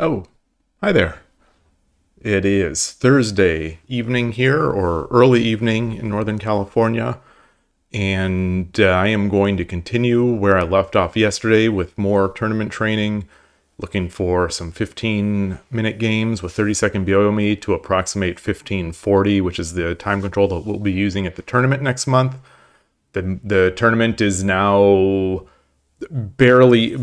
Oh, hi there. It is Thursday evening here, or early evening in Northern California, and uh, I am going to continue where I left off yesterday with more tournament training, looking for some 15 minute games with 30 second Byoyomi to approximate 1540, which is the time control that we'll be using at the tournament next month. The, the tournament is now barely,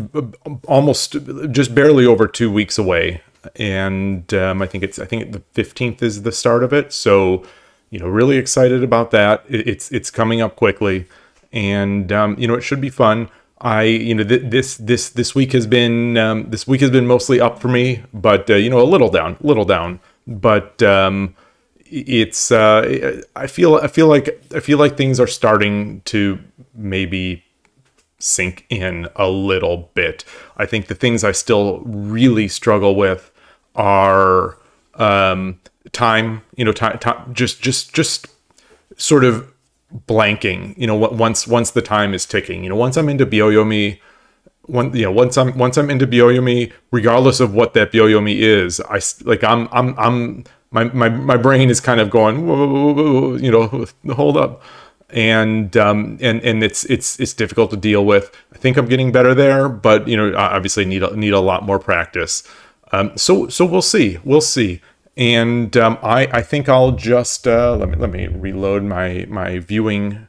almost just barely over two weeks away, and um, I think it's I think the fifteenth is the start of it. So, you know, really excited about that. It's it's coming up quickly, and um, you know, it should be fun. I you know th- this this this week has been um, this week has been mostly up for me, but uh, you know a little down, little down. But um, it's uh, I feel I feel like I feel like things are starting to maybe sink in a little bit. I think the things I still really struggle with are um, time. You know, time, time just just just sort of blanking. You know, once once the time is ticking. You know, once I'm into Byoyomi, one you know once I'm once I'm into Byoyomi, regardless of what that Byoyomi is, I like I'm I'm I'm my my my brain is kind of going, whoa, whoa, whoa, you know, hold up and um, and and it's it's it's difficult to deal with. I think I'm getting better there, but you know, obviously need a, need a lot more practice. Um, so so we'll see, we'll see. And um, I I think I'll just uh, let me let me reload my my viewing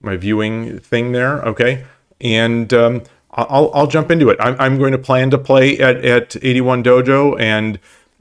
my viewing thing there. Okay, and um, I'll I'll jump into it. I'm I'm going to plan to play at at 81 Dojo and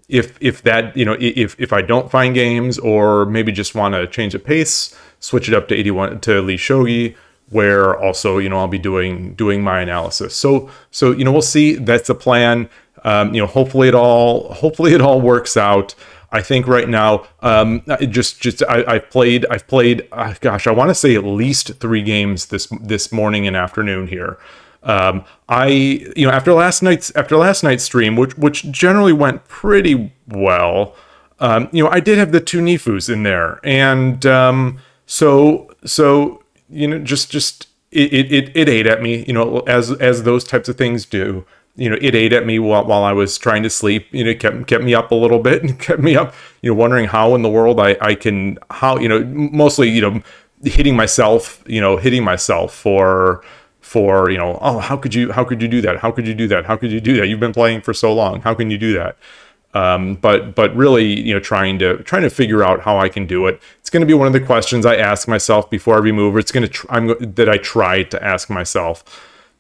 if if that you know if if I don't find games or maybe just want to change the pace switch it up to 81 to Lishogi, where also you know I'll be doing doing my analysis. So so you know we'll see. That's the plan. Um, you know hopefully it all hopefully it all works out. I think right now, um, just just I, have played I've played uh, gosh I want to say at least three games this this morning and afternoon here. Um, I you know after last night's after last night's stream, which which generally went pretty well. Um, you know I did have the two Nifus in there, and um, so so you know just just it, it it ate at me you know as as those types of things do. You know it ate at me while, while i was trying to sleep you know kept kept me up a little bit and kept me up you know wondering how in the world i i can how you know mostly you know hitting myself you know hitting myself for for you know oh how could you how could you do that? How could you do that? How could you do that? You've been playing for so long. How can you do that? Um, but but really, you know, trying to trying to figure out how I can do it. It's going to be one of the questions I ask myself before every move. It's going to tr- I'm that I try to ask myself.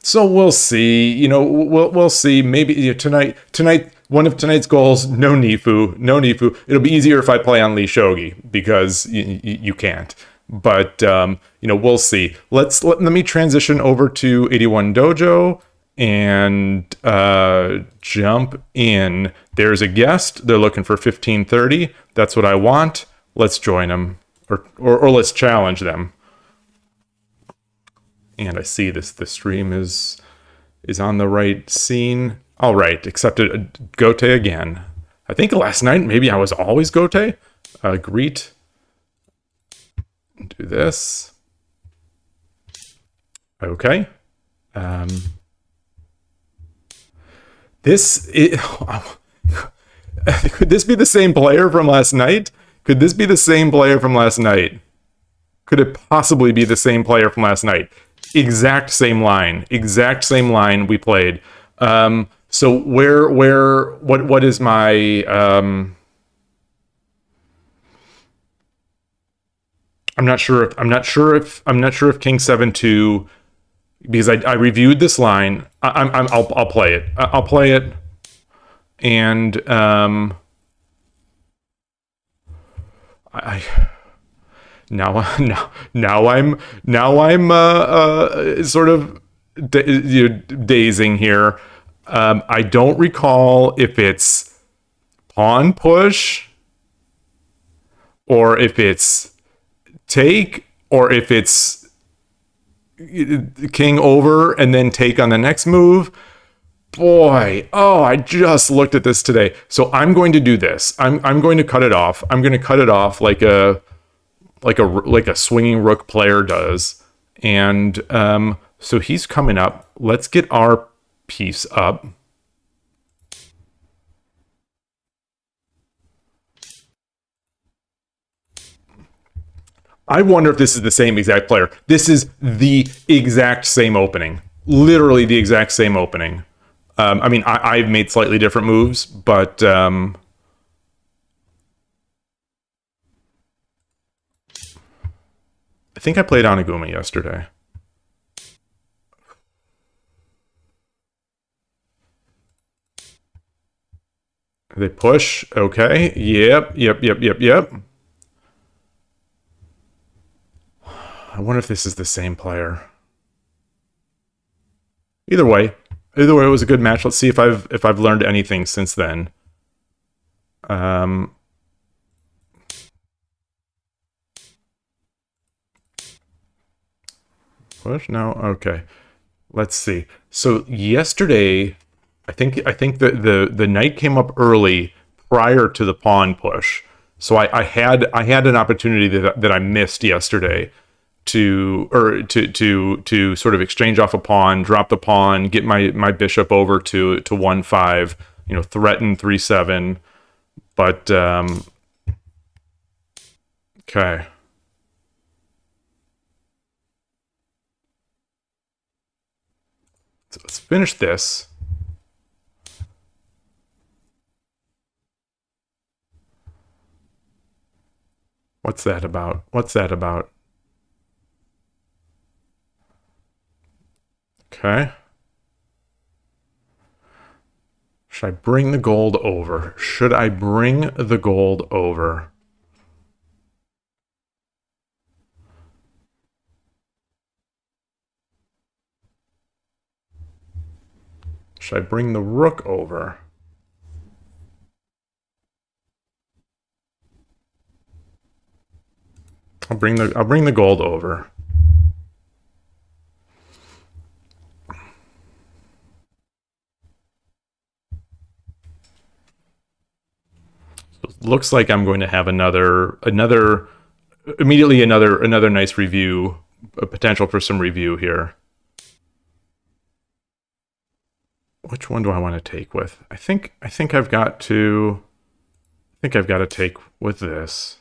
So we'll see. You know, we'll we'll see. Maybe you know, tonight tonight one of tonight's goals no Nifu no Nifu. It'll be easier if I play on Lishogi because y- y- you can't. But um, you know, we'll see. Let's let, let me transition over to 81 Dojo and uh, jump in. There's a guest. They're looking for 1530. That's what I want. Let's join them, or, or, or let's challenge them. And I see this. The stream is is on the right scene. All right, accepted uh, Gote again. I think last night maybe I was always Gote. Uh, greet. Do this. Okay. Um, this it, could this be the same player from last night? Could this be the same player from last night? Could it possibly be the same player from last night? Exact same line, exact same line we played. Um, so where where what what is my um, I'm not sure if I'm not sure if I'm not sure if King Seven Two because I, I reviewed this line. I, am I'm, I'll, I'll play it. I'll play it, and um, I now now now I'm now I'm uh, uh sort of you know, dazing here. Um, I don't recall if it's pawn push or if it's take or if it's king over and then take on the next move boy, oh, I just looked at this today. So I'm going to do this. I'm, I'm going to cut it off. I'm going to cut it off like a, like a, like a swinging rook player does. And, um, so he's coming up. Let's get our piece up. I wonder if this is the same exact player. This is the exact same opening. Literally the exact same opening. Um, I mean, I, have made slightly different moves, but um, I think I played Anaguma yesterday. They push. Okay. Yep. Yep. Yep. Yep. Yep. I wonder if this is the same player. Either way, either way, it was a good match. Let's see if I've if I've learned anything since then. Um. Push no. Okay. Let's see. So yesterday I think I think the the the knight came up early prior to the pawn push. So I, I had I had an opportunity that that I missed yesterday to or to to to sort of exchange off a pawn, drop the pawn, get my my bishop over to to one five, you know, threaten three seven, but um, okay. So let's finish this. What's that about? What's that about? Okay. Should I bring the gold over? Should I bring the gold over? Should I bring the rook over? I'll bring the I'll bring the gold over. Looks like I'm going to have another another immediately another another nice review, a potential for some review here. Which one do I want to take with? I think I think I've got to I think I've got to take with this.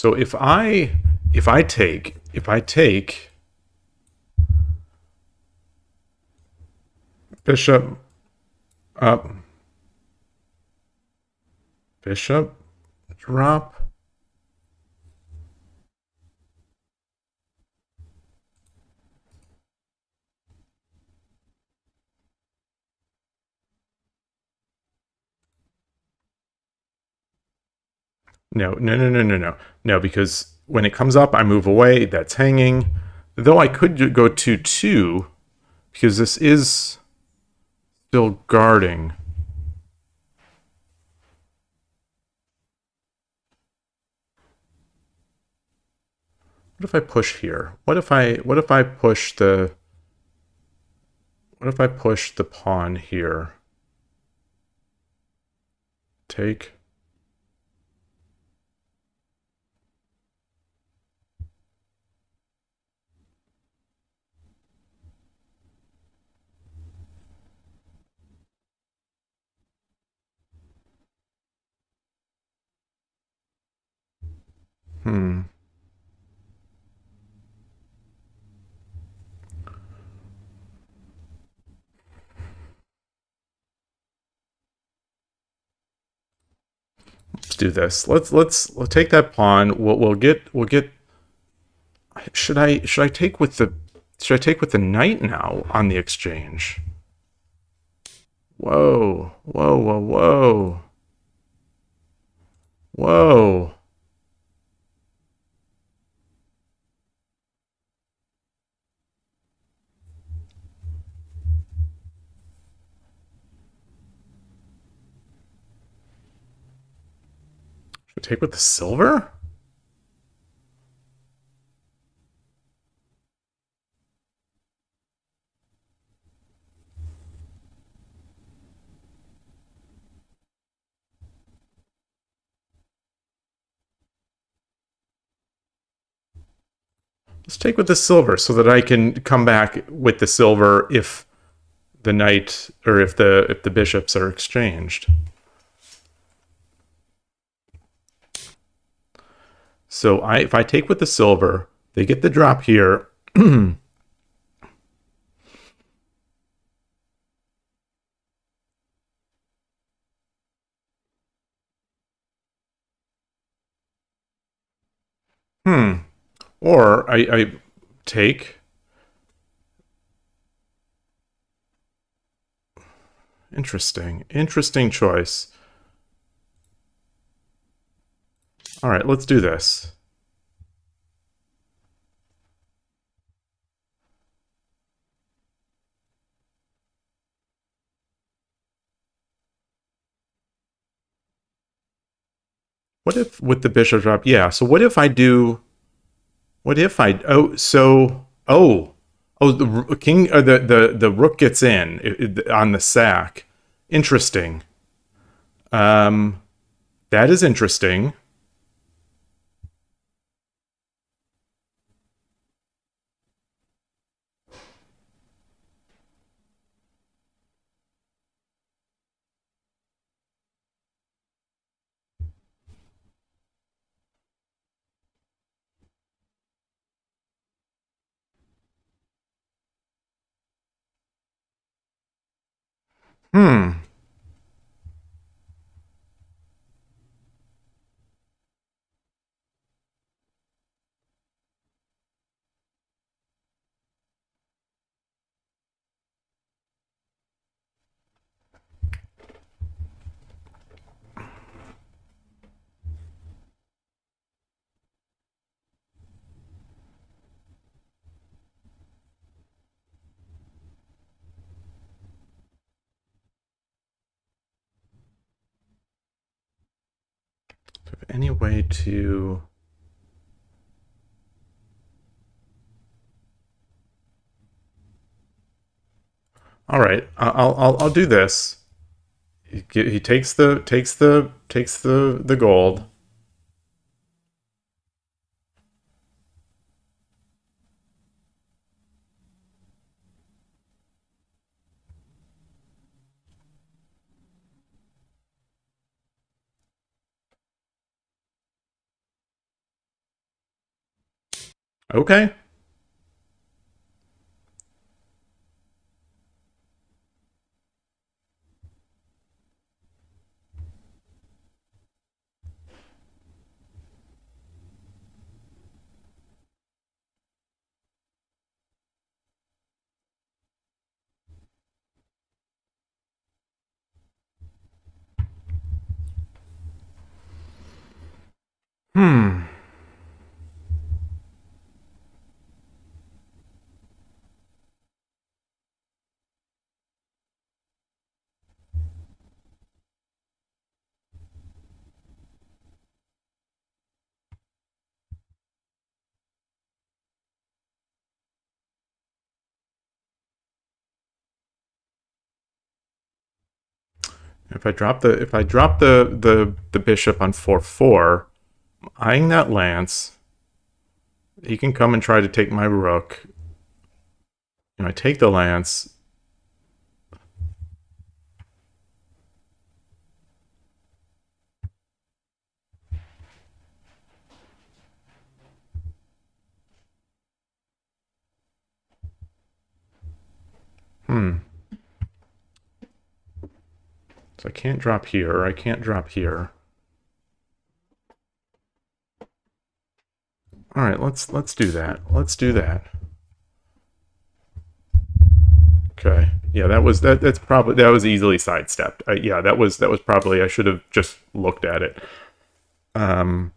So if I if I take if I take bishop up bishop drop No, no, no, no, no, no. No, because when it comes up, I move away. That's hanging. Though I could go to 2, because this is still guarding. What if I push here? What if I what if I push the what if I push the pawn here? Take Hmm. Let's do this. Let's let's let's take that pawn. We'll we'll get we'll get. Should I should I take with the should I take with the knight now on the exchange? Whoa, whoa, whoa, whoa. Whoa. Take with the silver? Let's take with the silver so that I can come back with the silver if the knight or if the if the bishops are exchanged. So I if I take with the silver, they get the drop here. hmm. Or I, I take Interesting. Interesting choice. All right, let's do this. What if with the bishop drop? Yeah, so what if I do what if I oh so oh oh the king or uh, the the the rook gets in on the sack. Interesting. Um that is interesting. Hmm. any way to All right, I'll I'll I'll do this. He, he takes the takes the takes the the gold. Okay. Hmm. If I drop the if I drop the the the bishop on four four, eyeing that lance, he can come and try to take my rook. And I take the lance. Hmm. So I can't drop here, I can't drop here. All right, let's let's do that. Let's do that. Okay. Yeah, that was that. That's probably that was easily sidestepped. Uh, yeah, that was that was probably I should have just looked at it. Um.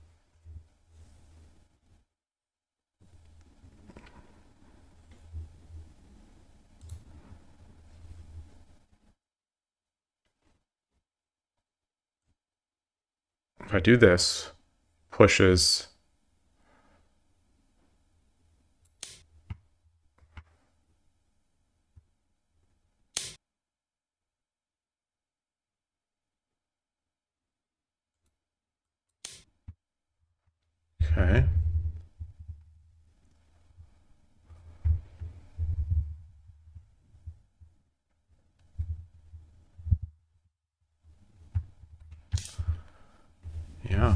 If I do this, pushes Okay. Yeah.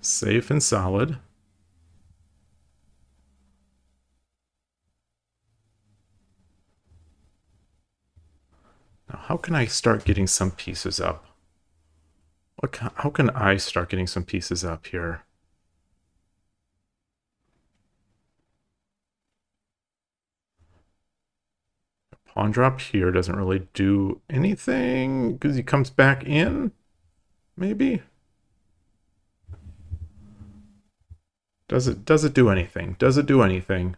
Safe and solid. Now, how can I start getting some pieces up? What, how can I start getting some pieces up here? Pawn drop here doesn't really do anything because he comes back in, maybe? Does it does it do anything? Does it do anything?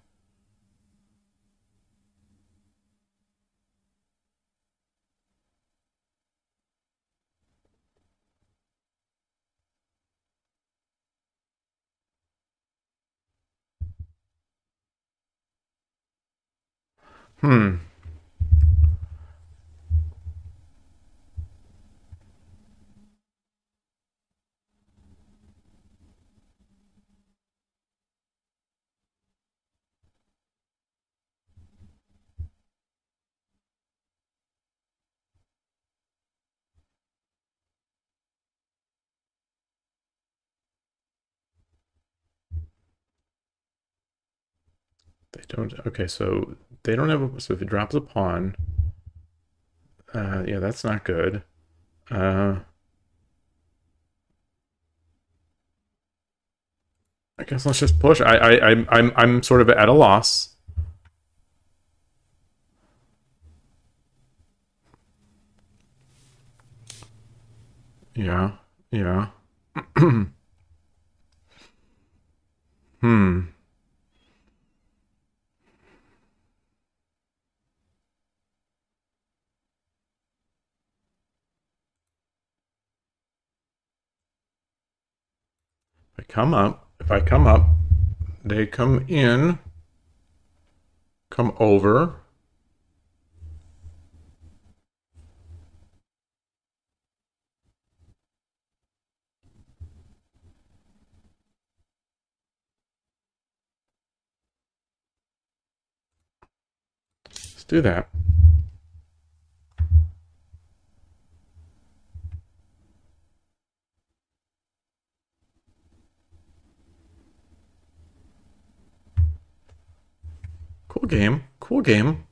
Hmm. Don't. Okay, so they don't have. A, so if it drops a pawn, uh, yeah, that's not good. Uh, I guess let's just push. I, I, I'm, I'm, I'm sort of at a loss. Yeah, yeah. hmm. Come up, if I come up, they come in, come over. Let's do that. Cool game. Cool game.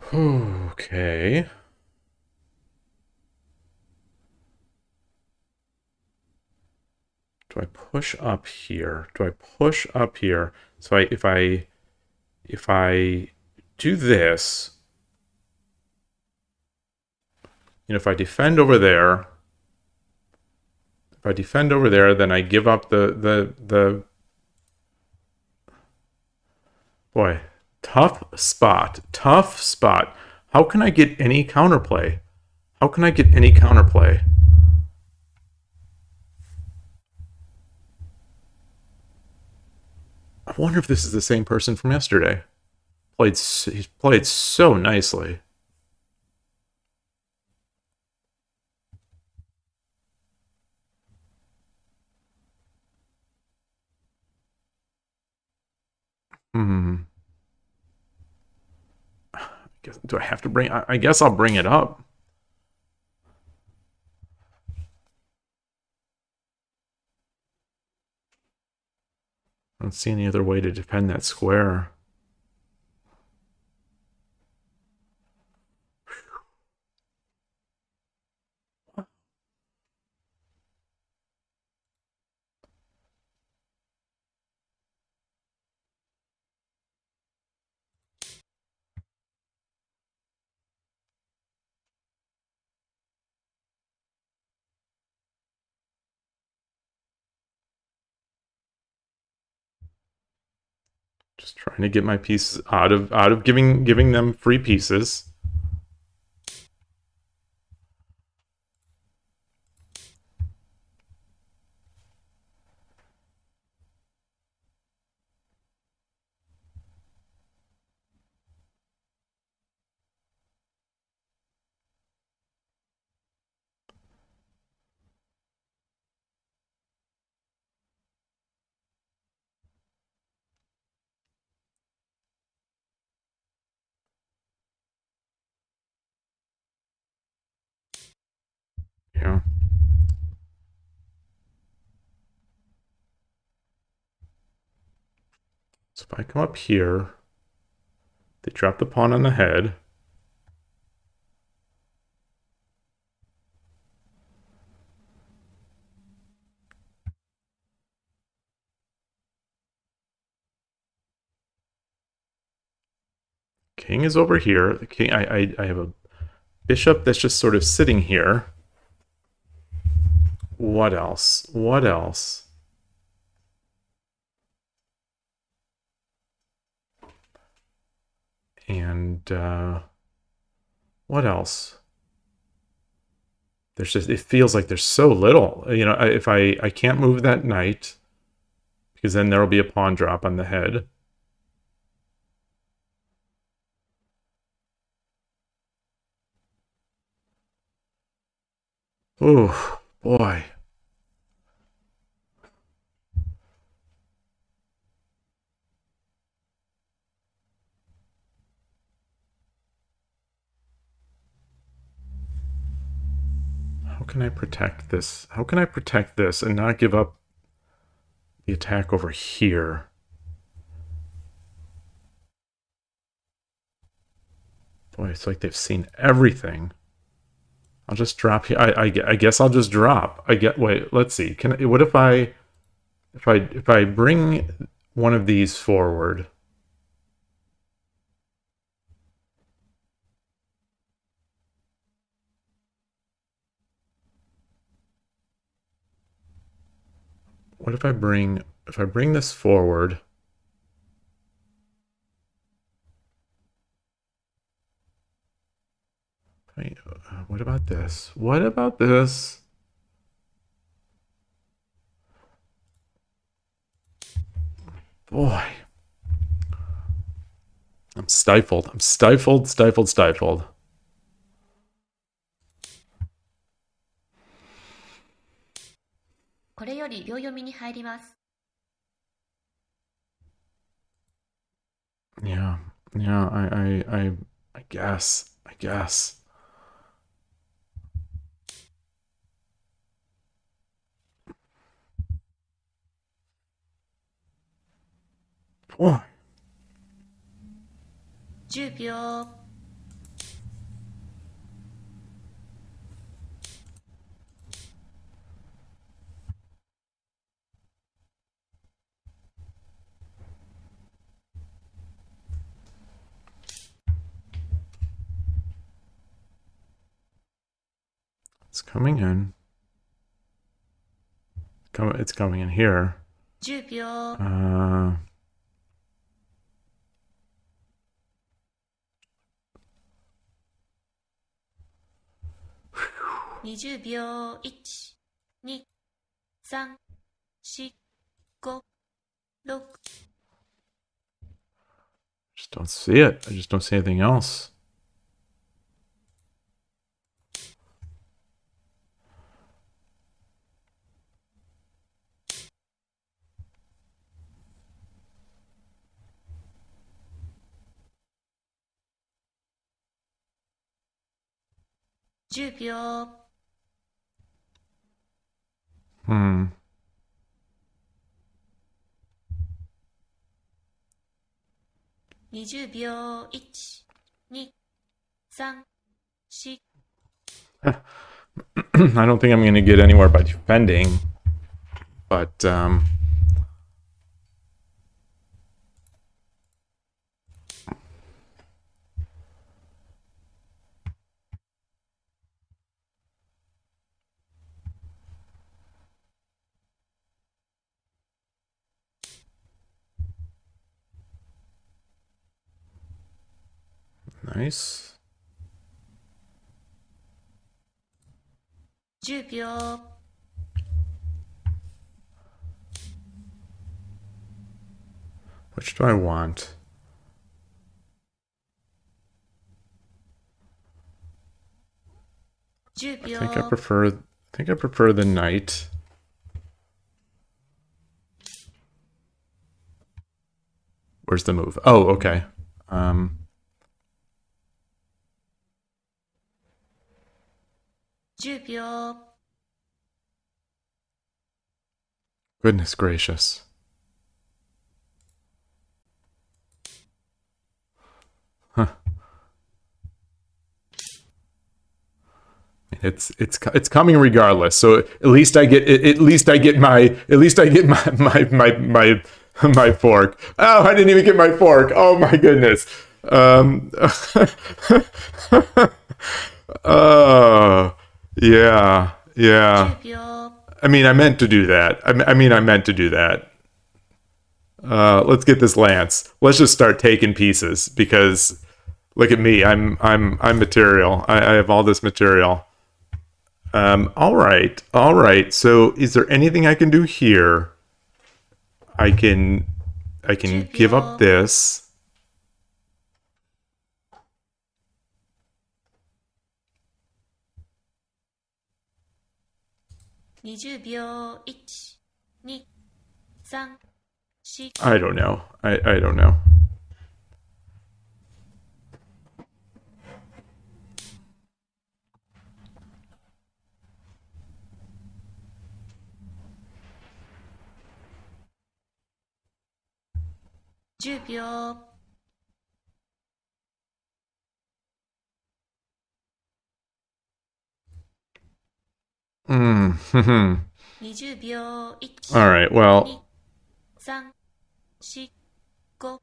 Okay. Do I push up here? Do I push up here? So I, if I, if I do this, you know, if I defend over there, if I defend over there, then I give up the, the, the, boy, tough spot, tough spot. How can I get any counterplay? How can I get any counterplay? I wonder if this is the same person from yesterday. Played, he's played so nicely. Hmm. do I have to bring? I guess I'll bring it up. I don't see any other way to defend that square. Trying to get my pieces out of out of giving giving them free pieces. If I come up here, they drop the pawn on the head. King is over here. The king, I, I, I have a bishop that's just sort of sitting here. What else? What else? And uh, what else? There's just it feels like there's so little. You know, if I I can't move that knight because then there'll be a pawn drop on the head. Oh, boy. Can I protect this? How can I protect this and not give up the attack over here? Boy, it's like they've seen everything. I'll just drop here. I, I, I guess I'll just drop. I get. Wait. Let's see. Can what if I if I if I bring one of these forward? What if I bring if I bring this forward? Uh, what about this? What about this? Boy. I'm stifled. I'm stifled, stifled, stifled. Yeah, yeah, I, I, I, I guess, I guess. Boy. 10秒 It's coming in. Come, It's coming in here. Uh, 20秒1、2、3、4、5、6 Just don't see it. I just don't see anything else. Jupiter. Hmm. I don't think I'm going to get anywhere by defending, but um, Nice. 10秒 Which do I want? I think I prefer I think I prefer the knight. Where's the move? Oh, okay. Um Goodness gracious. It's it's it's coming regardless. So at least I get at least I get my at least I get my my my my, my fork. Oh, I didn't even get my fork. Oh my goodness. Um, oh. yeah, yeah. 10秒 I mean, I meant to do that. I mean, I meant to do that. Uh, let's get this lance. Let's just start taking pieces because look at me. I'm I'm I'm material. I, I have all this material. Um, all right, all right. So, is there anything I can do here? I can I can give up this. 20秒。1、2、3、4、I don't know. I I don't know.10 秒 Mm. all right. Well,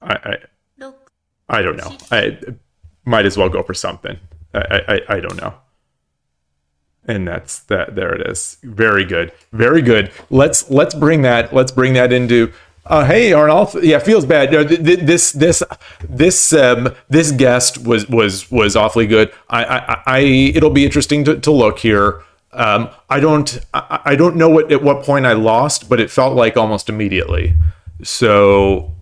I, I I don't know. I might as well go for something. I, I, I don't know. And that's that. There it is. Very good. Very good. Let's let's bring that. Let's bring that into. Uh, hey Arnolf. Yeah, feels bad. Th- th- This this this um, this guest was was was awfully good. I I, I it'll be interesting to, to look here. Um, I don't I, I don't know what at what point I lost, but it felt like almost immediately. So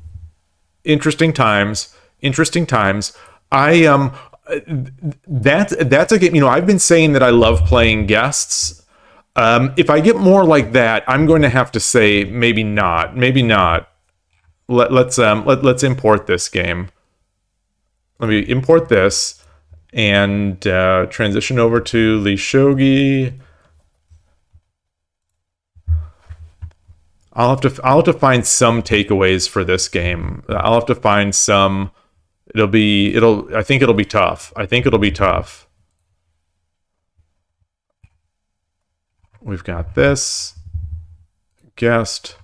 interesting times interesting times. I um that's that's a game you know i've been saying that i love playing guests. Um if i get more like that i'm going to have to say maybe not maybe not. Let, let's um let, let's import this game. Let me import this and uh, transition over to Lishogi. I'll have to I'll have to find some takeaways for this game. I'll have to find some. It'll be it'll I think it'll be tough. I think it'll be tough. We've got this guest.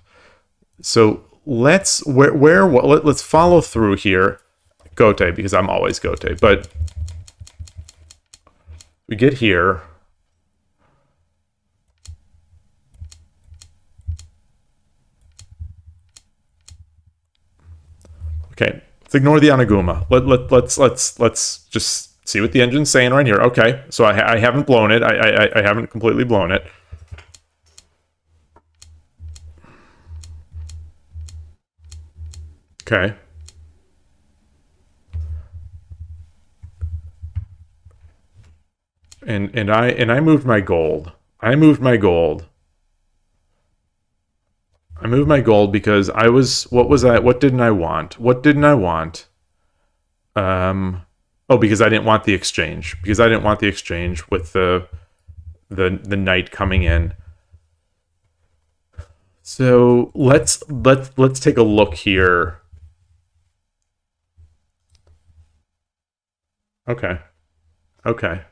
So let's where where let, let's follow through here. Gote because I'm always Gote, but we get here. Okay, let's ignore the Anaguma. Let, let, let's let's let's just see what the engine's saying right here. Okay, so I, I haven't blown it. I, I I haven't completely blown it. Okay. And and I and I moved my gold. I moved my gold. I moved my gold because I was what was I what didn't I want? What didn't I want? Um oh because I didn't want the exchange. Because I didn't want the exchange with the the the knight coming in. So let's let's let's take a look here. Okay. Okay.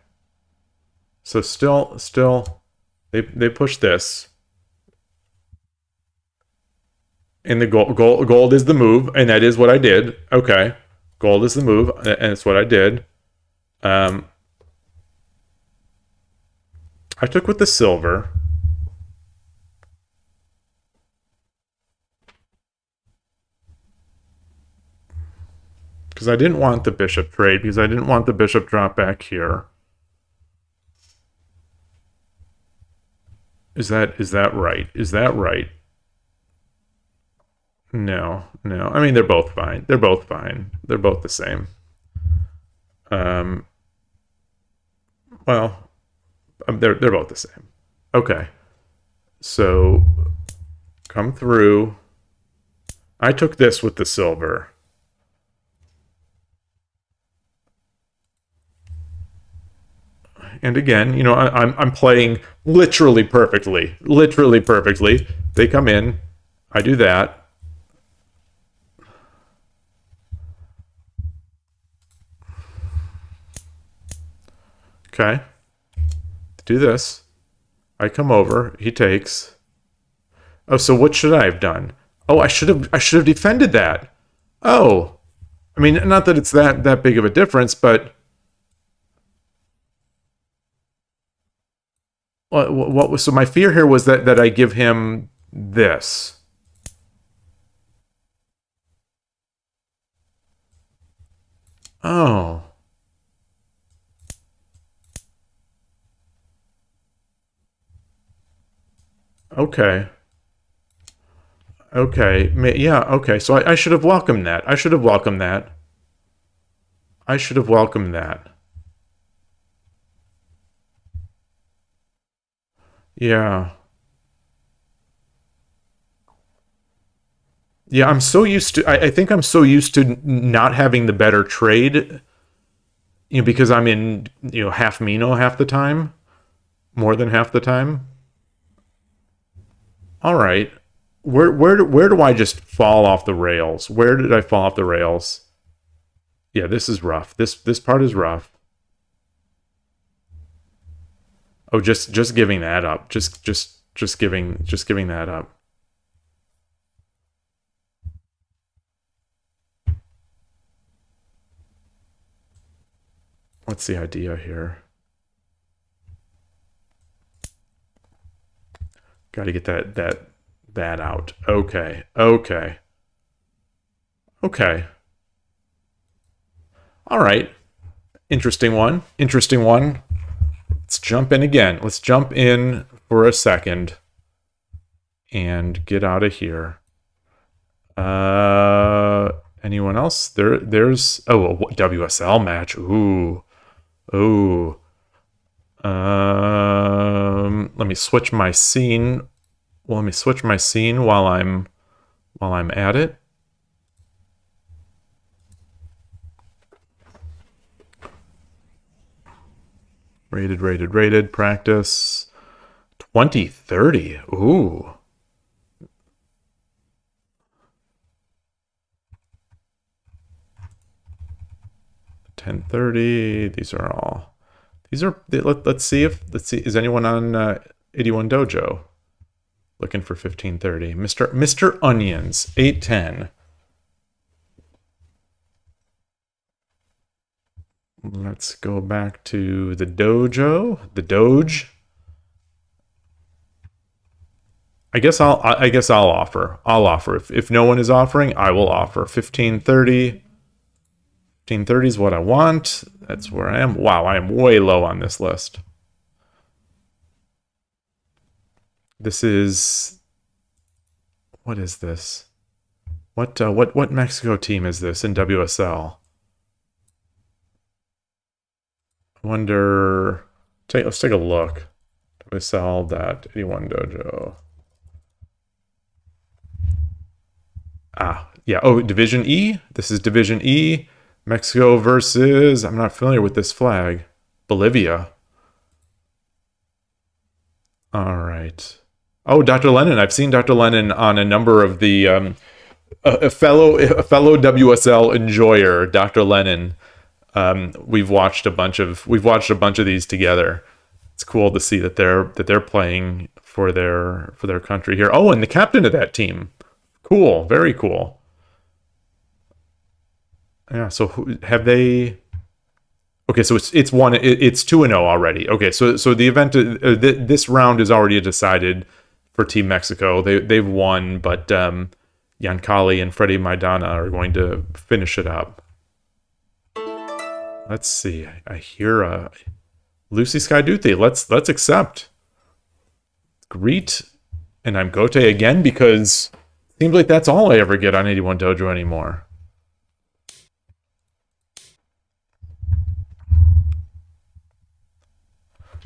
So still still they they push this. And the gold, gold gold is the move, and that is what I did. Okay. Gold is the move, and it's what I did. Um I took with the silver. Because I didn't want the bishop trade, because I didn't want the bishop drop back here. Is that is that right? Is that right? No, no. I mean, they're both fine. They're both fine. They're both the same. Um. Well, um, they're they're both the same. Okay. So, come through. I took this with the silver. And again, you know, I, I'm I'm playing literally perfectly, literally perfectly. They come in, I do that. Okay. do this. I come over. He takes. Oh, so what should I have done? Oh, I should have I should have defended that. Oh, I mean, not that it's that that big of a difference, but what, was so my fear here was that that I give him this. Oh. Okay. Okay. Yeah, okay. So I, I should have welcomed that. I should have welcomed that. I should have welcomed that. Yeah. Yeah, I'm so used to. I, I, think I'm so used to not having the better trade, you know, because I'm in you know half Mino half the time, more than half the time. All right, where where where do I just fall off the rails? Where did I fall off the rails? Yeah, this is rough. This this part is rough. Oh, just just giving that up. Just just just giving just giving that up. What's the idea here? Got to get that that that out. Okay. Okay. Okay. All right. Interesting one. Interesting one. Let's jump in again. Let's jump in for a second and get out of here. Uh anyone else? There there's oh, a WSL match. Ooh. Ooh. Um, let me switch my scene. Well, let me switch my scene while I'm while I'm at it. Rated, rated, rated. Practice. 2030. Ooh. Ten thirty. These are all. These are. Let, let's see if let's see. Is anyone on uh, eighty one dojo? Looking for fifteen thirty. Mister Mister Onions eight ten. Let's go back to the dojo, the doge. I guess I'll I guess I'll offer. I'll offer. If if no one is offering, I will offer. 1530. 1530 is what I want. That's where I am. Wow, I am way low on this list. This is what is this? What uh, what what Mexico team is this in WSL? I wonder. Take, let's take a look. WSL that 81 dojo. Ah, yeah. Oh, Division E. This is Division E. Mexico versus, I'm not familiar with this flag, Bolivia. All right. Oh, Dr. Lennon. I've seen Dr. Lennon on a number of the um, a, a, fellow a fellow WSL enjoyer, Dr. Lennon. Um, we've watched a bunch of we've watched a bunch of these together. It's cool to see that they're that they're playing for their for their country here. Oh, and the captain of that team. Cool, very cool. Yeah. So who, have they? Okay, so it's it's one. It, it's two and zero oh already. Okay, so so the event uh, th- this round is already decided for Team Mexico. They they've won, but um, Yancali and Freddie Maidana are going to finish it up. Let's see. I, I hear uh, Lucy Skyduthi. Let's let's accept. Greet, and I'm Gote again because seems like that's all I ever get on 81 Dojo anymore.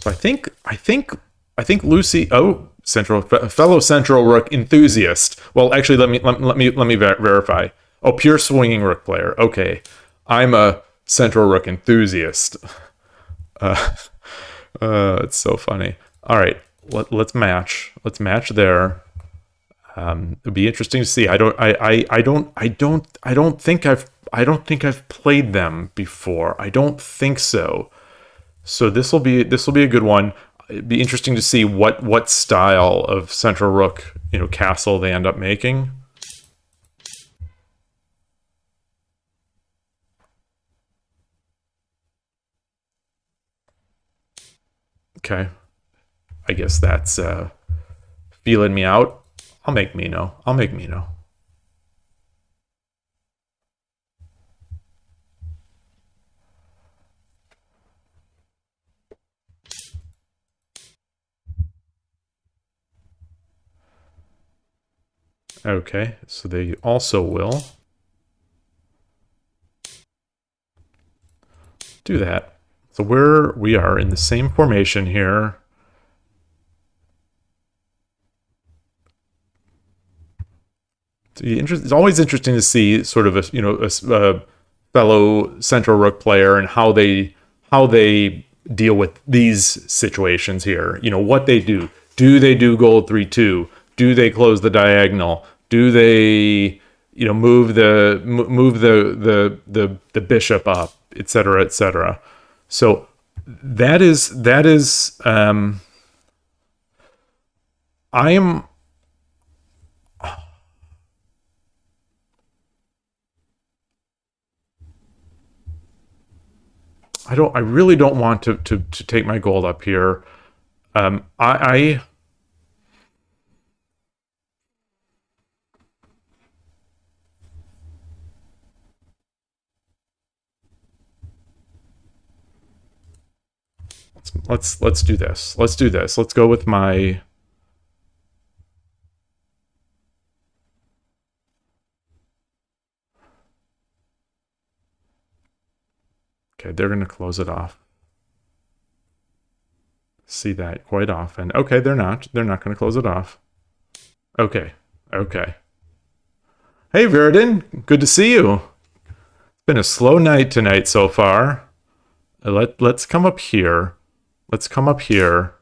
So I think I think I think Lucy. Oh, central fellow central rook enthusiast. Well, actually, let me let, let me let me ver- verify. Oh, pure swinging rook player. Okay, I'm a central rook enthusiast. Uh, uh, it's so funny. All right, let, let's match. Let's match there. Um, it'd be interesting to see. I don't. I, I. I don't. I don't. I don't think I've. I don't think I've played them before. I don't think so. So this will be this will be a good one. it'd be interesting to see what what style of central rook, you know, castle they end up making. Okay. I guess that's uh, feeling me out. I'll make Mino. I'll make Mino. Okay, so they also will do that. So we're we are in the same formation here. It's always interesting to see sort of a you know a, a fellow central rook player and how they how they deal with these situations here. You know what they do. Do they do gold three two? Do they close the diagonal? Do they you know move the move the the the the bishop up, etc. etc. So that is that is um, I am I don't. I really don't want to to to take my gold up here. Um, I, I let's let's let's do this. Let's do this. Let's go with my Okay, they're going to close it off. See that quite often. Okay, they're not. They're not going to close it off. Okay, okay. Hey, Viridin, good to see you. It's been a slow night tonight so far. Let, let's come up here. Let's come up here.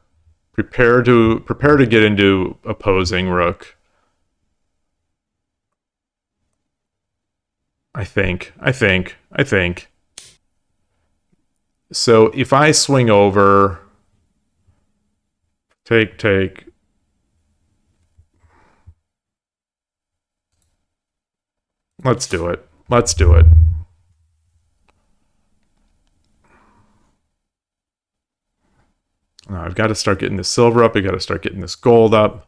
Prepare to prepare to get into opposing rook. I think. I think. I think. So if I swing over, take, take, let's do it. Let's do it. Now I've got to start getting this silver up. I've got to start getting this gold up.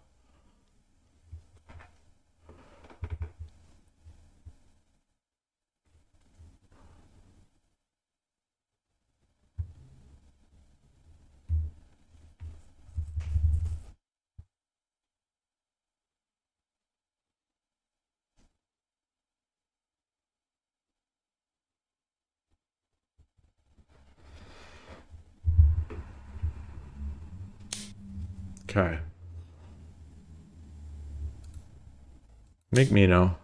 Okay. Make Mino.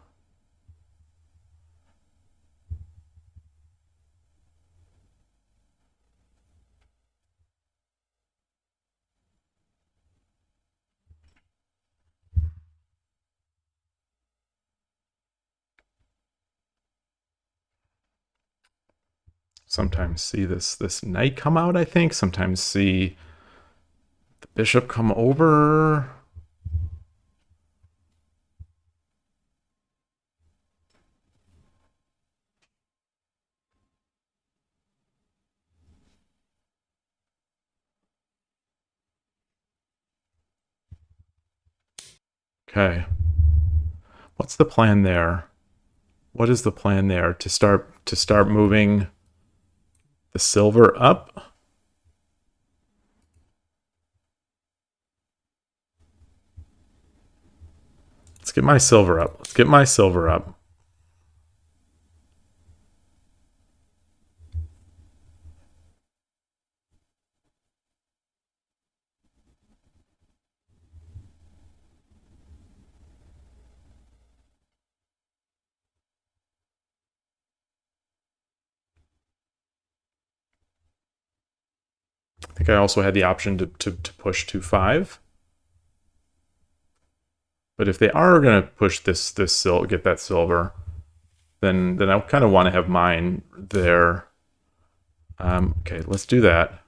Sometimes see this this knight come out, I think. Sometimes see the Bishop come over. Okay. What's the plan there? What is the plan there to start to start moving the silver up? Let's get my silver up. Let's get my silver up. Think I also had the option to, to, to push to 5. But if they are going to push this this sil get that silver, then then I kind of want to have mine there. Um, okay, let's do that.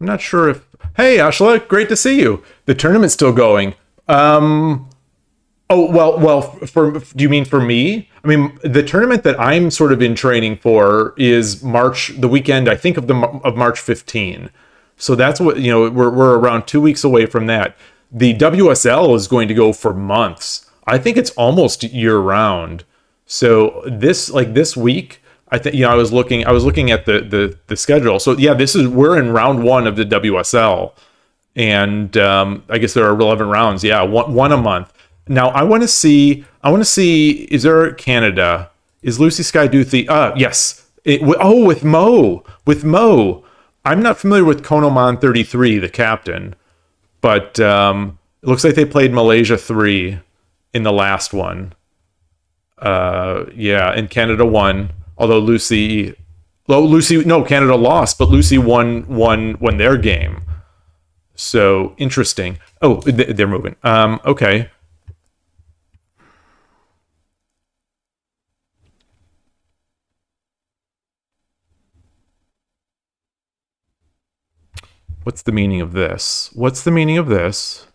I'm not sure if. Hey, Ashla, great to see you. The tournament's still going. Um. Oh well, well. For do you mean for me? I mean, the tournament that I'm sort of in training for is March, the weekend I think of the of March 15. So that's what you know. We're we're around two weeks away from that. The WSL is going to go for months. I think it's almost year round. So this like this week, I think you know I was looking I was looking at the the the schedule. So yeah, this is we're in round one of the WSL, and um, I guess there are 11 rounds. Yeah, one one a month. Now I want to see I want to see is there Canada? Is Lucy Sky Duthie? Uh yes. It, oh, with Mo, with Mo. I'm not familiar with Konoman 33, the captain, but um, it looks like they played Malaysia 3 in the last one. Uh, yeah, and Canada won. Although Lucy, well, Lucy, no, Canada lost, but Lucy won won won their game. So interesting. Oh, they're moving. Um, okay. What's the meaning of this? What's the meaning of this?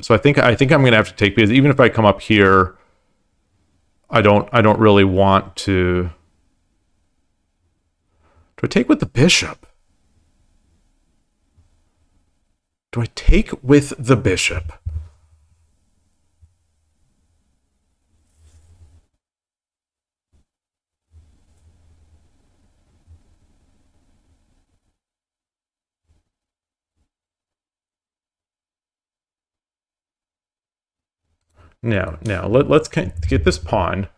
So I think I think I'm gonna have to take because even if I come up here, I don't I don't really want to. Do I take with the bishop? Do I take with the bishop? Now, now let, let's get this pawn.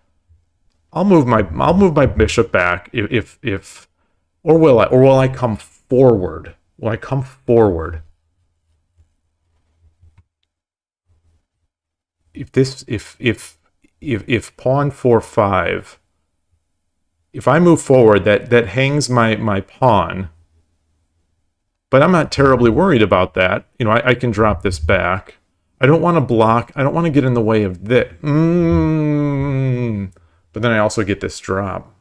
I'll move my I'll move my bishop back if, if if or will I or will I come forward? Will I come forward? If this if if if if pawn four five if I move forward that that hangs my my pawn but I'm not terribly worried about that. You know, I, I can drop this back. I don't want to block. I don't want to get in the way of this. Mm. But then I also get this drop.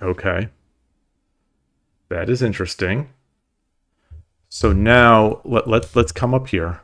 Okay. That is interesting. So now let, let, let's come up here.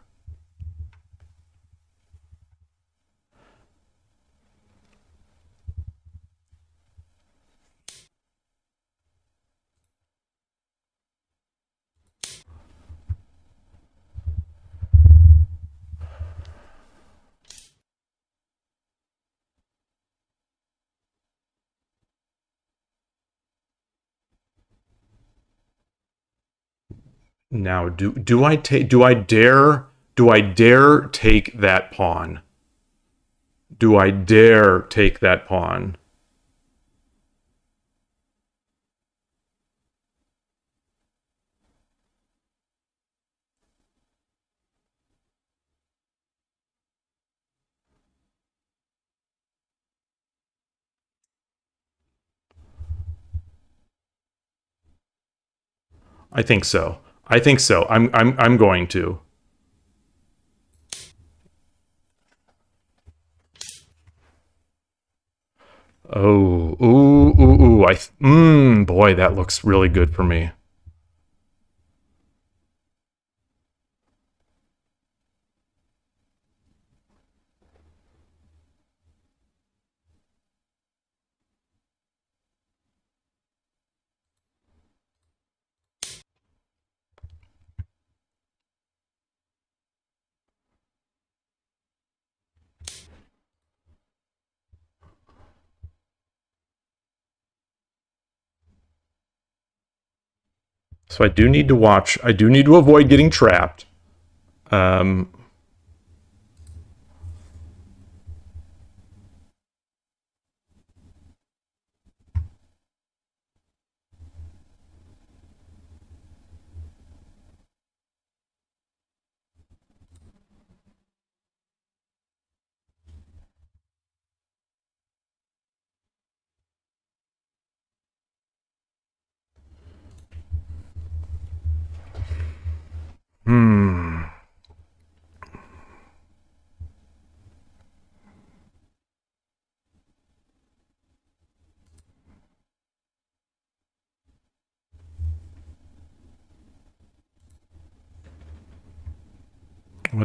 Now, do do I take do I dare do I dare take that pawn? Do I dare take that pawn? I think so. I think so. I'm I'm I'm going to. Oh, ooh, ooh, ooh. I, mmm, boy, that looks really good for me. So I do need to watch. I do need to avoid getting trapped. Um, Hmm.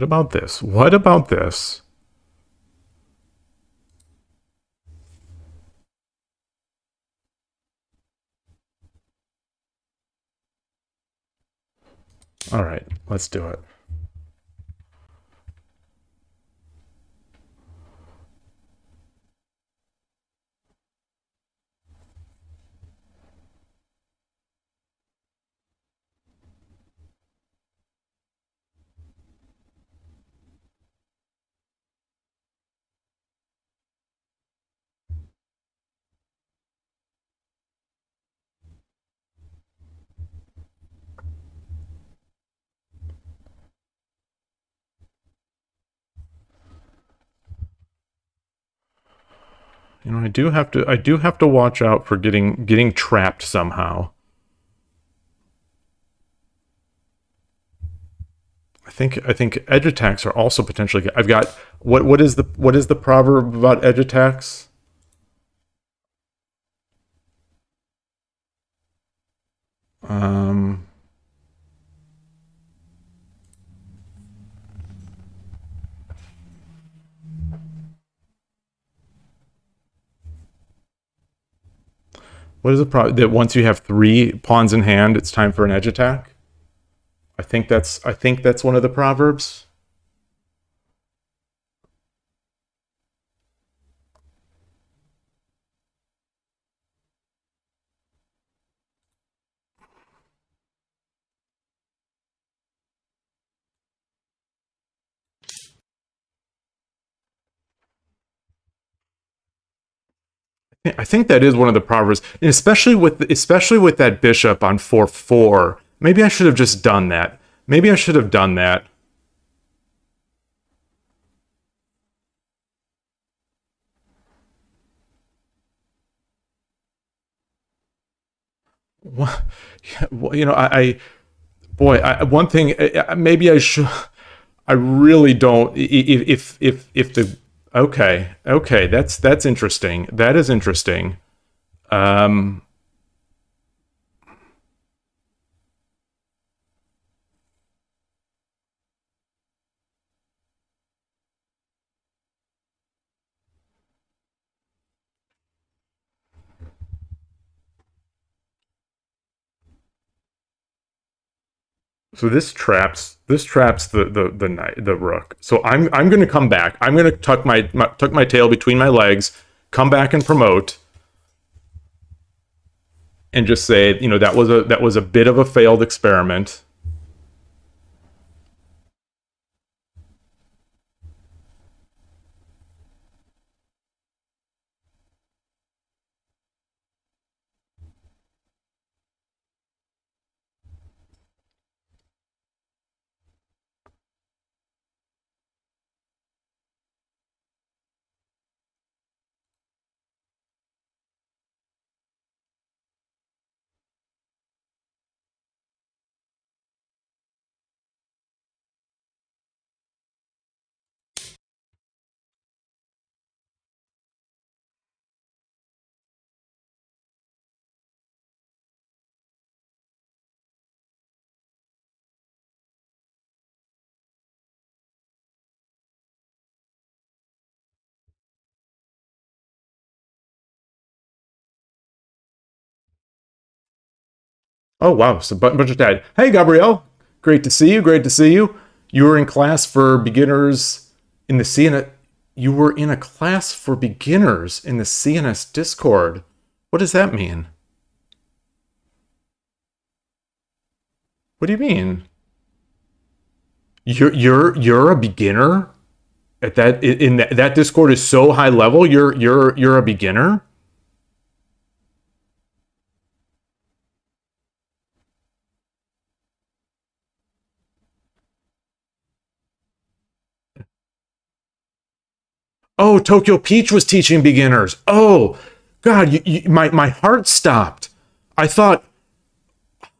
What about this? What about this? All right, let's do it. You know, I do have to I do have to watch out for getting getting trapped somehow. I think I think edge attacks are also potentially I've got what what is the what is the proverb about edge attacks? Um What is the problem that once you have three pawns in hand, it's time for an edge attack? I think that's I think that's one of the proverbs. I think that is one of the proverbs, and especially with especially with that bishop on four four. Maybe I should have just done that. Maybe I should have done that. Well, you know, I, I boy, I, one thing maybe I should. I really don't. If if if the Okay. Okay. That's that's interesting. That is interesting. Um So this traps this traps the the the knight the rook. So I'm I'm going to come back. I'm going to tuck my, my tuck my tail between my legs, come back and promote, and just say you know that was a that was a bit of a failed experiment. Oh, wow. So, bunch of dad. Hey, Gabrielle. Great to see you. Great to see you. You were in class for beginners in the CNS. You were in a class for beginners in the CNS Discord. What does that mean? What do you mean? You're you're you're a beginner at that in that, that Discord is so high level. You're you're you're a beginner. Oh, Tokyo Peach was teaching beginners. Oh, God, you, you, my, my heart stopped. I thought,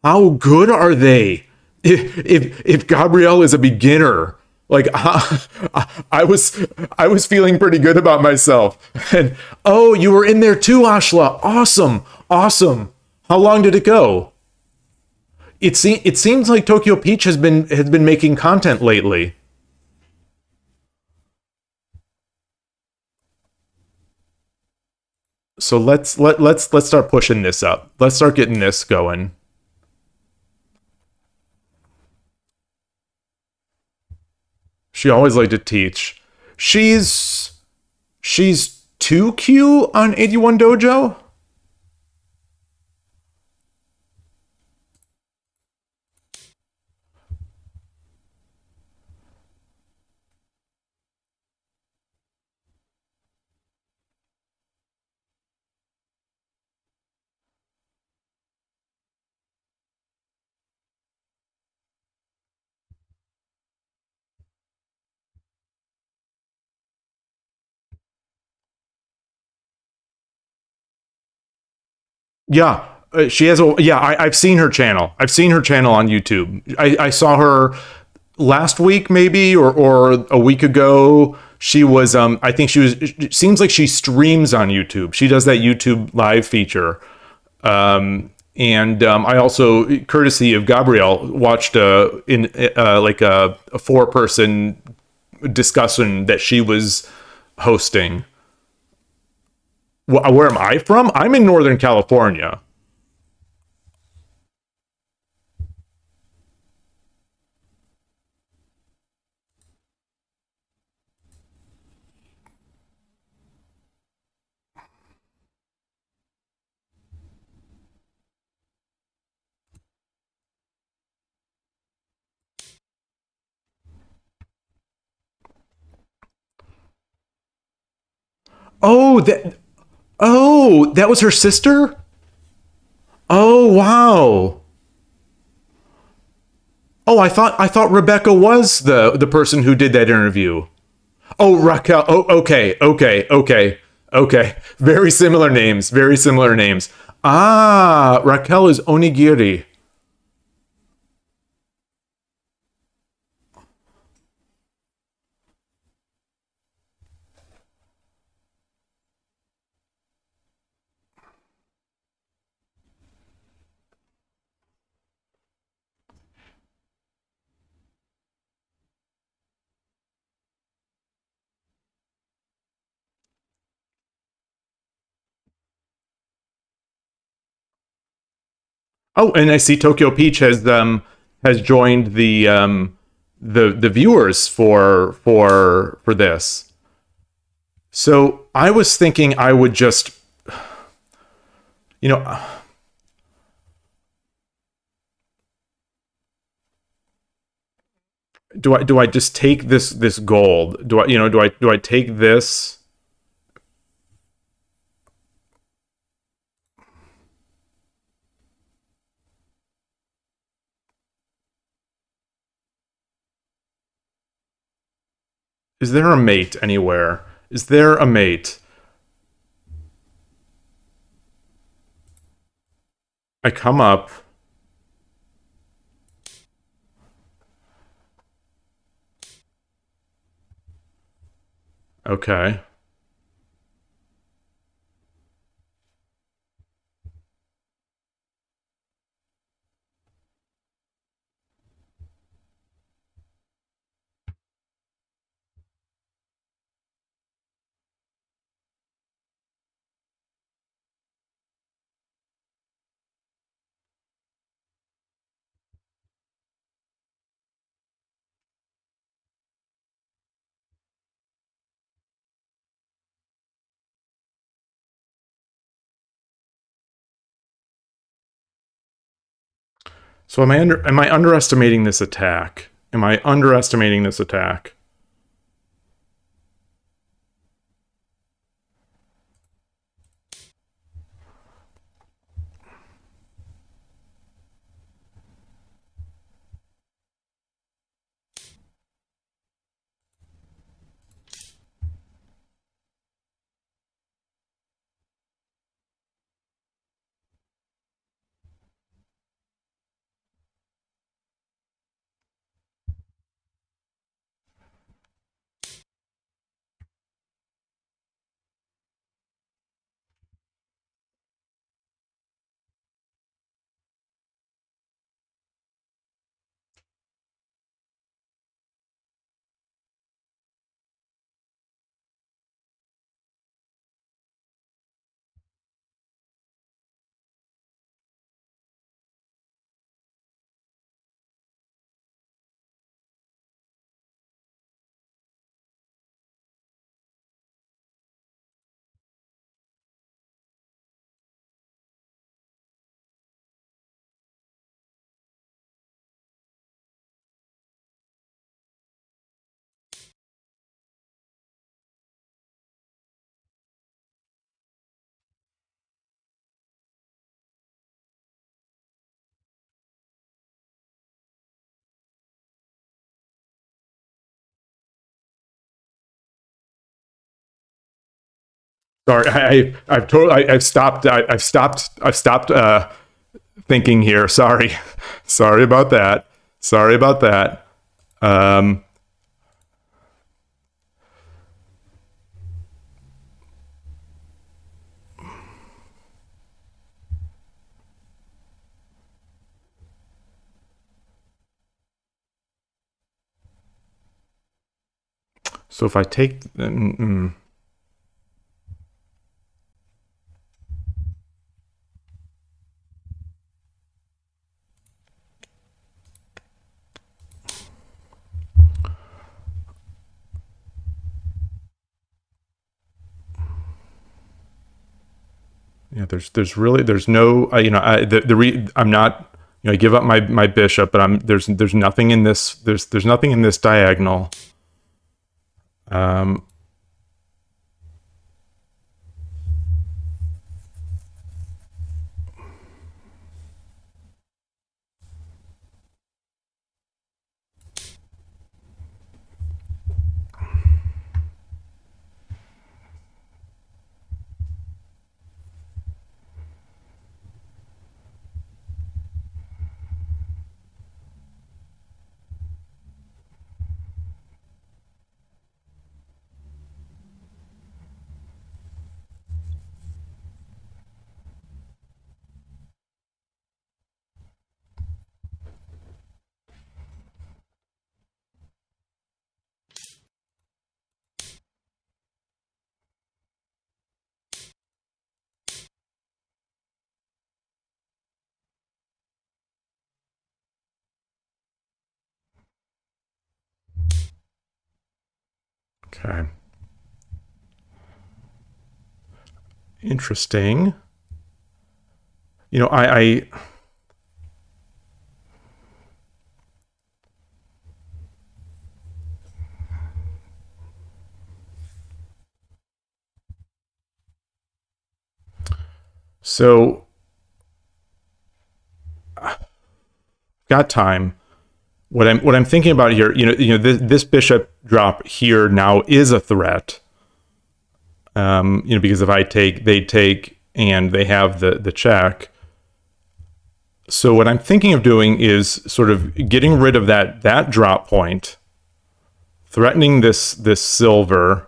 how good are they? If, if, if Gabrielle is a beginner, like uh, I was, I was feeling pretty good about myself. And oh, you were in there too, Ashla. Awesome, awesome. How long did it go? It, se- it seems like Tokyo Peach has been has been making content lately. So let's let let's let's start pushing this up. Let's start getting this going. She always liked to teach. She's she's 2Q on 81 Dojo? Yeah, uh, she has a yeah. I, I've seen her channel. I've seen her channel on YouTube. I, I saw her last week, maybe or or a week ago. She was um. I think she was. Seems like she streams on YouTube. She does that YouTube live feature. Um, and um, I also, courtesy of Gabrielle, watched uh, in uh, like a, a four person discussion that she was hosting where am I from? I'm in Northern California. Oh, that Oh, that was her sister? Oh, wow. Oh, I thought I thought Rebecca was the the person who did that interview. Oh, Raquel. Oh, okay, okay, okay, okay. Very similar names. Very similar names. Ah, Raquel is Onigiri. Oh, and I see Tokyo Peach has um has joined the um the the viewers for for for this. So I was thinking I would just you know do I do I just take this this gold? Do I you know do I do I take this Is there a mate anywhere? Is there a mate? I come up. Okay. So am I under am I underestimating this attack? Am I underestimating this attack? Sorry, I, I've totally, I, I've stopped, I, I've stopped, I've stopped uh, thinking here. Sorry, sorry about that. Sorry about that. Um, so if I take, mm, mm. Yeah, there's there's really there's no uh, you know I, the the re, I'm not you know I give up my my bishop, but I'm there's there's nothing in this there's there's nothing in this diagonal. Um, Okay. Interesting. You know, I, I So got time what I'm what I'm thinking about here, you know, you know, this, this bishop drop here now is a threat. Um, you know, because if I take, they take, and they have the the check. So what I'm thinking of doing is sort of getting rid of that that drop point, threatening this this silver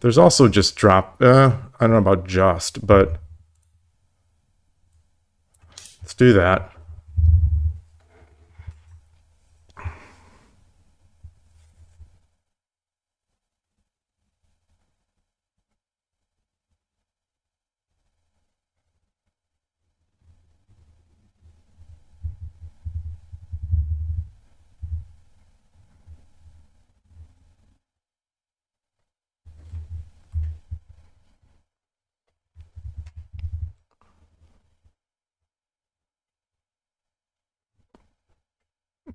There's also just drop, uh, I don't know about just, but let's do that.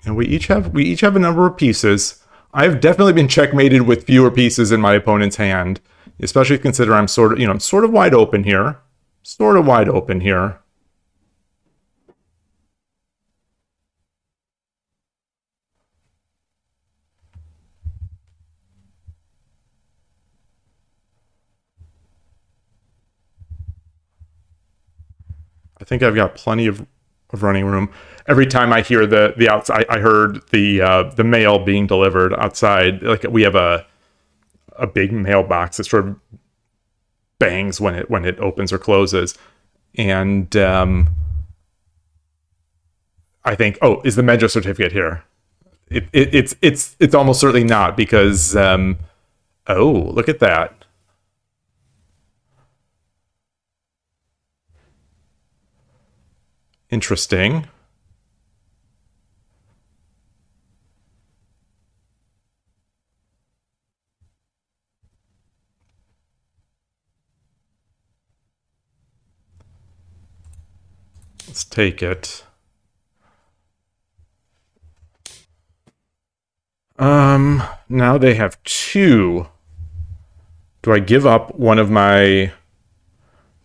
And we each have we each have a number of pieces. I've definitely been checkmated with fewer pieces in my opponent's hand, especially consider I'm sort of you know I'm sort of wide open here, sort of wide open here. I think I've got plenty of, of running room every time I hear the the outside, I heard the uh, the mail being delivered outside. Like we have a a big mailbox that sort of bangs when it when it opens or closes, and um, I think, oh, is the Medra certificate here? It, it, it's it's it's almost certainly not because um, oh, look at that. Interesting. Let's take it. Um, now they have two. Do I give up one of my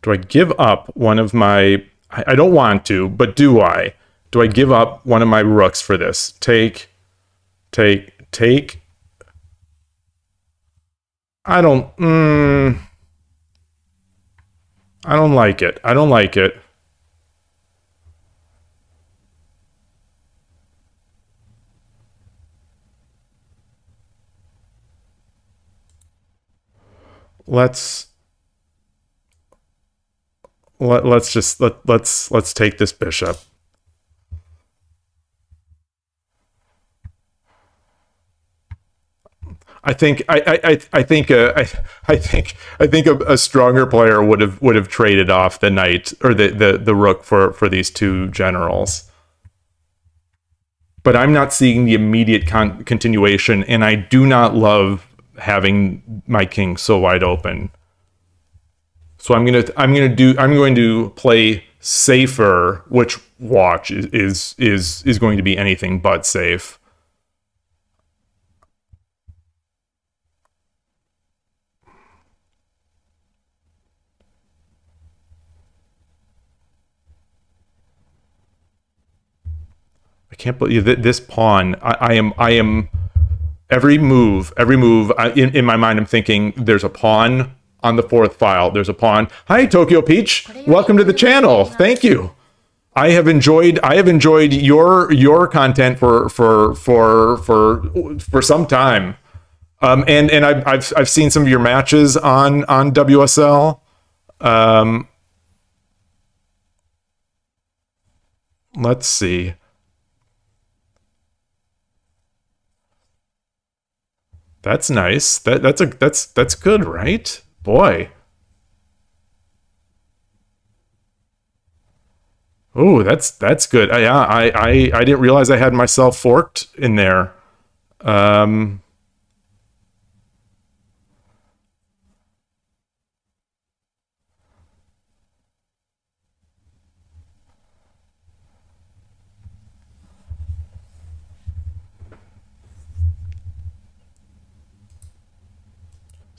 do I give up one of my I, I don't want to, but do I? Do I give up one of my rooks for this? Take take take I don't mm, I don't like it. I don't like it. let's let, let's just let, let's let's take this bishop I think I I I think uh, I I think I think a, a, stronger player would have would have traded off the knight or the the the rook for for these two generals. But I'm not seeing the immediate con- continuation, and I do not love having my king so wide open. So I'm gonna I'm gonna do I'm going to play safer, which watch is is is, is going to be anything but safe. I can't believe that this pawn. I, I am I am every move, every move, I, in, in my mind, I'm thinking there's a pawn on the fourth file. There's a pawn. Hi, Tokyo Peach. Welcome to the channel. Thank you. I have enjoyed I have enjoyed your your content for for for for for some time. Um, and and I've, I've I've seen some of your matches on on WSL. Um, let's see. That's nice. That that's a that's that's good, right? Boy. Oh, that's that's good. I, yeah, I I I didn't realize I had myself forked in there. Um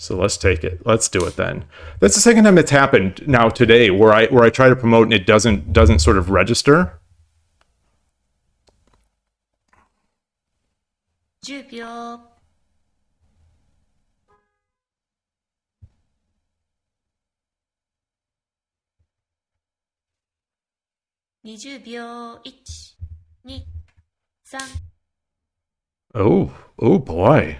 So let's take it. Let's do it then. That's the second time it's happened now today where I where I try to promote and it doesn't doesn't sort of register. 10秒20秒1 2 3 Oh, oh boy.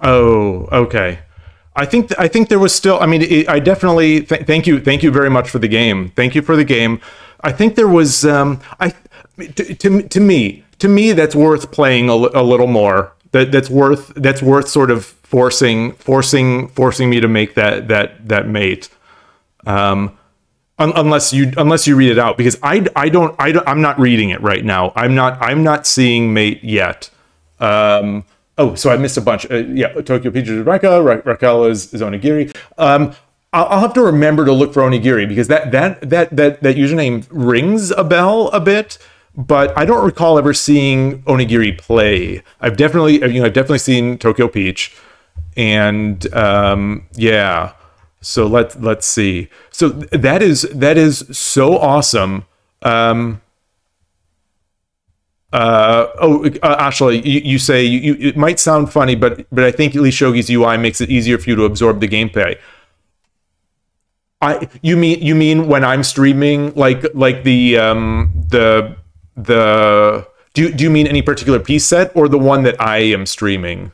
Oh, okay. I think th- I think there was still. I mean, it, I definitely th- thank you, thank you very much for the game. Thank you for the game. I think there was. Um, I to, to, to me to me that's worth playing a, a little more. That that's worth that's worth sort of forcing forcing forcing me to make that that that mate. Um, un- unless you unless you read it out because I I don't I don't, I'm not reading it right now. I'm not I'm not seeing mate yet. Um, oh, so I missed a bunch. Uh, yeah, Tokyo Peach is Raquel. Ra- Raquel is, is Onigiri. Um, I'll, have to remember to look for Onigiri because that that that that that username rings a bell a bit. But I don't recall ever seeing Onigiri play. I've definitely, you know, I've definitely seen Tokyo Peach, and um, yeah. So let's let's see. So that is that is so awesome. Um, uh, oh, uh, Ashley, you, you say you, you, it might sound funny, but but I think Lishogi's UI makes it easier for you to absorb the gameplay. I you mean you mean when I'm streaming like like the um the the do do you mean any particular piece set or the one that I am streaming?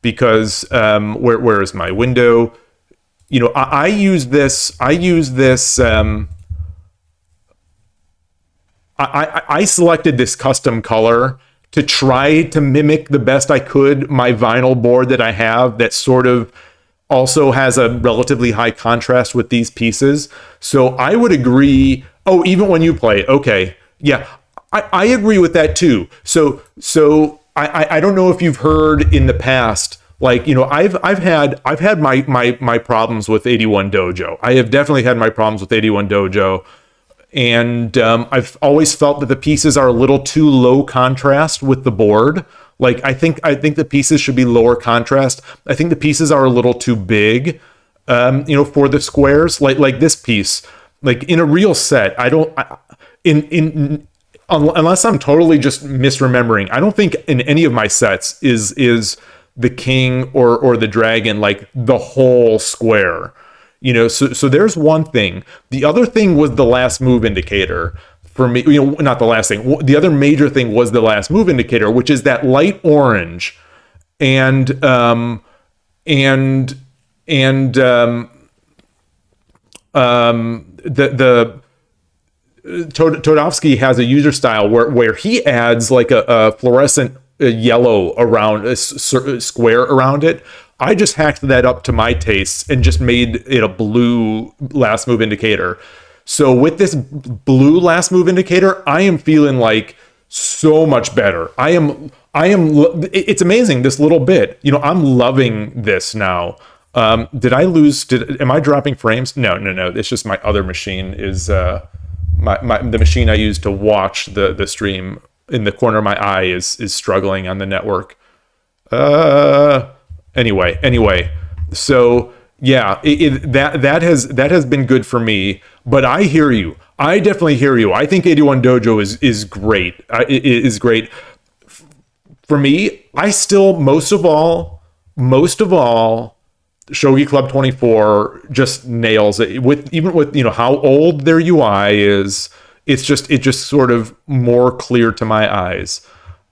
Because um where where is my window? You know, I, I use this I use this um I, I, I selected this custom color to try to mimic the best I could my vinyl board that I have that sort of also has a relatively high contrast with these pieces. So I would agree. Oh, even when you play, okay, yeah, I, I agree with that too. So so I, I don't know if you've heard in the past like you know i've i've had i've had my my my problems with 81 dojo. I have definitely had my problems with 81 dojo. And um, i've always felt that the pieces are a little too low contrast with the board. Like i think i think the pieces should be lower contrast. I think the pieces are a little too big um, you know for the squares. Like like this piece like in a real set i don't I, in in unless i'm totally just misremembering i don't think in any of my sets is is the king or or the dragon like the whole square. You know so so there's one thing. The other thing was the last move indicator for me you know not the last thing. The other major thing was the last move indicator which is that light orange and um and and um um the the Todovsky has a user style where, where he adds like a, a fluorescent yellow around a square around it. I just hacked that up to my tastes and just made it a blue last move indicator. So with this blue last move indicator, I am feeling like so much better. I am I am it's amazing this little bit. You know, I'm loving this now. Um did I lose did am I dropping frames? No, no, no. It's just my other machine is uh my, my the machine I use to watch the the stream in the corner of my eye is is struggling on the network. Uh, anyway, anyway, so yeah, it, it, that that has that has been good for me. But I hear you. I definitely hear you. I think 81 Dojo is is great. Uh, is great. For me, I still most of all, most of all, Shogi Club 24 just nails it with even with you know how old their UI is it's just it just sort of more clear to my eyes.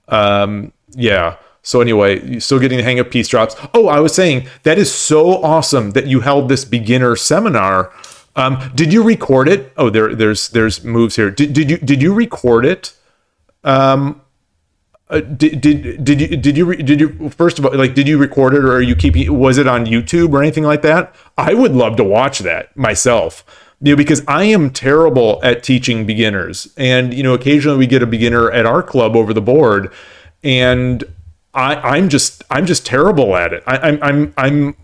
Um, yeah. So anyway, still getting the hang of piece drops. Oh, I was saying that is so awesome that you held this beginner seminar. Um, did you record it? Oh, there, there's, there's moves here. Did, did you, did you record it? Um, uh, did, did did you did you did you first of all like did you record it or are you keeping was it on YouTube or anything like that? I would love to watch that myself you know, because I am terrible at teaching beginners. And, you know, occasionally we get a beginner at our club over the board and I, I'm just, I'm just terrible at it. I, I'm, I'm, I'm,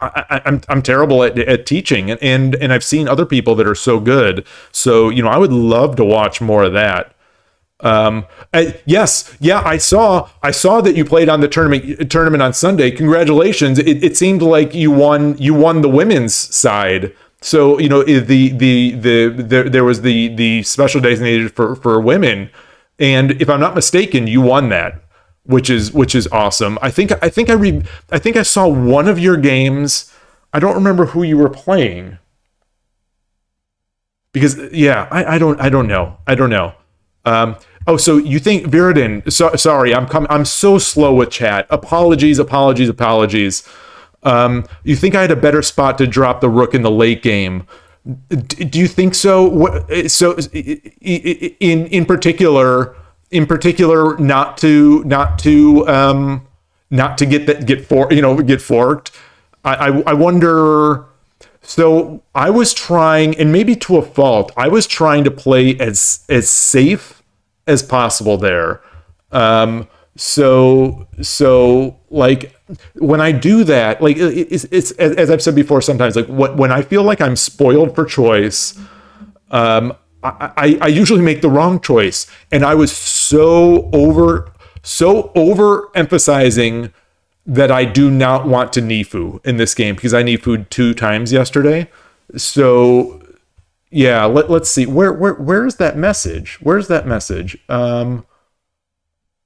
I, I'm I'm terrible at, at teaching and, and and I've seen other people that are so good. So you know I would love to watch more of that. Um, I, yes, yeah, I saw I saw that you played on the tournament tournament on Sunday. Congratulations! It, it seemed like you won you won the women's side. So you know the the the, the there was the the special designated for for women, and if I'm not mistaken, you won that, which is which is awesome. I think I think I re, I think I saw one of your games. I don't remember who you were playing because yeah, I, I don't I don't know I don't know. Um, oh, so you think Viridin? So, sorry, I'm com- I'm so slow with chat. Apologies, apologies, apologies. Um, you think I had a better spot to drop the rook in the late game? Do you think so? So, in in particular, in particular, not to not to um, not to get that get for you know get forked. I, I, I wonder. So I was trying, and maybe to a fault, I was trying to play as as safe as possible there. Um, so so like when I do that, like it's, it's as I've said before, sometimes like what when I feel like I'm spoiled for choice, um, I, I usually make the wrong choice, and I was so over so over emphasizing that I do not want to Nifu in this game because I Nifu'd two times yesterday. So yeah, let, let's see where where where is that message? Where's that message? Um,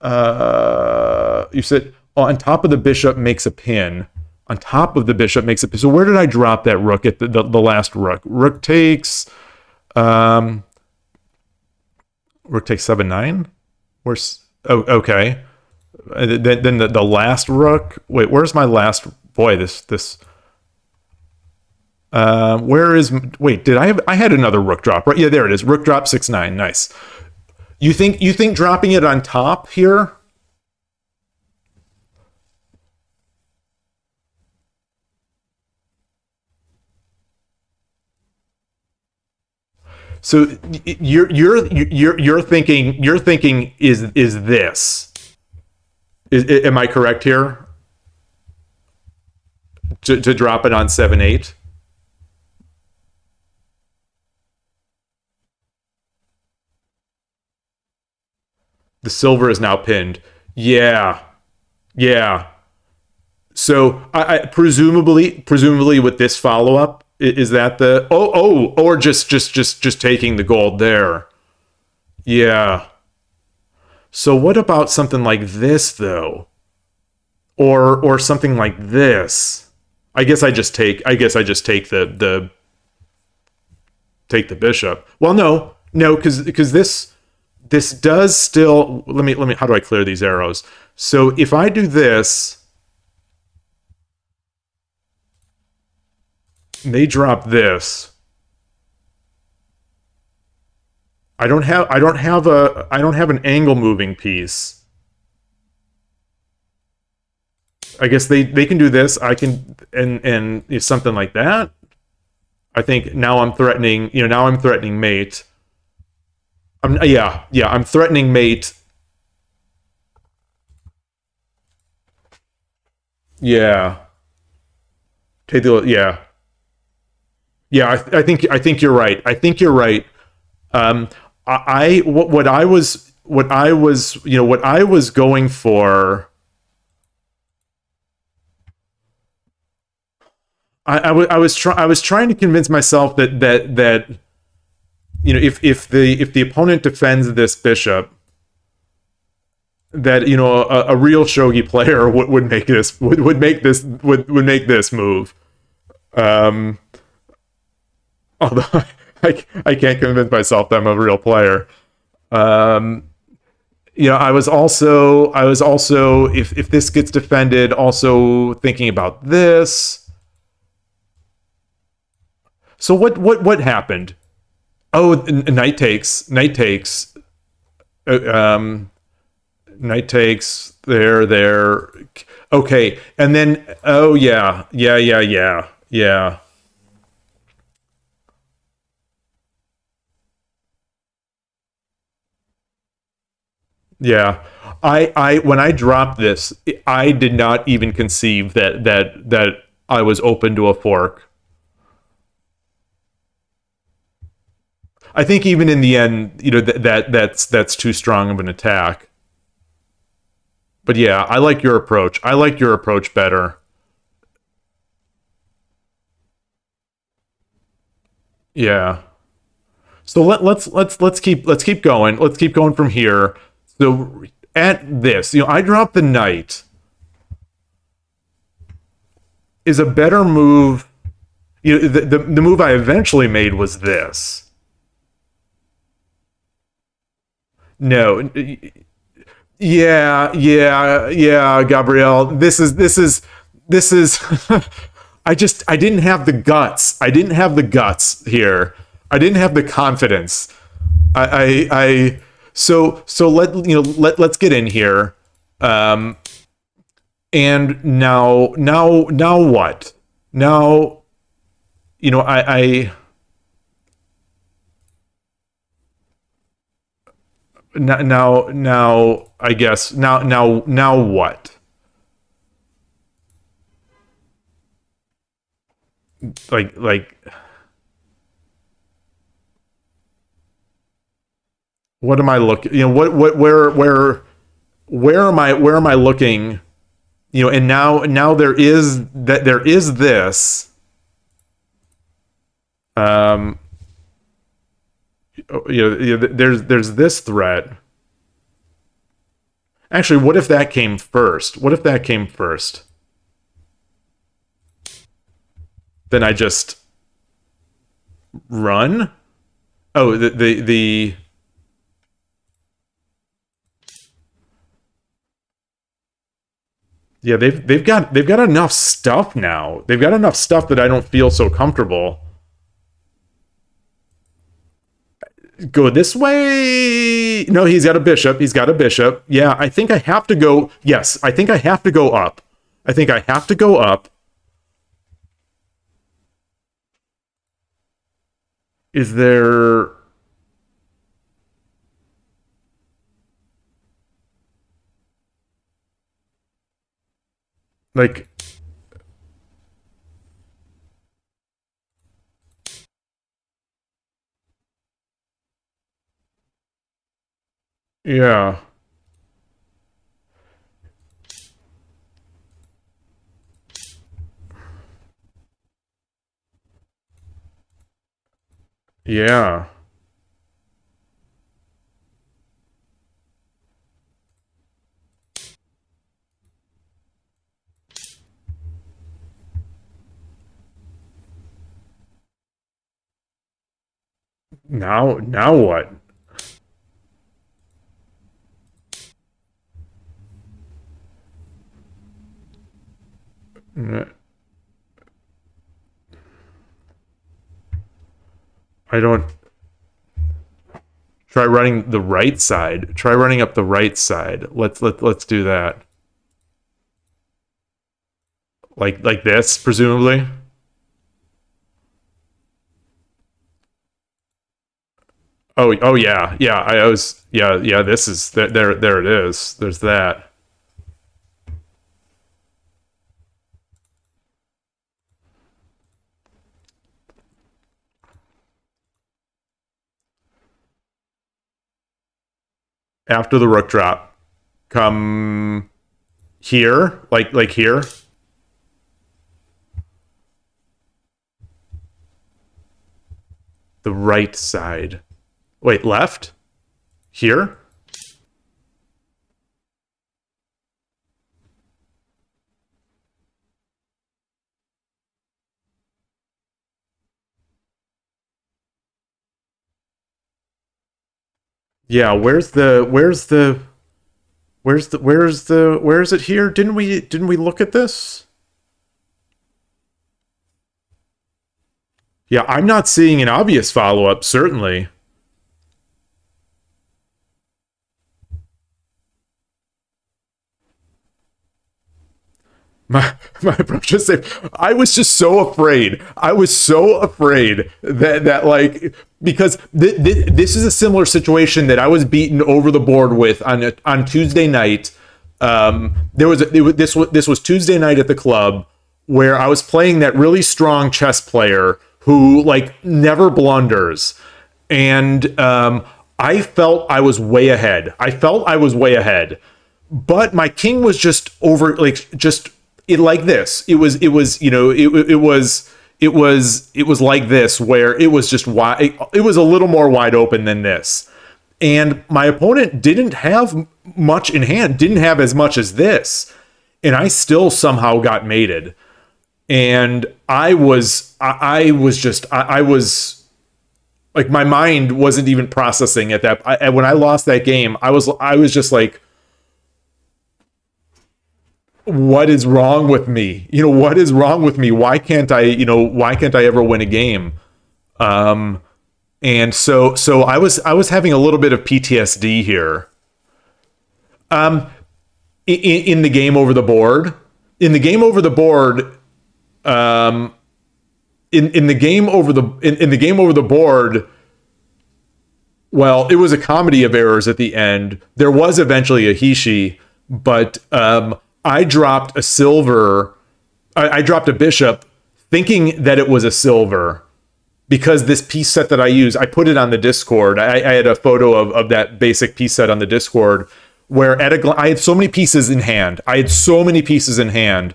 uh, you said on top of the bishop makes a pin. On top of the bishop makes a pin. So where did I drop that rook at the, the, the last rook? Rook takes, um, rook takes seven nine. Where's oh okay. Then then the, the last rook. Wait, where's my last boy? This this. Uh, where is wait? Did I have I had another rook drop right? Yeah, there it is. Rook drop six nine. Nice. You think you think dropping it on top here? So you're you're you're you're thinking you're thinking is is this? Is, am I correct here? To to drop it on seven eight. The silver is now pinned. Yeah, yeah. So I, I presumably presumably with this follow up is that the oh oh or just just just just taking the gold there? Yeah. So what about something like this though? Or or something like this? I guess I just take I guess I just take the the take the bishop. Well, no. No, cuz cuz this this does still let me let me how do I clear these arrows? So if I do this they drop this. I don't have I don't have a I don't have an angle moving piece. I guess they they can do this. I can and and if something like that. I think now I'm threatening, you know, now I'm threatening mate. I'm yeah, yeah, I'm threatening mate. Yeah. Take the yeah. Yeah, I, I, think I think you're right. I think you're right. Um, I, I what, what I was what I was you know what I was going for. I, I, I was trying I was trying to convince myself that that that you know if if the if the opponent defends this bishop that you know a, a real shogi player would, would make this would, would make this would, would make this move um although I, I can't convince myself that I'm a real player. Um, you know, I was also I was also if if this gets defended, also thinking about this. So what what what happened? Oh, knight takes knight takes. Uh, um, knight takes there there. Okay, and then oh yeah yeah yeah yeah yeah. Yeah. I, I when I dropped this, I did not even conceive that that that I was open to a fork. I think even in the end, you know that that that's that's too strong of an attack. But yeah, I like your approach. I like your approach better. Yeah. So let, let's let's let's keep let's keep going. Let's keep going from here. So at this, you know, I drop the knight is a better move. You know, the, the, the move I eventually made was this. No. Yeah, yeah, yeah, Gabrielle. This is this is this is I just I didn't have the guts. I didn't have the guts here. I didn't have the confidence. I I, I so so let you know let let's get in here. Um, and now now now what? Now, you know I. I now now now I guess now now now what? Like like what am I looking? You know, what what where where where am I where am I looking? You know, and now now there is that there is this. Um, Oh, you know, there's there's this threat. Actually, what if that came first? What if that came first? Then I just run. Oh, the the the Yeah, they've they've got they've got enough stuff now. They've got enough stuff that I don't feel so comfortable. Go this way. No, he's got a bishop. He's got a bishop. Yeah, I think I have to go. Yes, I think I have to go up. I think I have to go up. Is there like yeah. Yeah. Now now what I don't try running the right side. Try running up the right side. Let's let let's do that. Like like this, presumably. Oh oh yeah yeah. I was yeah yeah. This is there there there it is. There's that. After the rook drop, come here, like like here. The right side. Wait, left? Here? Yeah, where's the where's the where's the where's the where is it here? Didn't we didn't we look at this? Yeah, I'm not seeing an obvious follow-up, certainly. My my safe. I was just so afraid. I was so afraid that that like because th- th- this is a similar situation that I was beaten over the board with on a, on Tuesday night. Um, there was, a, was this was this was Tuesday night at the club where I was playing that really strong chess player who like never blunders, and um, I felt I was way ahead. I felt I was way ahead, but my king was just over like just it like this. It was it was you know it it was it was it was like this where it was just wide it, it was a little more wide open than this. And my opponent didn't have much in hand, didn't have as much as this. And I still somehow got mated. And I was I, I was just I, I was like my mind wasn't even processing at that I, when I lost that game. I was I was just like what is wrong with me? You know, what is wrong with me? Why can't I, you know, why can't I ever win a game? Um, and so, so I was, I was having a little bit of PTSD here. Um, in, in the game over the board, in the game over the board, um, in in the game over the in, in the game over the board. Well, it was a comedy of errors at the end. There was eventually a hisshi, but um, I dropped a silver. I, I dropped a bishop, thinking that it was a silver, because this piece set that I use, I put it on the Discord. I, I had a photo of, of that basic piece set on the Discord, where at a gl- I had so many pieces in hand. I had so many pieces in hand,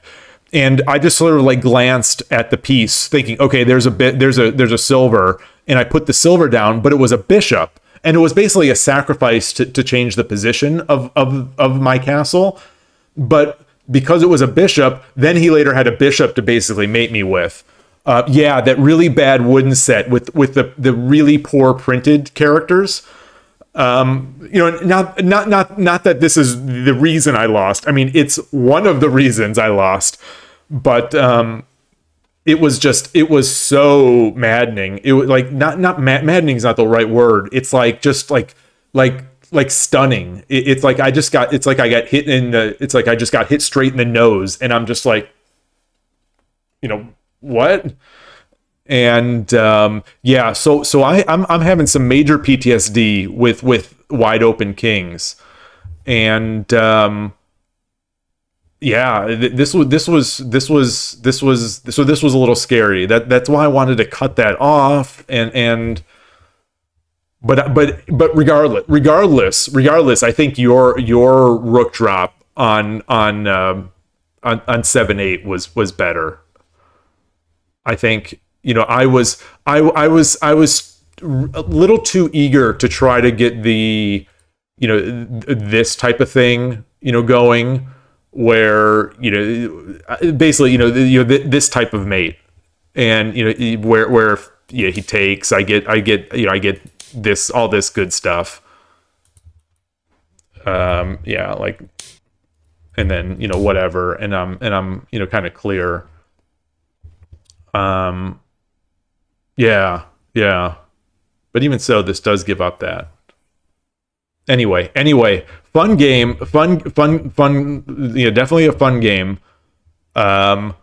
and I just sort of like glanced at the piece, thinking, okay, there's a bit, there's a there's a silver, and I put the silver down, but it was a bishop, and it was basically a sacrifice to, to change the position of of of my castle but because it was a bishop, then he later had a bishop to basically mate me with. Uh, yeah, that really bad wooden set with with the the really poor printed characters. Um, you know, not not not not that this is the reason I lost. I mean, it's one of the reasons I lost, but um, it was just it was so maddening. It was like not not mad- maddening is not the right word. It's like just like like like stunning. It, it's like I just got it's like I got hit in the it's like I just got hit straight in the nose, and I'm just like, you know what? and um, yeah, so so I I'm I'm having some major PTSD with with wide open kings, and um, yeah, th- this was this was this was this was so this was a little scary. That that's why I wanted to cut that off, and and but but but regardless regardless regardless, I think your your rook drop on on um, on on seven eight was was better. I think you know I was I I was I was a little too eager to try to get the you know th- this type of thing you know going where you know basically you know the, you know th- this type of mate and you know where where yeah he takes I get I get you know I get this all this good stuff um yeah like and then you know whatever and I'm and I'm you know kind of clear um yeah, yeah. But even so, this does give up that. Anyway, anyway, fun game, fun, fun, fun. You know, definitely a fun game. Um,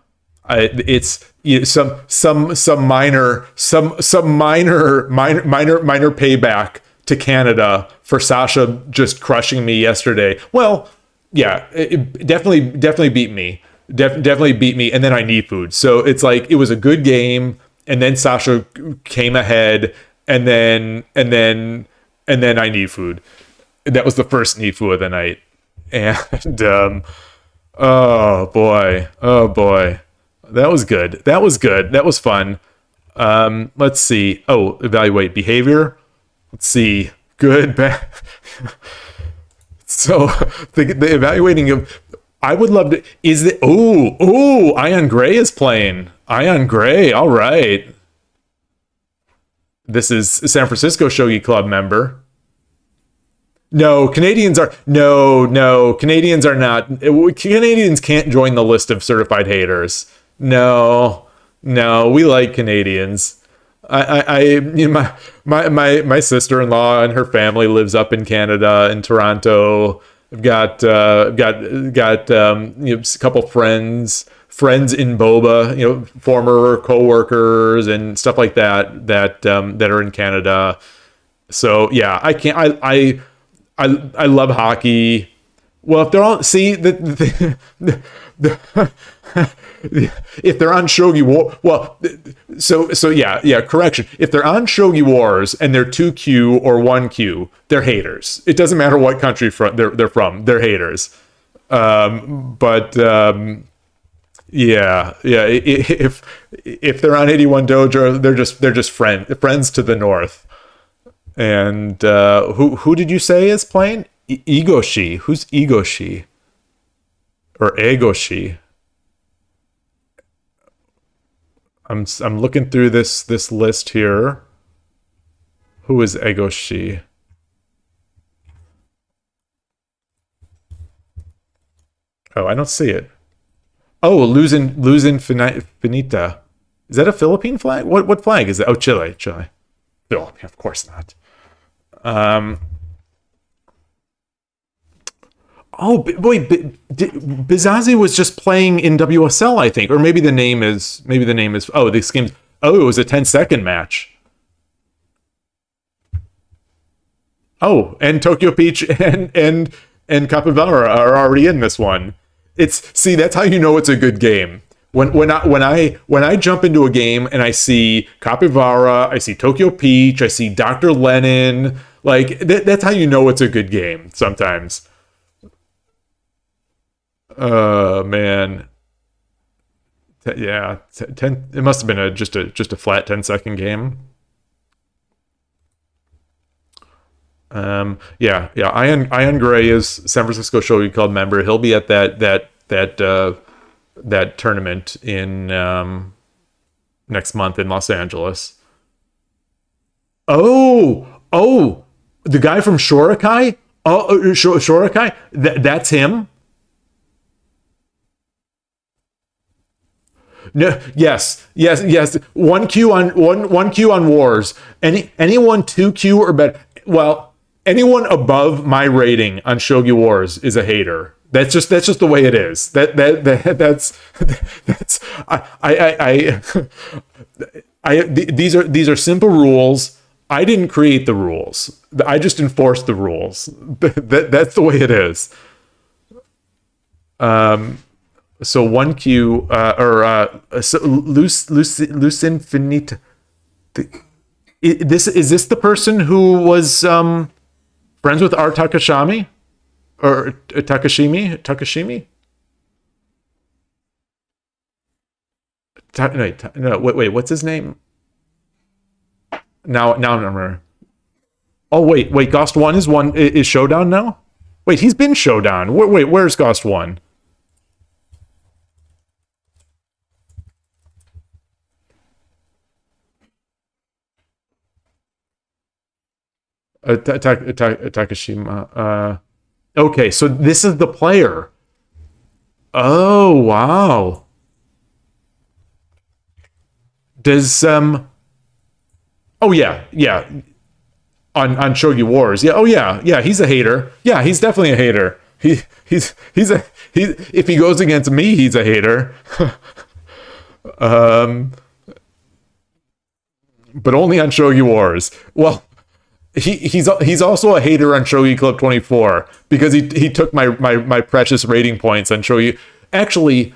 It's you know, some some some minor some some minor minor minor minor payback to Canada for Sasha just crushing me yesterday. Well, yeah, it definitely definitely beat me. Def, definitely beat me, and then I need food. So it's like it was a good game and then Sasha came ahead, and then and then and then I need food. That was the first need food of the night, and um, oh boy, oh boy, that was good. That was good. That was fun. Um, let's see. Oh, evaluate behavior. Let's see. Good, bad. so the, the evaluating of I would love to. Is it? Oh, oh, Ion Gray is playing. Ion Gray. All right. This is San Francisco Shogi Club member. No, Canadians are no, no. Canadians are not. Canadians can't join the list of certified haters. No, no. We like Canadians. I, I, I my, my, my, my sister-in-law and her family lives up in Canada in Toronto. I've got, uh, got, got, um, you know, a couple friends friends in boba you know former co-workers and stuff like that that um, that are in canada so yeah i can't i i i, I love hockey well if they're all see the, the, the if they're on shogi war well so so yeah yeah correction if they're on shogi wars and they're 2q or 1q they're haters it doesn't matter what country from they're, they're from they're haters um, but um, yeah, yeah. If if they're on 81 Dojo, they're just they're just friend friends to the north. And uh, who who did you say is playing? I- Igoshi. Who's Igoshi? Or Egoshi? I'm I'm looking through this this list here. Who is Egoshi? Oh, I don't see it. Oh, losing losing finita. Is that a Philippine flag? What what flag is that? Oh, Chile, Chile. Philippine, of course not. Um. Oh boy, Bizazi was just playing in WSL, I think, or maybe the name is maybe the name is. Oh, this game. Oh, it was a 10 second match. Oh, and Tokyo Peach and and and Capybara are already in this one it's see that's how you know it's a good game. When when I when I when I jump into a game and I see Capybara, I see Tokyo Peach, I see Dr. Lennon, like that, that's how you know it's a good game sometimes. Uh man. Yeah, 10 it must have been a just a just a flat 10 second game. Um, yeah, yeah. Ian Ian Gray is San Francisco Shogi Club member. He'll be at that that that uh, that tournament in um, next month in Los Angeles. Oh, oh, The guy from Shorakai? Oh, uh, Shorakai? Th- that's him? No, yes, yes, yes. One Q on one one Q on wars. Any anyone two Q or better. Well, anyone above my rating on Shogi Wars is a hater. That's just that's just the way it is. That that, that that's that's I I I, I, I these are these are simple rules. I didn't create the rules. I just enforce the rules. That, that's the way it is. Um, so one Q uh, or uh, so loose loose loose infinite. This is this the person who was um friends with Art Takashami or Takashimi Takashimi. Ta- no, ta- no, wait, wait, what's his name? Now, now I remember. Oh wait, wait, Ghost One is one is Showdown now. Wait, he's been Showdown. Wait, wait, where's Ghost One? Uh, ta- ta- ta- Takashima. Uh, okay, so this is the player. Oh wow. Does um? Oh yeah, yeah. On on Shogi Wars, yeah. Oh yeah, yeah. He's a hater. Yeah, he's definitely a hater. He he's he's a he. If he goes against me, he's a hater. um, but only on Shogi Wars. Well, he he's he's also a hater on Shogi Club 24 because he he took my my my precious rating points on Shogi. Actually,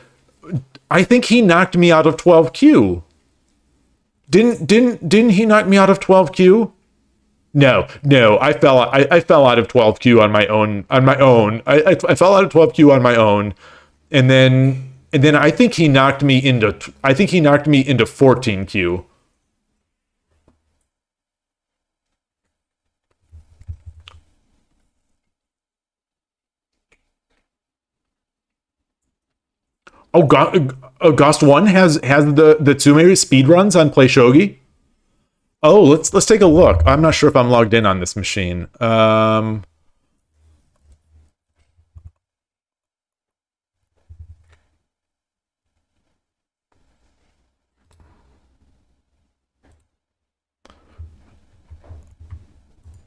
I think he knocked me out of 12Q. Didn't didn't didn't he knock me out of 12Q? No, no, I fell I, I fell out of 12Q on my own on my own. I, I I fell out of 12Q on my own, and then and then I think he knocked me into I think he knocked me into 14Q. Oh, Ghost One has has the the Tsume speed runs on Play Shogi. Oh, let's let's take a look. I'm not sure if I'm logged in on this machine. Um,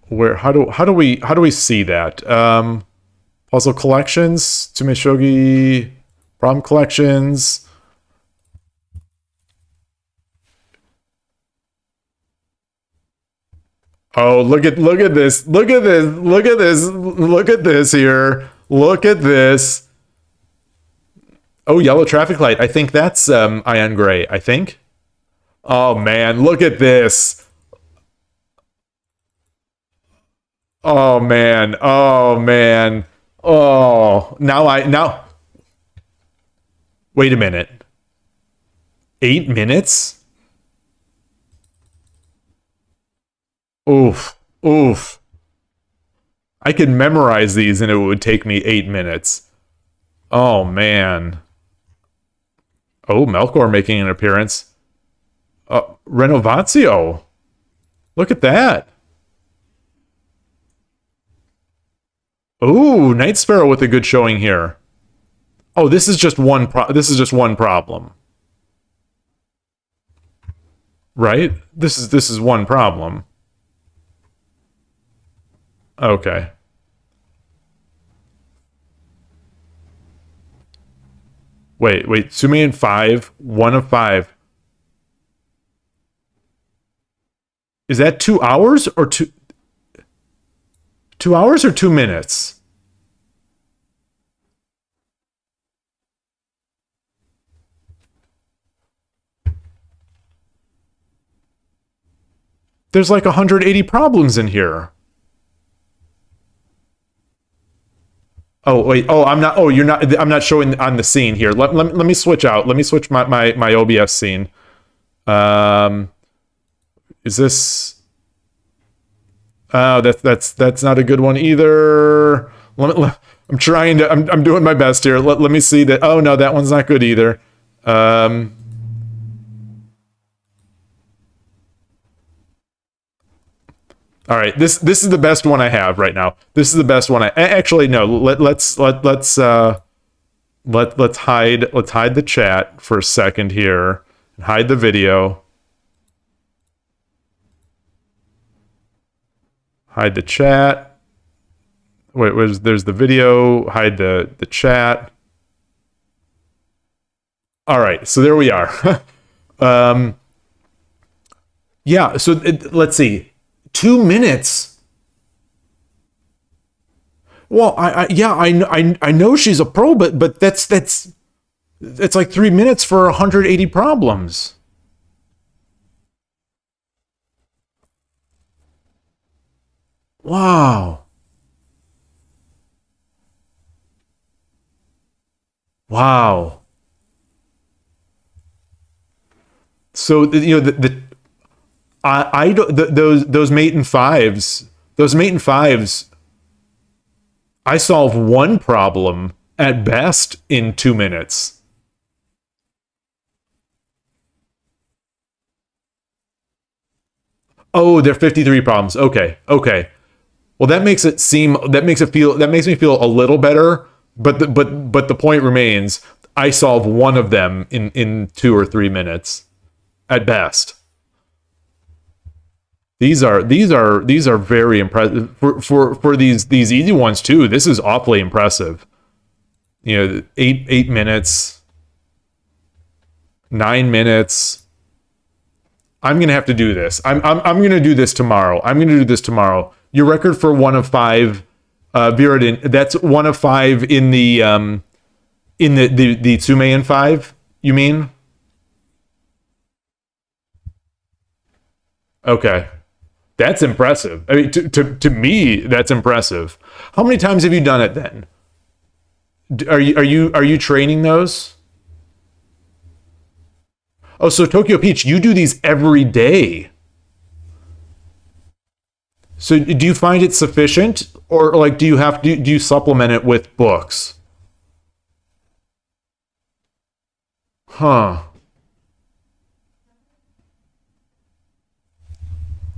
where how do how do we how do we see that? Um, puzzle collections, Tsume Shogi, problem collections. Oh, look at look at this. Look at this. Look at this. Look at this here. Look at this. Oh, yellow traffic light. I think that's um Ion Gray, I think. Oh man, look at this. Oh man. Oh man. Oh, now I now Wait a minute. 8 minutes? Oof. Oof. I could memorize these and it would take me eight minutes. Oh, man. Oh, Melkor making an appearance. Uh, Renovatio. Look at that. Ooh, Night Sparrow with a good showing here. Oh, this is just one pro- this is just one problem. Right? This is this is one problem. Okay. Wait, wait, Tsume in five, one of five. Is that two hours or two two hours or two minutes? There's like 180 problems in here. Oh wait. Oh, I'm not. Oh, you're not. I'm not showing on the scene here. Let, let, let me switch out. Let me switch my, my my OBS scene. Um, is this? Oh, that's that's that's not a good one either. Let me, let, I'm trying to. I'm I'm doing my best here. Let let me see that. Oh no, that one's not good either. Um. All right, this this is the best one I have right now. This is the best one I actually no. Let let's let let's uh let let's hide let's hide the chat for a second here and hide the video. Hide the chat. Wait, was there's the video? Hide the the chat. All right, so there we are. um, yeah, so it, let's see two minutes. Well, I, I yeah, I, I I know she's a pro, but but that's that's it's like three minutes for 180 problems. Wow. Wow. So you know the, the I, I don't th- those those mate and fives those mate and fives. I solve one problem at best in two minutes. Oh, they're 53 problems. Okay, okay. Well, that makes it seem that makes it feel that makes me feel a little better. But the, but but the point remains. I solve one of them in in two or three minutes, at best. These are these are these are very impressive for for for these these easy ones too. This is awfully impressive. You know, eight eight minutes, nine minutes. I'm gonna have to do this. I'm I'm I'm gonna do this tomorrow. I'm gonna do this tomorrow. Your record for one of five, uh, Viridin. That's one of five in the um, in the the the Tsumeyan five. You mean? Okay. That's impressive. I mean, to, to, to me, that's impressive. How many times have you done it then? Are you are you are you training those? Oh, so Tokyo Peach, you do these every day. So do you find it sufficient, or like do you have to do you supplement it with books? Huh.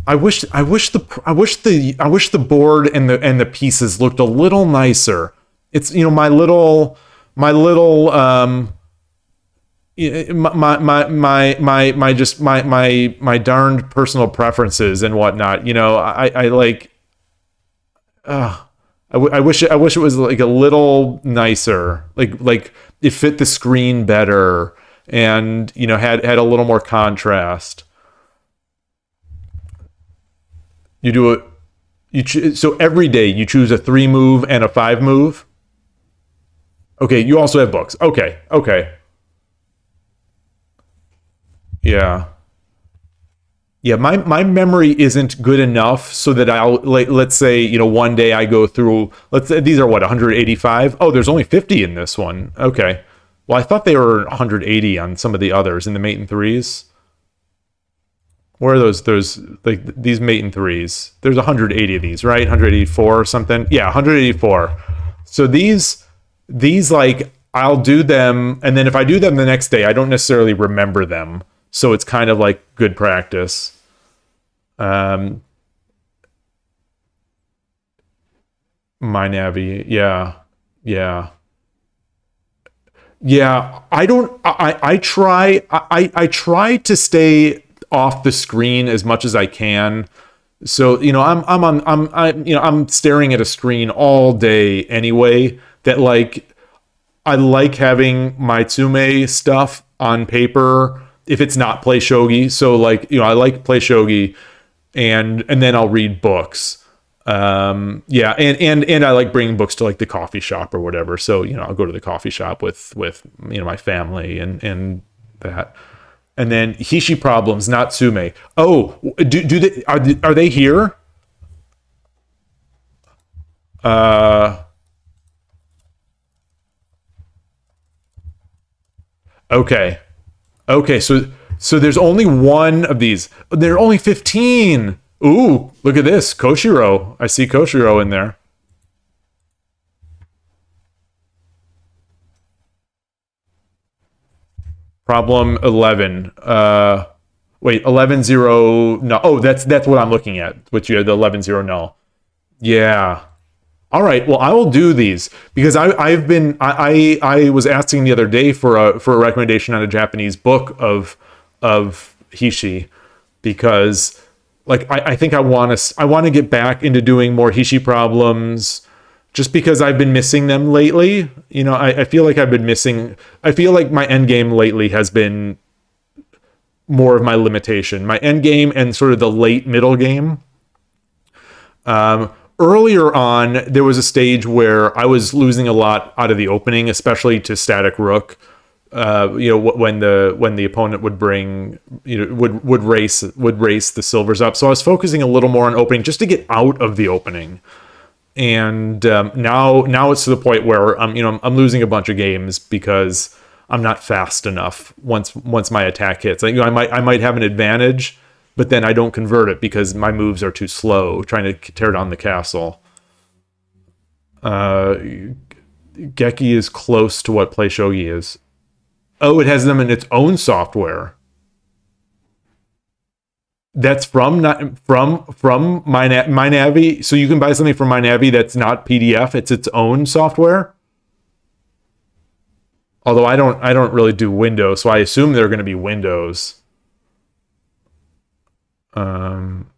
I wish I wish the I wish the I wish the board and the and the pieces looked a little nicer. It's you know my little my little um my my my my my just my my my darned personal preferences and whatnot. You know, I I like. Uh, I, wish it, I wish it was like a little nicer, like like it fit the screen better, and you know had had a little more contrast. You do it. You cho- so every day you choose a three move and a five move. Okay, you also have books. Okay, okay. Yeah. Yeah, my, my memory isn't good enough so that I'll like let's say, you know, one day I go through let's say these are what, 185? Oh, there's only 50 in this one. Okay. Well, I thought they were 180 on some of the others in the mate and threes. Where are those? Those like these mate and threes. There's 180 of these, right? 184 or something. Yeah, 184. So these these like I'll do them, and then if I do them the next day, I don't necessarily remember them. So it's kind of like good practice. Um, Mynavi, yeah, yeah, yeah. I don't. I I try. I I try to stay off the screen as much as I can. So you know, I'm I'm on I'm I you know I'm staring at a screen all day anyway. That like I like having my Tsume stuff on paper if it's not play shogi. So like you know I like play shogi, and and then I'll read books. Um, yeah, and and and I like bringing books to like the coffee shop or whatever. So you know I'll go to the coffee shop with with you know my family and and that and then Hisshi problems, Natsume. Oh, do do they are are they here? Uh. Okay. Okay, so so there's only one of these. There are only 15. Ooh, look at this. Koshiro. I see Koshiro in there. Problem 11. Uh, Wait, 11 0 no. Oh, that's that's what I'm looking at. Which you had the 11 0 no. Yeah. All right. Well, I will do these because I I've been I I, I was asking the other day for a for a recommendation on a Japanese book of of Hisshi because like I, I think I want to I want to get back into doing more Hisshi problems just because I've been missing them lately. You know, I, I feel like I've been missing. I feel like my end game lately has been more of my limitation. My end game and sort of the late middle game. Um, earlier on, there was a stage where I was losing a lot out of the opening, especially to static rook. Uh, you know, when the when the opponent would bring, you know, would would race would race the silvers up. So I was focusing a little more on opening just to get out of the opening. And um, now now it's to the point where I'm you know I'm losing a bunch of games because I'm not fast enough once once my attack hits. Like, you know, I might I might have an advantage, but then I don't convert it because my moves are too slow trying to tear down the castle. Uh, Geki is close to what Play Shogi is. Oh, it has them in its own software. That's from not from from my Mynavi. So you can buy something from Mynavi that's not PDF. It's its own software. Although I don't I don't really do Windows, so I assume they're going to be Windows. Um,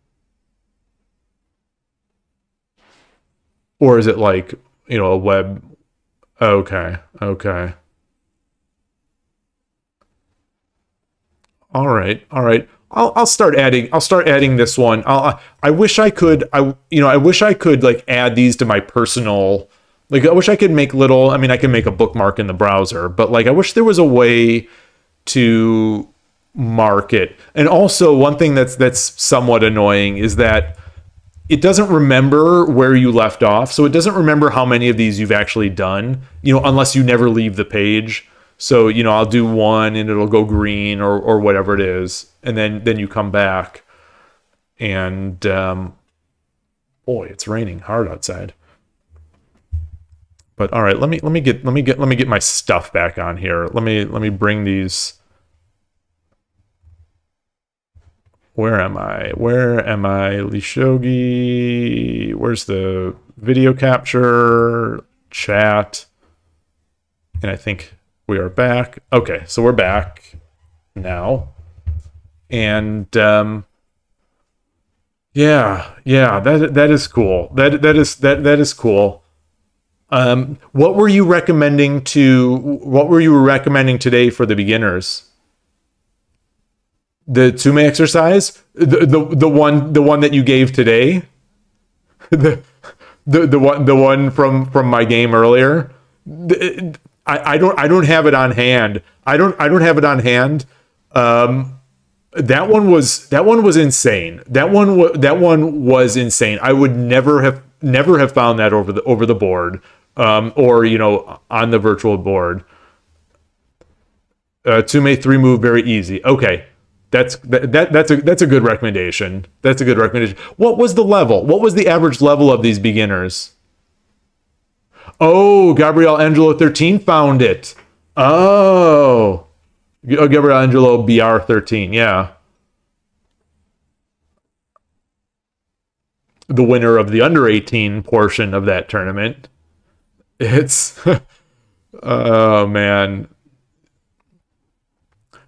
or is it like you know a web? Okay, okay. All right, all right. I'll I'll start adding I'll start adding this one. I'll I wish I could I you know I wish I could like add these to my personal like I wish I could make little I mean I can make a bookmark in the browser, but like I wish there was a way to mark it. And also one thing that's that's somewhat annoying is that it doesn't remember where you left off. So it doesn't remember how many of these you've actually done, you know, unless you never leave the page. So, you know, I'll do one and it'll go green or or whatever it is. And then then you come back and um boy, it's raining hard outside. But all right, let me let me get let me get let me get my stuff back on here. Let me let me bring these. Where am I? Where am I? Lishogi. Where's the video capture? Chat. And I think we are back. Okay, so we're back now. And um yeah, yeah, that that is cool. That that is that that is cool. Um, what were you recommending to? What were you recommending today for the beginners? The Tsume exercise, the, the the one the one that you gave today, the the the one the one from from my game earlier. The, I, don't I don't have it on hand. I don't I don't have it on hand. Um, that one was that one was insane. That one that one was insane. I would never have never have found that over the over the board um, or you know on the virtual board. Uh, Tsume three move very easy. Okay, that's that, that that's a that's a good recommendation. That's a good recommendation. What was the level? What was the average level of these beginners? Oh, Gabriel Angelo 13 found it. Oh. oh Gabriel Angelo BR 13. Yeah. The winner of the under 18 portion of that tournament. It's oh man.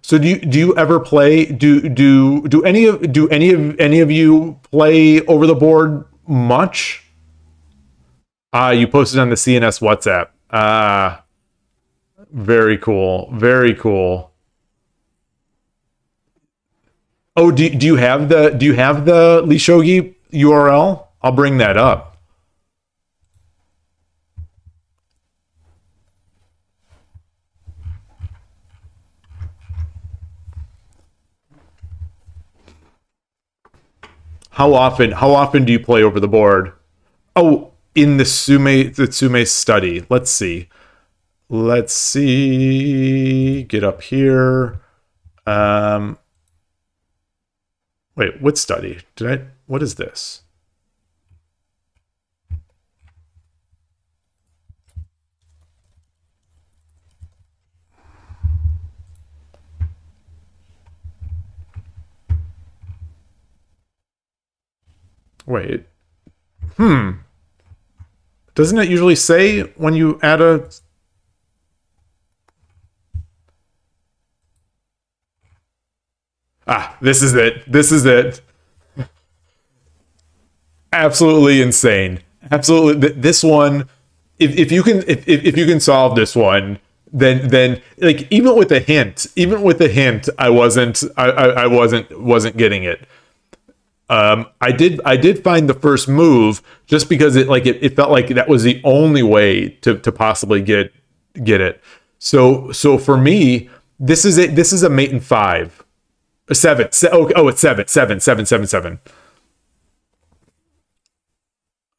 So do you do you ever play do do do any of do any of any of you play over the board much? Ah, you posted on the CNS WhatsApp. Ah, very cool. Very cool. Oh, do, do you have the do you have the Lishogi URL? I'll bring that up. How often? How often do you play over the board? Oh, in the Sume the Tsume study. Let's see. Let's see. Get up here. Um, wait, what study? Did I? What is this? Wait. Hmm. Doesn't it usually say when you add a Ah, this is it. This is it. Absolutely insane. Absolutely. This one, if, if you can, if, if you can solve this one, then then like even with a hint, even with a hint, I wasn't, I, I, I wasn't, wasn't getting it. Um, I did, I did find the first move just because it like it, it felt like that was the only way to to possibly get get it. So so for me, this is it. This is a mate in five a Seven. Se- oh, oh, it's seven. Seven. Seven. Seven. Seven.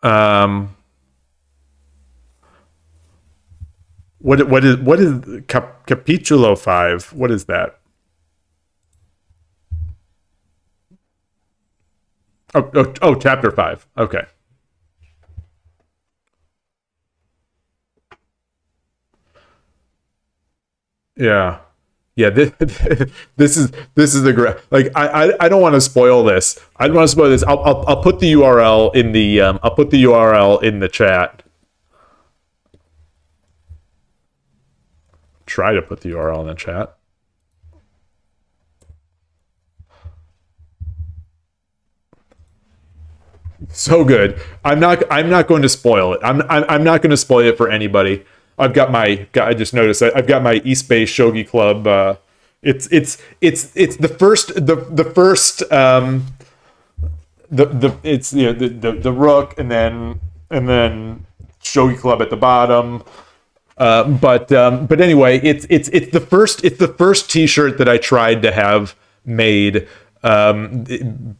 Um. What what is what is cap, capitulo five? What is that? Oh, oh, oh, chapter five. Okay. Yeah. Yeah this, this is this is the gra- like I, I i don't want to spoil this. I don't want to spoil this. I'll i'll, I'll put the url in the um, i'll put the url in the chat. Try to put the url in the chat so good i'm not i'm not going to spoil it i'm i'm, I'm not going to spoil it for anybody I've got my. I just noticed I've got my East Bay Shogi Club. Uh, it's it's it's it's the first the the first um, the the it's you know the, the the rook and then and then Shogi Club at the bottom. Uh, but um, but anyway, it's it's it's the first it's the first T-shirt that I tried to have made um,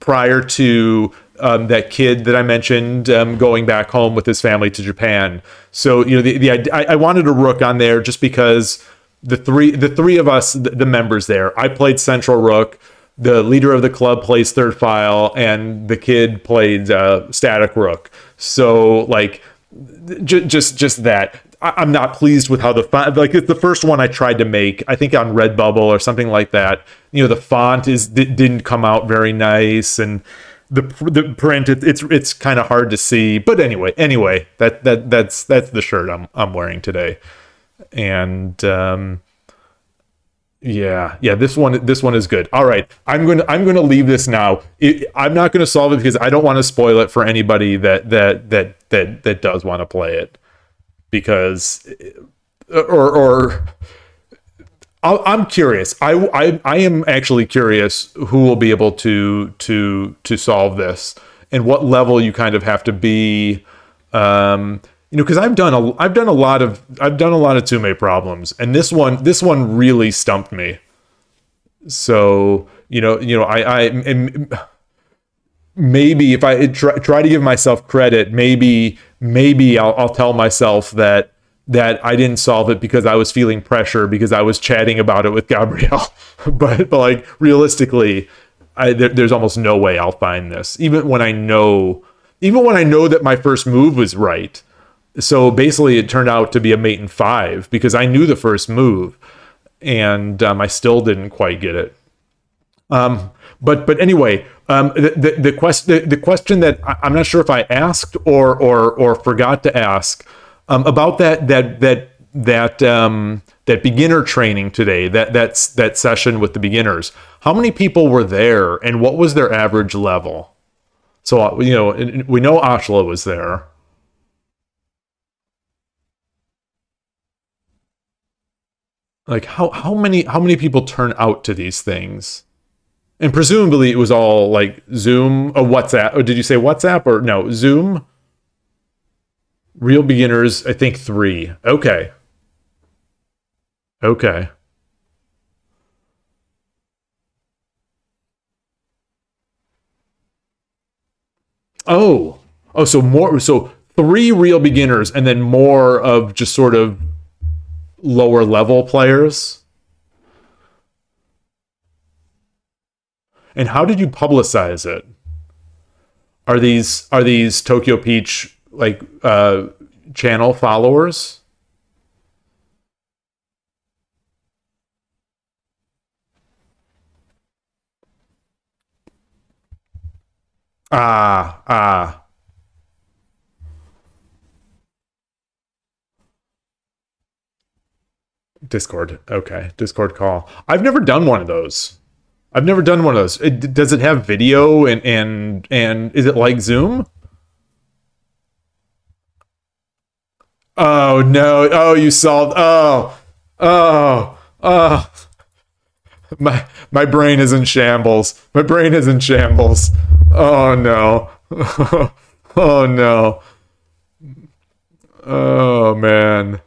prior to um, that kid that I mentioned um, going back home with his family to Japan. So you know, the, the I, I wanted a rook on there just because the three the three of us the, the, members there. I played central rook. The leader of the club plays third file, and the kid played uh, static rook. So like, j- just just that. I- am not pleased with how the font like it's the first one I tried to make. I think on Redbubble or something like that. You know, the font is didn't come out very nice and the the print it, it's it's kind of hard to see but anyway anyway that that that's that's the shirt i'm i'm wearing today. And um yeah yeah this one this one is good. All right i'm going to i'm going to leave this now. It, i'm not going to solve it because i don't want to spoil it for anybody that that that that that does want to play it. Because or or I'm curious. I, I I am actually curious who will be able to to to solve this and what level you kind of have to be. Um, you know, because I've done a I've done a lot of I've done a lot of Tsume problems, and this one this one really stumped me. So you know you know I I maybe if I try, try to give myself credit, maybe maybe I'll, I'll tell myself that that I didn't solve it because I was feeling pressure because I was chatting about it with Gabrielle. but, but like realistically, I, there, there's almost no way I'll find this, even when I know, even when I know that my first move was right. So basically, it turned out to be a mate in five because I knew the first move, and um, I still didn't quite get it. Um, but but anyway, um, the the, the, quest, the, the question that I, I'm not sure if I asked or or or forgot to ask um, about that that that that um, that beginner training today, that that's that session with the beginners. How many people were there, and what was their average level? So uh, you know, we know Ashla was there. Like how how many how many people turn out to these things? And presumably it was all like Zoom or WhatsApp. Or did you say WhatsApp or no Zoom? Real beginners, I think three. Okay. Okay. Oh. Oh, so more so three real beginners and then more of just sort of lower level players. And how did you publicize it? Are these are these Tokyo Peach like uh, channel followers. Ah, ah. Discord. Okay. Discord call. I've never done one of those. I've never done one of those. It, does it have video and and and is it like Zoom? Oh no. Oh, you solved. Oh. Oh. Oh. My my brain is in shambles. My brain is in shambles. Oh no. oh no. Oh man.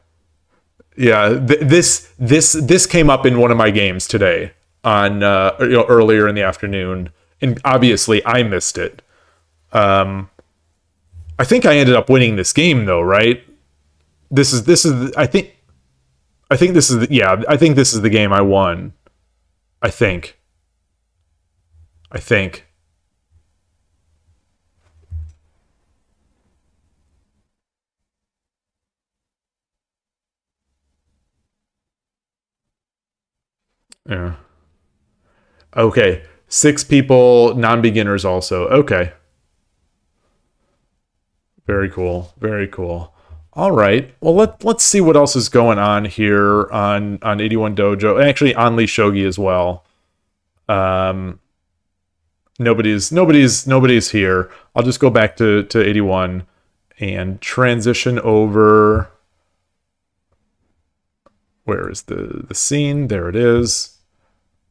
Yeah, th- this this this came up in one of my games today on uh, you know, earlier in the afternoon, and obviously I missed it. Um, I think I ended up winning this game though, right? This is this is I think I think this is the, yeah I think this is the game I won. I think. I think. Yeah. Okay. Six people, non beginners also. Okay. Very cool. Very cool. All right. Well, let let's see what else is going on here on on 81 Dojo. Actually, on Lishogi as well. Um, nobody's nobody's nobody's here. I'll just go back to to 81 and transition over. Where is the the scene? There it is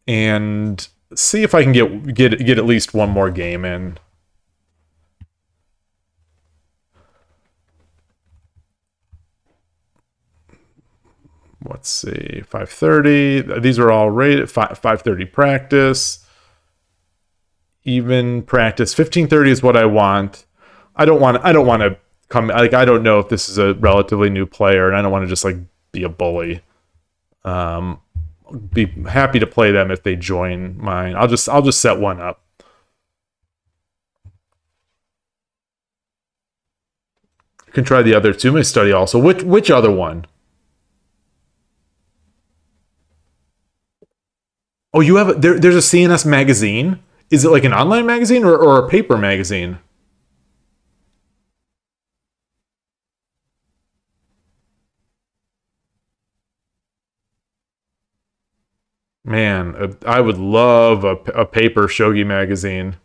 and see if I can get get get at least one more game in. Let's see, 5:30. These are all rated 5 5:30 practice. Even practice 15:30 is what I want. I don't want I don't want to come like I don't know if this is a relatively new player and I don't want to just like be a bully. Um be happy to play them if they join mine. I'll just I'll just set one up. Can try the other two. May study also. Which which other one? Oh, you have there. There's a CNS magazine. Is it like an online magazine or, or a paper magazine? Man, I would love a, a paper shogi magazine.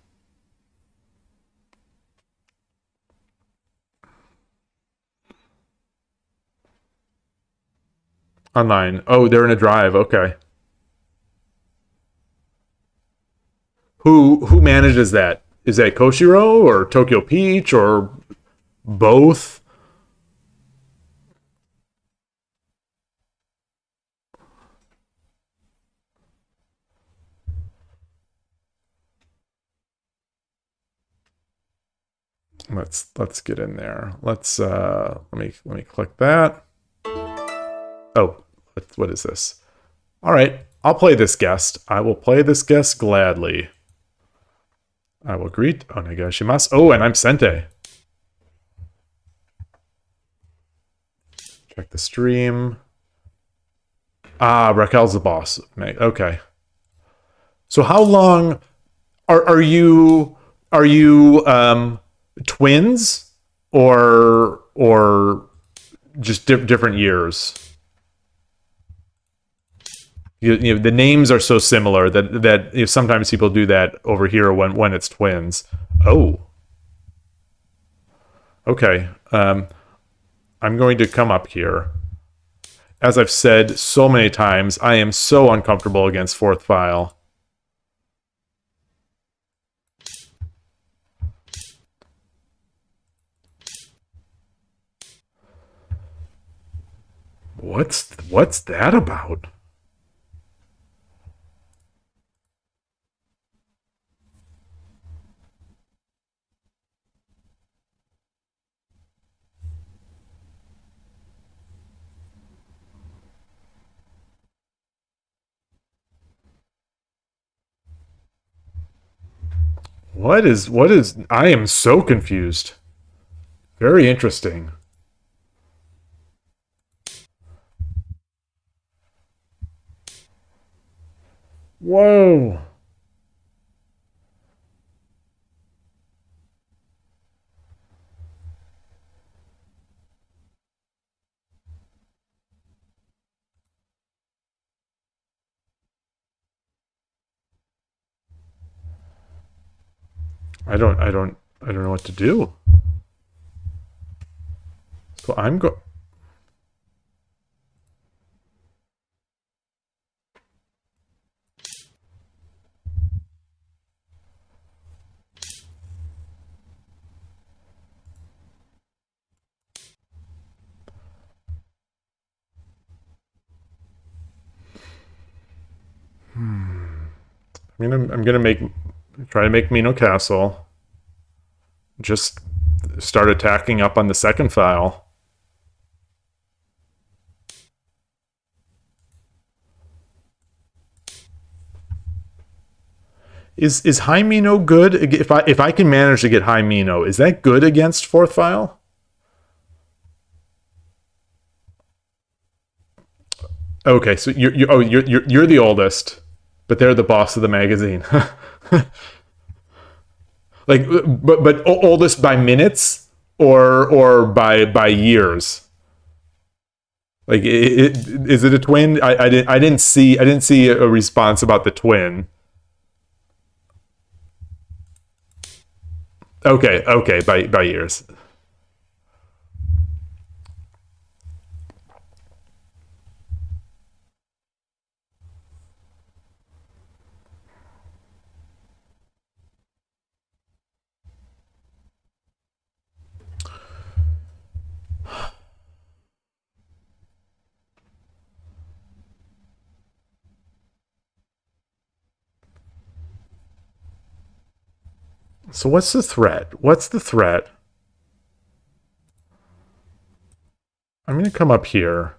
Online. Oh, they're in a drive. Okay. Who who manages that? Is that Koshiro or Tokyo Peach or both? let's let's get in there. Let's uh, let me let me click that. Oh, what, what is this? All right, I'll play this guest. I will play this guest gladly. I will greet Onegaishimasu. Oh, and I'm Sente. Check the stream. Ah, Raquel's the boss. Okay. So how long are are you are you um twins or or just di- different years? You, you know, the names are so similar that that you know, sometimes people do that over here when when it's twins. Oh, okay. Um, I'm going to come up here. As I've said so many times, I am so uncomfortable against fourth file. What's what's that about? What is what is I am so confused. Very interesting. Whoa. I don't I don't I don't know what to do. So I'm go I mean, I'm, I'm gonna make try to make Mino Castle. Just start attacking up on the second file. Is is high good? If I if I can manage to get high Mino, is that good against fourth file? Okay, so you're, you're oh you're, you're you're the oldest but they're the boss of the magazine. like, but but oldest by minutes or or by by years. Like, it, it, is it a twin? I, I didn't I didn't see I didn't see a response about the twin. Okay, okay, by by years. So what's the threat? What's the threat? I'm going to come up here.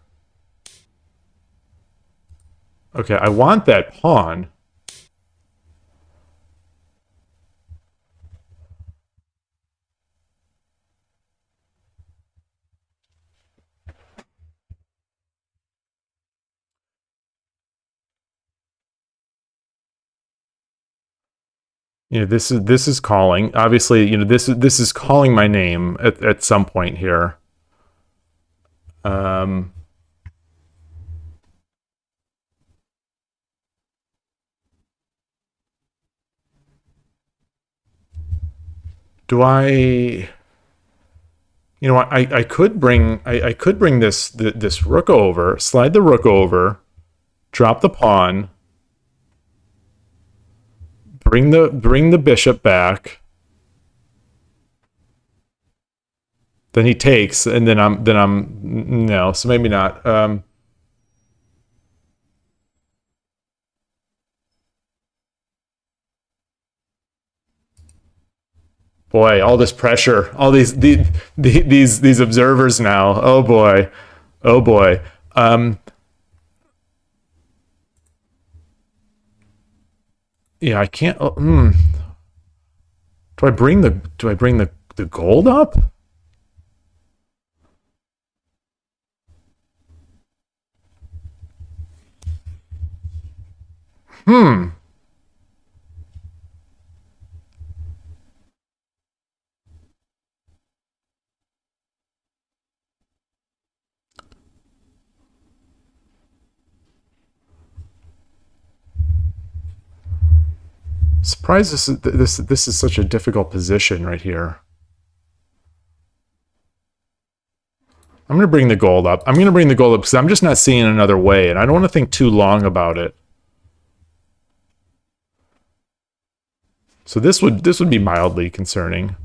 Okay, I want that pawn. You know this is this is calling obviously you know this is this is calling my name at, at some point here. Um do I you know I I could bring I, I could bring this this rook over slide the rook over drop the pawn Bring the bring the bishop back. Then he takes, and then I'm then I'm no, so maybe not. Um, boy, all this pressure, all these the, the, these these observers now. Oh boy, oh boy. Um, yeah, I can't. Oh, mm. Do I bring the Do I bring the the gold up? Hmm. Surprised this is, this this is such a difficult position right here. I'm going to bring the gold up. I'm going to bring the gold up because I'm just not seeing another way, and I don't want to think too long about it. So this would this would be mildly concerning.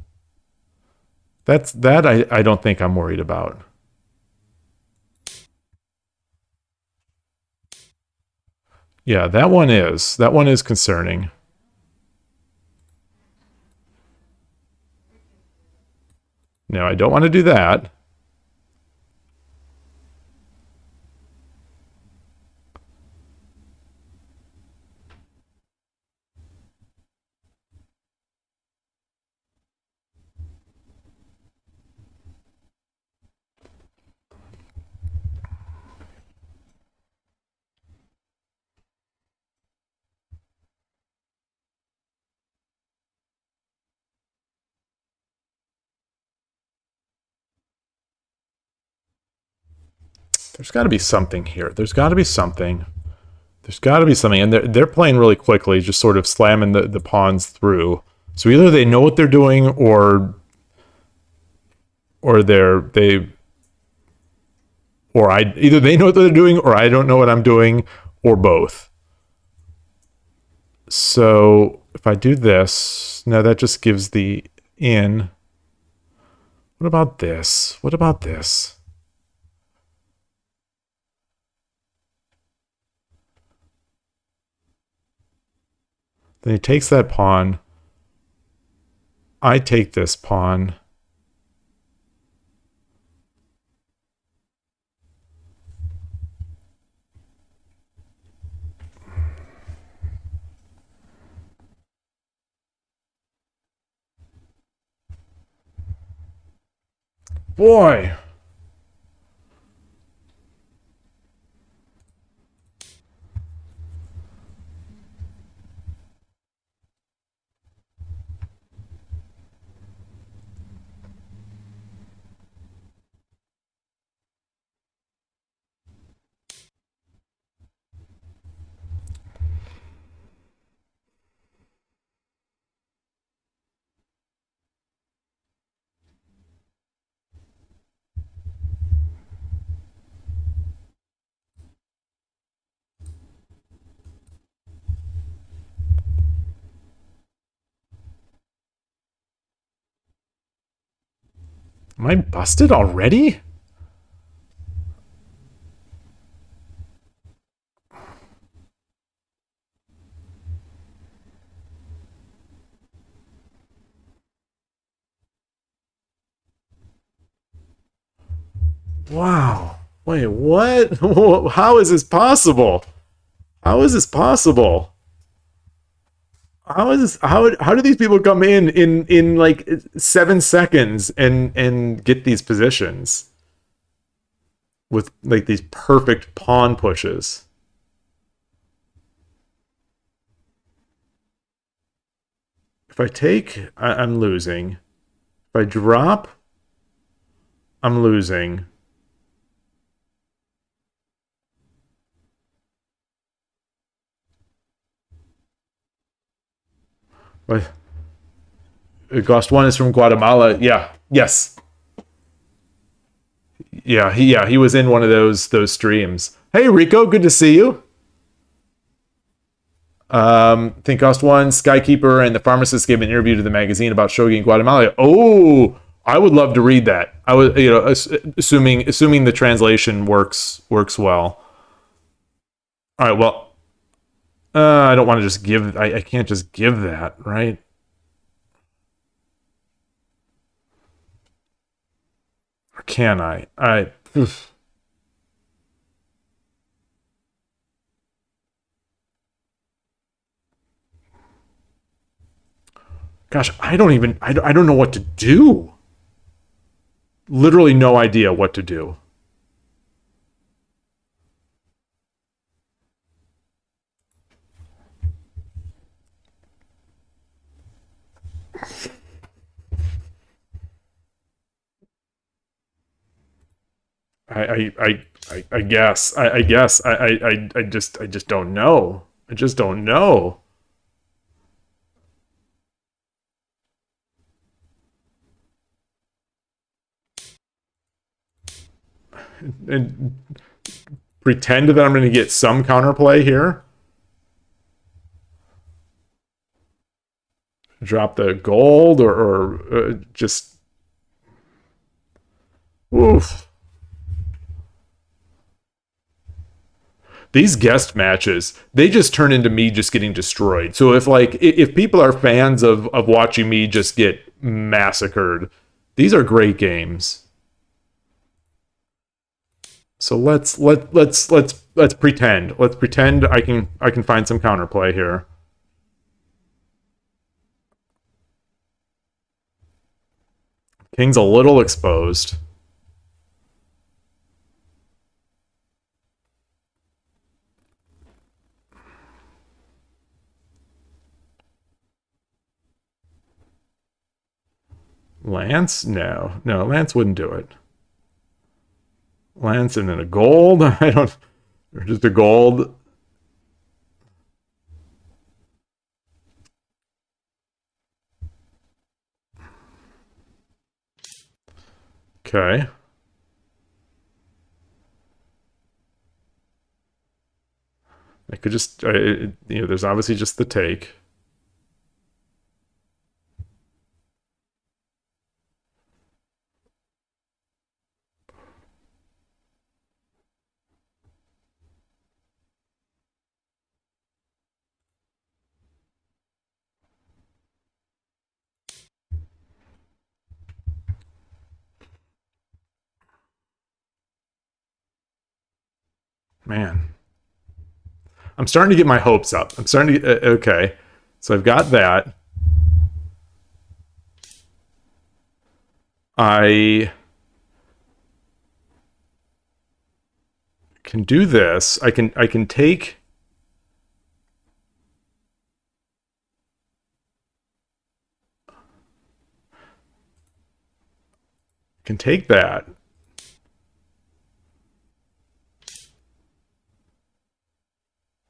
That's that I, I don't think I'm worried about. Yeah, that one is. That one is concerning. No, I don't want to do that. There's got to be something here. There's got to be something. There's got to be something. And they're, they're playing really quickly, just sort of slamming the, the pawns through. So either they know what they're doing or or they're they or I either they know what they're doing or I don't know what I'm doing or both. So if I do this, now that just gives the in. What about this? What about this? Then he takes that pawn. I take this pawn. Boy. Am I busted already? Wow. Wait, what? How is this possible? How is this possible? How is how how do these people come in in in like seven seconds and and get these positions with like these perfect pawn pushes? If I take, I, I'm losing. If I drop, I'm losing. What? Ghost One is from Guatemala. Yeah. Yes. Yeah. He yeah he was in one of those those streams. Hey Rico, good to see you. Um, think Ghost One, Skykeeper, and the pharmacist gave an interview to the magazine about shogi in Guatemala. Oh, I would love to read that. I was, you know, assuming assuming the translation works works well. All right. Well, uh, I don't want to just give. I, I can't just give that, right? Or can I? I. Oof. Gosh, I don't even. I I don't know what to do. Literally, no idea what to do. I, I, I, I guess. I, I guess. I, I, I just, I just don't know. I just don't know. And pretend that I'm going to get some counterplay here. Drop the gold or, or uh, just. Oof. these guest matches they just turn into me just getting destroyed so if like if people are fans of of watching me just get massacred these are great games so let's let let's let's let's pretend let's pretend i can i can find some counterplay here king's a little exposed Lance? No, no, Lance wouldn't do it. Lance and then a gold? I don't, or just a gold. Okay. I could just, you know, there's obviously just the take. Man. I'm starting to get my hopes up. I'm starting to get, uh, okay. So I've got that. I can do this. I can I can take can take that.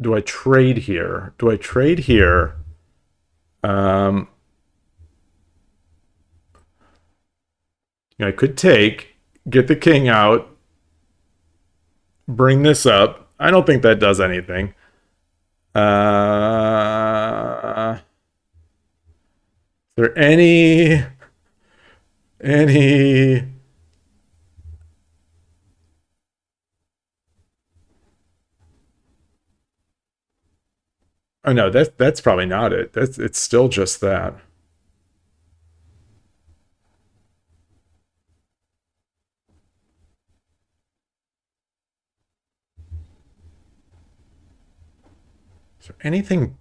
Do I trade here? Do I trade here? Um, I could take, get the king out, bring this up. I don't think that does anything. Uh, there any any Oh no, that's that's probably not it. That's it's still just that. Is there anything?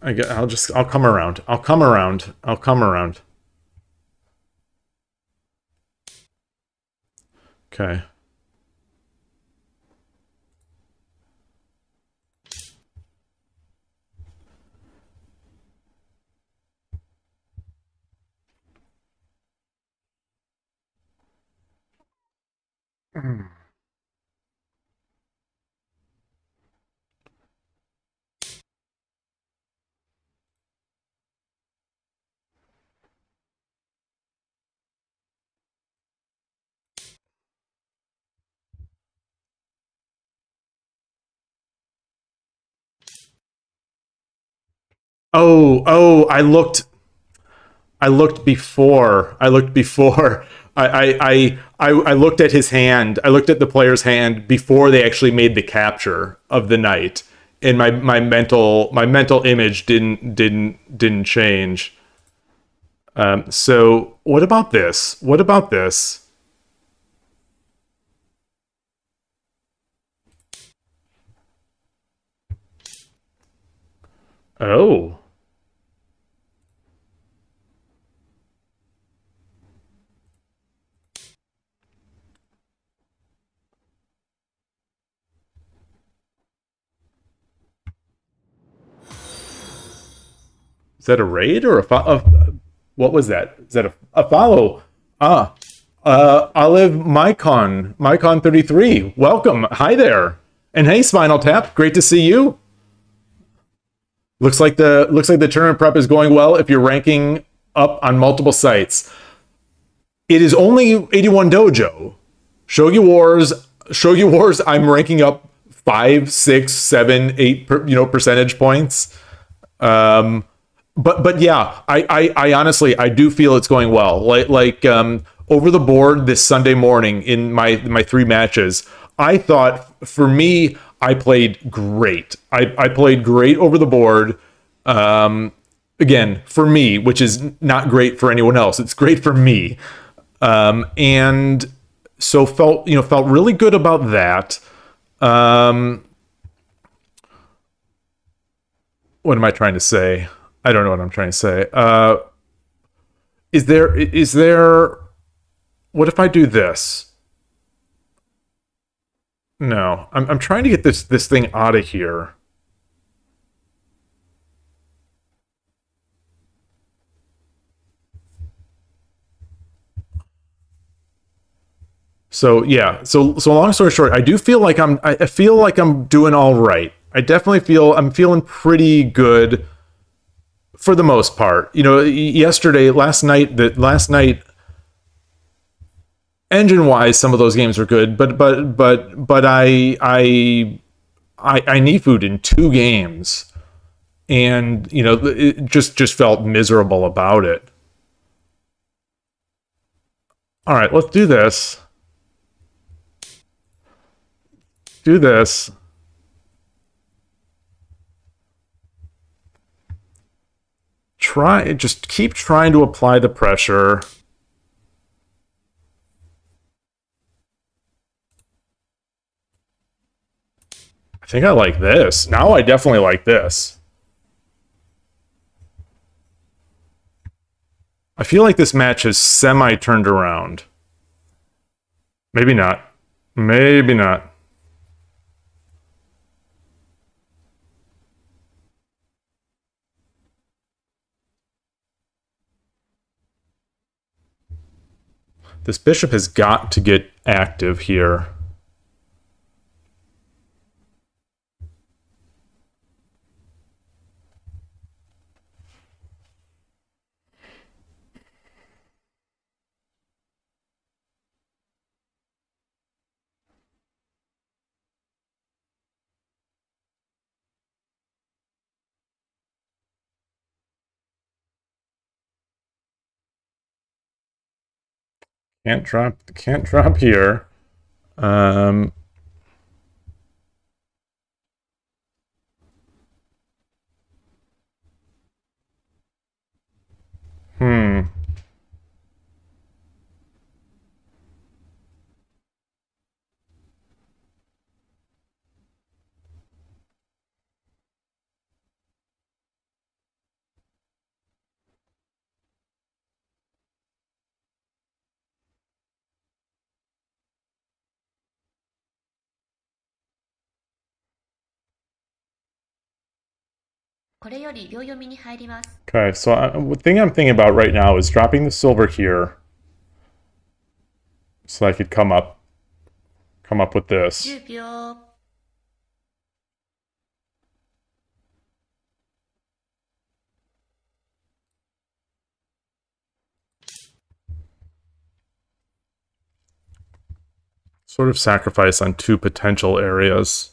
I get, I'll just I'll come around. I'll come around. I'll come around. Okay. Oh, oh, I looked I looked before. I looked before. I, I, I, I, looked at his hand. I looked at the player's hand before they actually made the capture of the knight, and my, my mental my mental image didn't didn't didn't change. Um, so what about this? What about this? Oh. Is that a raid or a, fo- a what was that? Is that a, a follow? Ah, uh, Olive Mycon, Mycon 33. Welcome. Hi there. And hey, Spinal Tap. Great to see you. Looks like the looks like the tournament prep is going well if you're ranking up on multiple sites. It is only 81 dojo. Shogi Wars, Shogi Wars, I'm ranking up five, six, seven, eight, per, you know, percentage points. Um, but but yeah, I, I I honestly I do feel it's going well. Like like um over the board this Sunday morning in my my three matches, I thought for me I played great. I I played great over the board. Um again, for me, which is not great for anyone else. It's great for me. Um and so felt, you know, felt really good about that. Um what am I trying to say? I don't know what I'm trying to say. Uh, is there is there what if I do this? No, I'm I'm trying to get this this thing out of here. So yeah, so so long story short, I do feel like I'm I feel like I'm doing all right. I definitely feel I'm feeling pretty good for the most part. You know, yesterday, last night, that last night, engine wise, some of those games were good, but but but but I I I, I need food in two games, and you know, it just just felt miserable about it. All right, let's do this. Do this. Try just keep trying to apply the pressure. I think I like this. Now I definitely like this. I feel like this match has semi turned around. Maybe not. Maybe not. This bishop has got to get active here. Can't drop, can't drop here. Um, hmm. Okay, so I, the thing I'm thinking about right now is dropping the silver here, so I could come up, come up with this. Sort of sacrifice on two potential areas.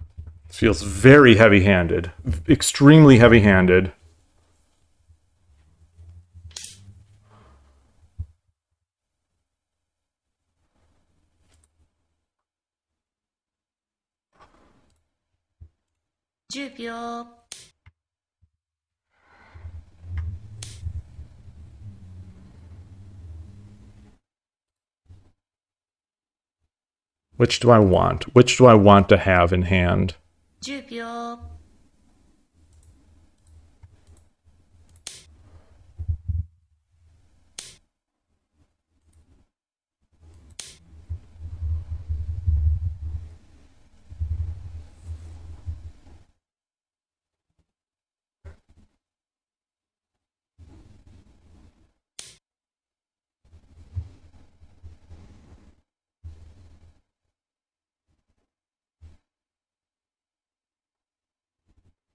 Feels very heavy handed, extremely heavy handed. Which do I want? Which do I want to have in hand? 10秒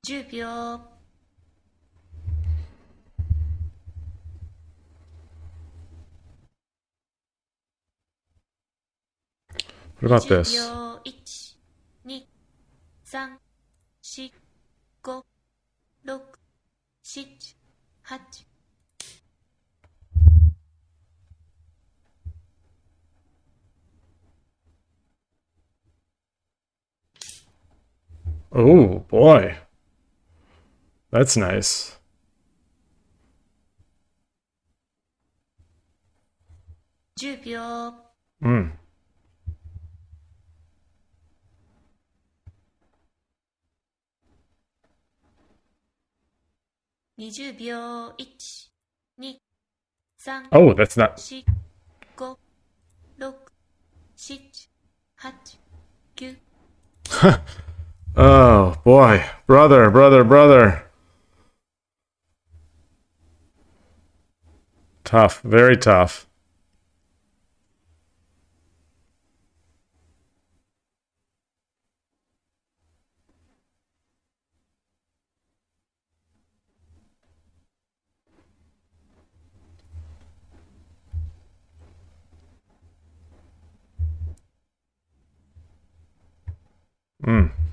10秒 What about this? 10秒1、2、3、4、5、6、7、8。Oh boy. That's nice.10 秒、Mm. 20秒1、2、3、Oh, that's not 4、5、6、7、8、9。Oh boy. Brother, brother, brother. Tough, very tough. Mm.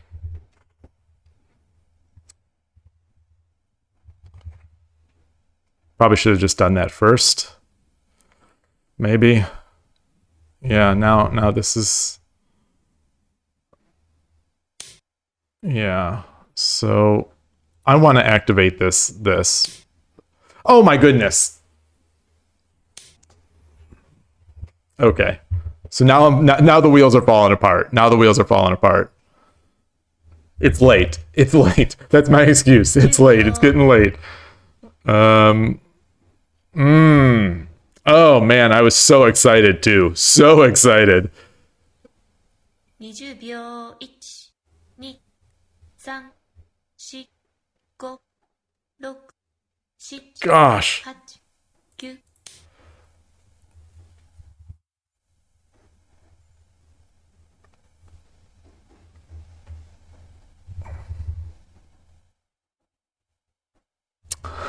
Probably should have just done that first. Maybe. Yeah, now now this is Yeah. So I want to activate this this. Oh my goodness. Okay. So now I'm now, now the wheels are falling apart. Now the wheels are falling apart. It's late. It's late. That's my excuse. It's late. It's getting late. Um Mmm. Oh man, I was so excited too. So excited. 20秒1、2、3、4、5、6、7、Gosh. 8、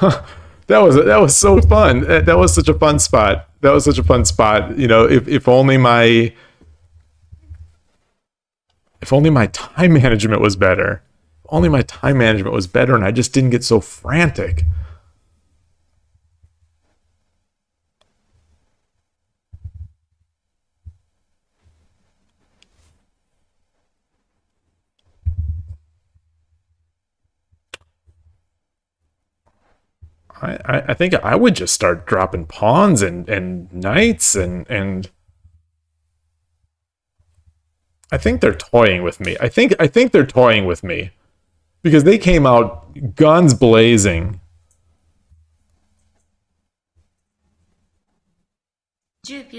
9。That was that was so fun. That that was such a fun spot. That was such a fun spot. You know, if if only my if only my time management was better. If only my time management was better and I just didn't get so frantic. I, I, think I would just start dropping pawns and, and knights and and I think they're toying with me. I think I think they're toying with me. Because they came out guns blazing. 10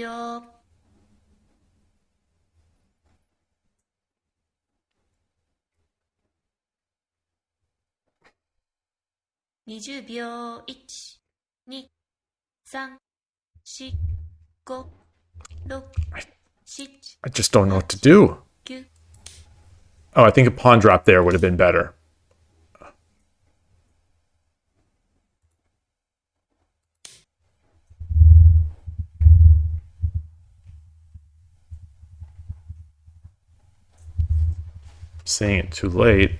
20秒1、2、3、4、5、6、7、I just don't know what to do. Oh, I think a pawn drop there would have been better. Saying it too late.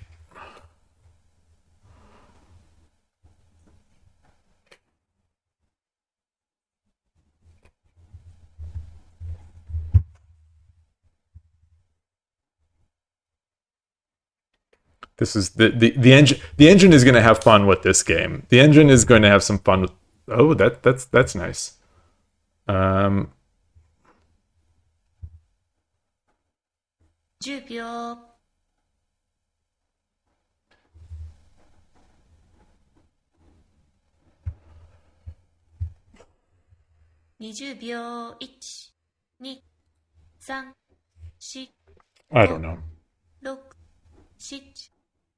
This is the the, the engine. The engine is going to have fun with this game. The engine is going to have some fun with. Oh, that that's that's nice. Um, 10秒。20秒1、2、3、4、I don't know. 6、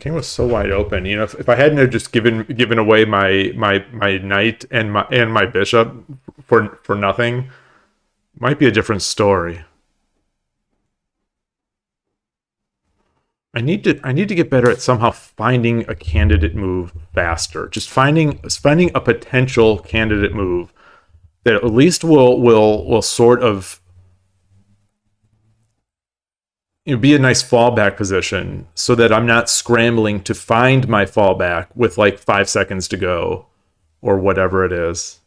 Game was so wide open. You know, if, if I hadn't have just given given away my my my knight and my and my bishop for for nothing, might be a different story. I need to I need to get better at somehow finding a candidate move faster. Just finding finding a potential candidate move that at least will will will sort of you know, be a nice fallback position so that I'm not scrambling to find my fallback with like five seconds to go or whatever it is.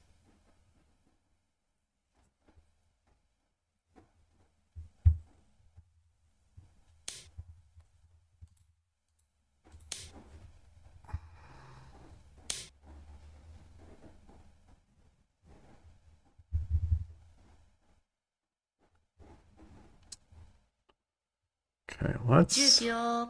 Let's 10秒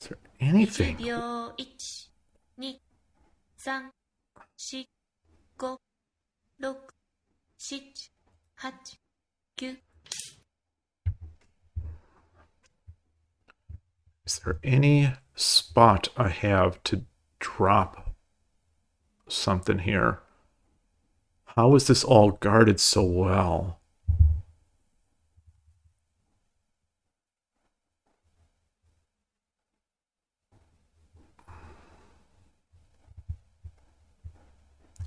is there anything? 秒1 2 3 4 5 6 7 8 Is there any spot I have to drop something here? How is this all guarded so well?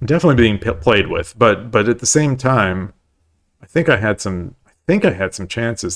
Definitely being played with, but but at the same time, I think I had some I think I had some chances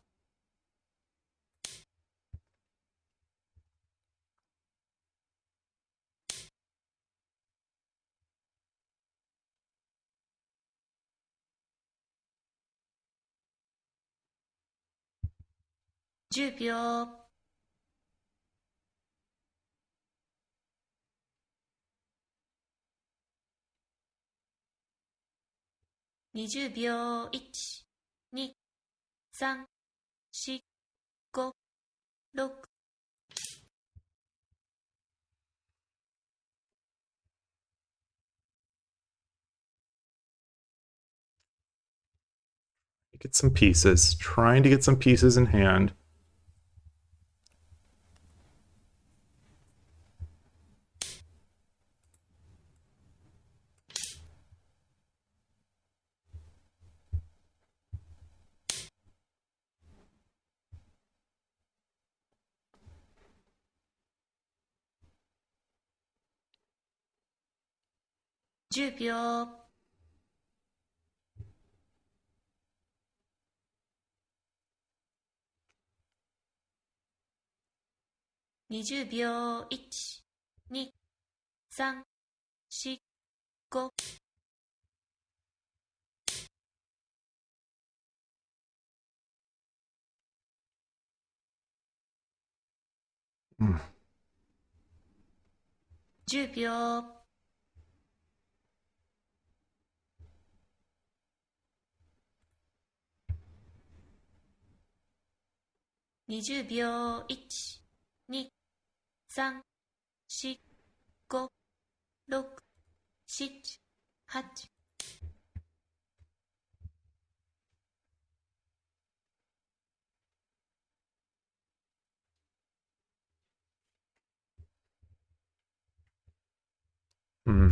10秒20秒1、2、3、4、5、6、Get some pieces. Trying to get some pieces in 10秒。20秒12345う。10秒20秒1、2、3、4、5、6、7、8、Hmm.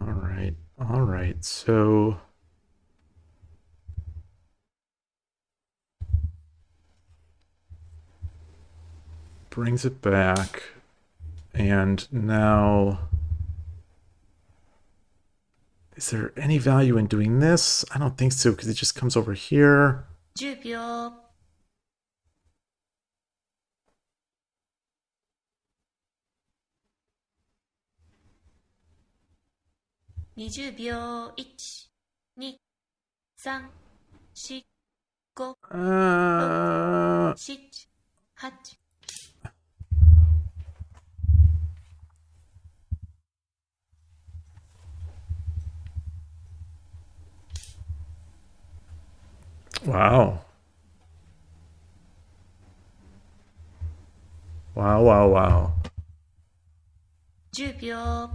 All right. All right. So brings it back and now is there any value in doing this? I don't think so because it just comes over here. 10秒20秒1、2、3、4、5、Uh, wow. Wow, wow, wow. 10秒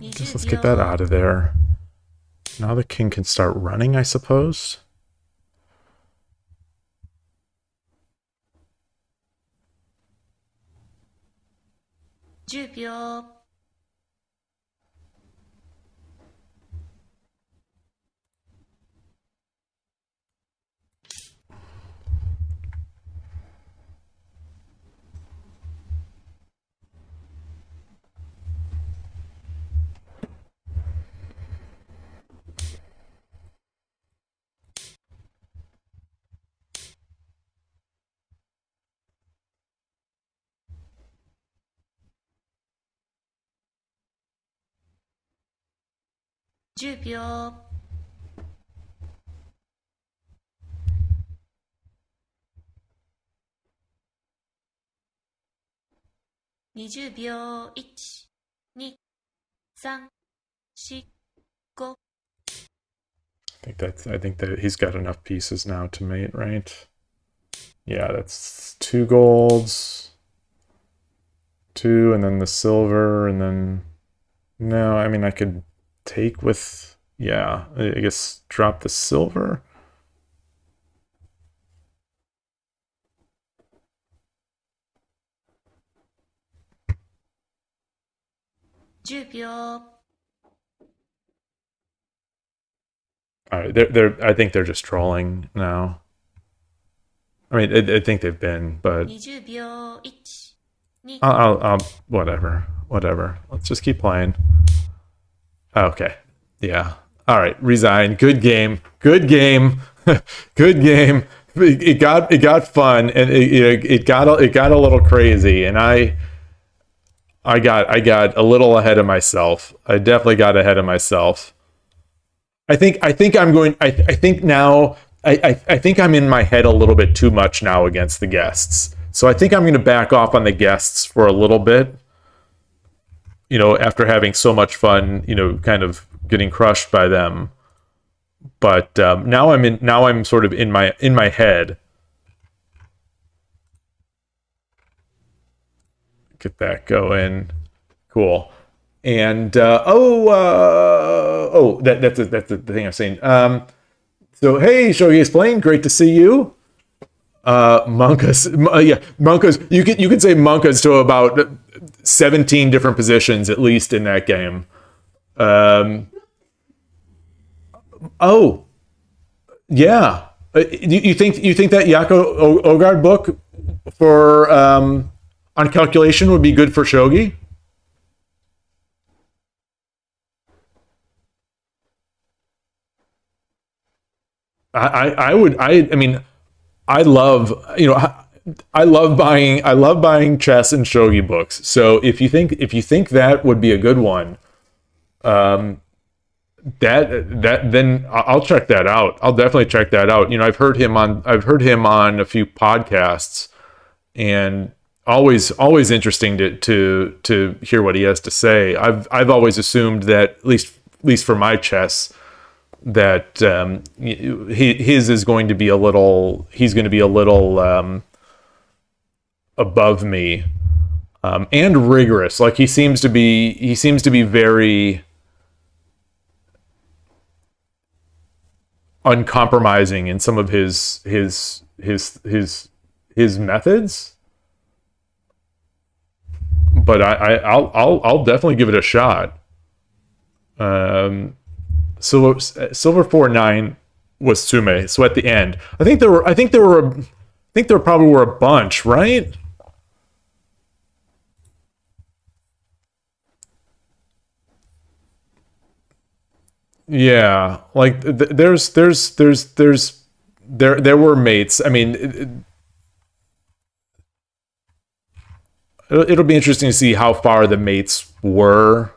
Just let's get that out of there. Now the king can start running, I suppose. 10 10秒20秒1、2、3、4、5 I think that's I think that he's got enough pieces now to mate, right? Yeah, that's two golds. Two and then the silver and then no, I mean I could take with yeah, I guess drop the silver. 10秒 All right, they're they're I think they're just trolling now. I mean, I, I think they've been, but 20秒1、2、I'll, I'll, I'll whatever, whatever. Let's just keep playing. Oh, okay, yeah. All right, resign. Good game. Good game. Good game. It, got it got fun, and it, it got it got a little crazy, and I. I got I got a little ahead of myself. I definitely got ahead of myself. I think I think I'm going. I I think now. I, I I think I'm in my head a little bit too much now against the guests. So I think I'm going to back off on the guests for a little bit. You know, after having so much fun, you know, kind of getting crushed by them. But um, now I'm in. Now I'm sort of in my in my head. Get that going. Cool. And uh, oh, uh, oh, that, that's that's the thing I'm saying. Um, so hey, Shogi Explain, great to see you. Uh, Monkas, uh, yeah, Monkas. You could you could say Monkas to about seventeen different positions at least in that game. Um, oh, yeah. Uh, you, you think you think that Jacob Aagaard book for um, on calculation would be good for Shogi? I, I I would I I mean I love you know I, love buying I love buying chess and shogi books. So if you think if you think that would be a good one, um, that that then I'll check that out. I'll definitely check that out. You know I've heard him on I've heard him on a few podcasts, and always always interesting to to to hear what he has to say. I've I've always assumed that at least at least for my chess that um, he, his is going to be a little he's going to be a little um, above me um, and rigorous like he seems to be he seems to be very uncompromising in some of his his his his his methods but I, I I'll I'll I'll definitely give it a shot um Silver Silver Four Nine was Tsume. So at the end, I think there were I think there were I think there probably were a bunch, right? Yeah, like th- there's there's there's there's there there were mates. I mean, it, it'll, it'll be interesting to see how far the mates were,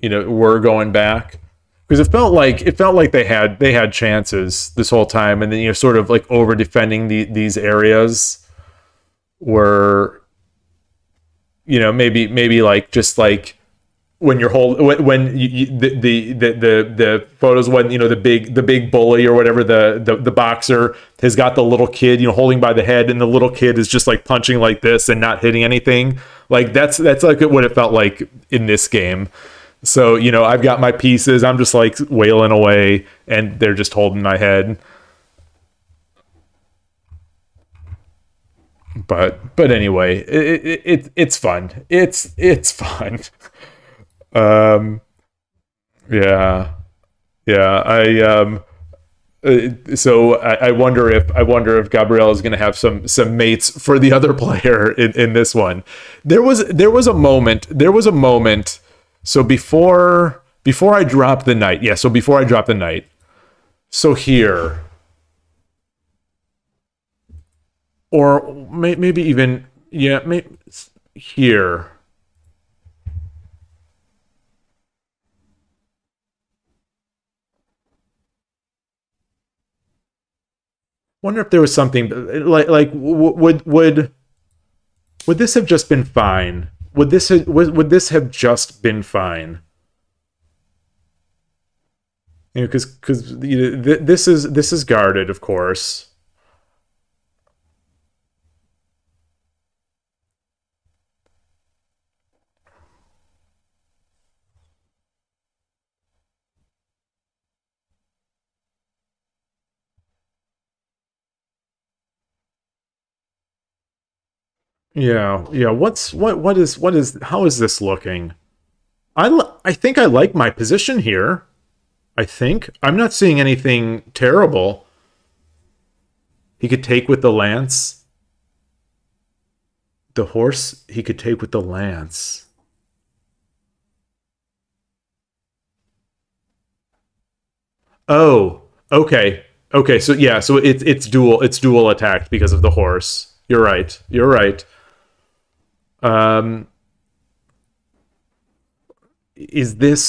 you know, were going back because it felt like it felt like they had they had chances this whole time, and then you know, sort of like over defending the, these areas were, you know, maybe maybe like just like when you're hold when, you, you, the, the the the the photos when you know the big the big bully or whatever the, the the boxer has got the little kid you know holding by the head and the little kid is just like punching like this and not hitting anything. Like that's that's like what it felt like in this game. So you know i've got my pieces. I'm just like wailing away and they're just holding my head. But but anyway it, it, it it's fun. It's it's fun um, yeah, yeah. I um, uh, so I, I, wonder if I wonder if Gabriel is going to have some some mates for the other player in, in this one. There was there was a moment. There was a moment. So before before I drop the knight, yeah. So before I drop the knight, so here, or may, maybe even yeah, maybe here wonder if there was something uh, like like would would would this have just been fine? Would this have, would, would this have just been fine? You know, because because you know, th- this is this is guarded, of course. Yeah, yeah. What's what what is what is how is this looking? I I think I like my position here. I think I'm not seeing anything terrible. He could take with the lance. The horse he could take with the lance. Oh, okay. Okay, so yeah, so it's it's dual it's dual attacked because of the horse. You're right. You're right. Um, is this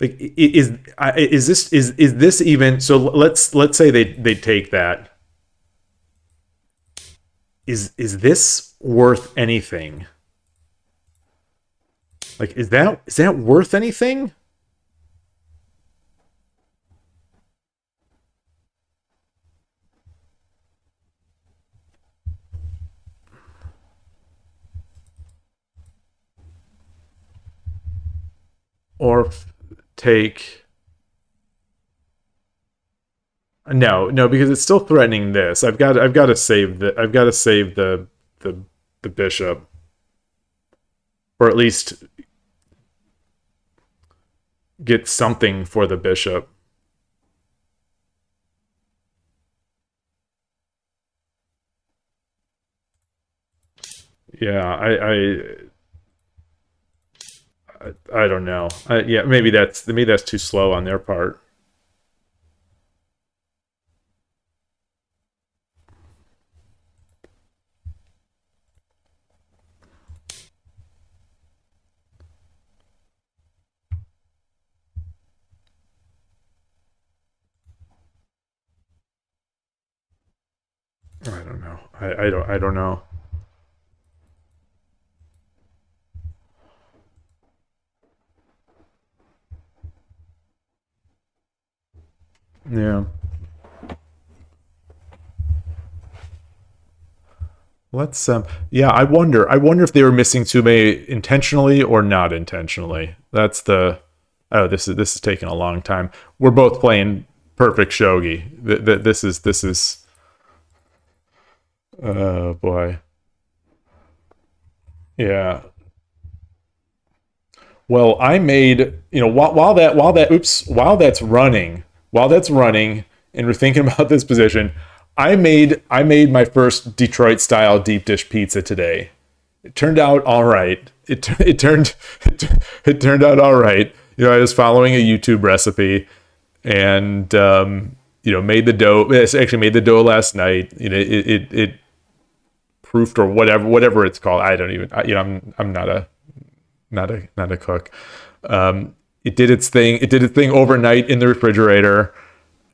like is is this is is this even so let's let's say they they take that. Is is this worth anything? Like is that is that worth anything or take no no because it's still threatening this. I've got i've got to save the i've got to save the the the bishop. Or at least get something for the bishop. Yeah i i I, don't know. I, yeah, maybe that's maybe that's too slow on their part. I don't know. I, I don't I don't know. Yeah. Let's um yeah, I wonder I wonder if they were missing Tsume intentionally or not intentionally. That's the oh this is this is taking a long time. We're both playing perfect shogi. Th- th- this is this is oh boy. Yeah. Well, I made you know while, while that while that oops while that's running while that's running and we're thinking about this position, I made I made my first Detroit style deep dish pizza today. It turned out all right. It it turned it, it turned out all right. You know, I was following a YouTube recipe and um, you know made the dough. Actually, made the dough last night. You know, it it, it proofed or whatever whatever it's called. I don't even. I, you know, I'm I'm not a not a not a cook. Um, it did its thing. It did its thing overnight in the refrigerator,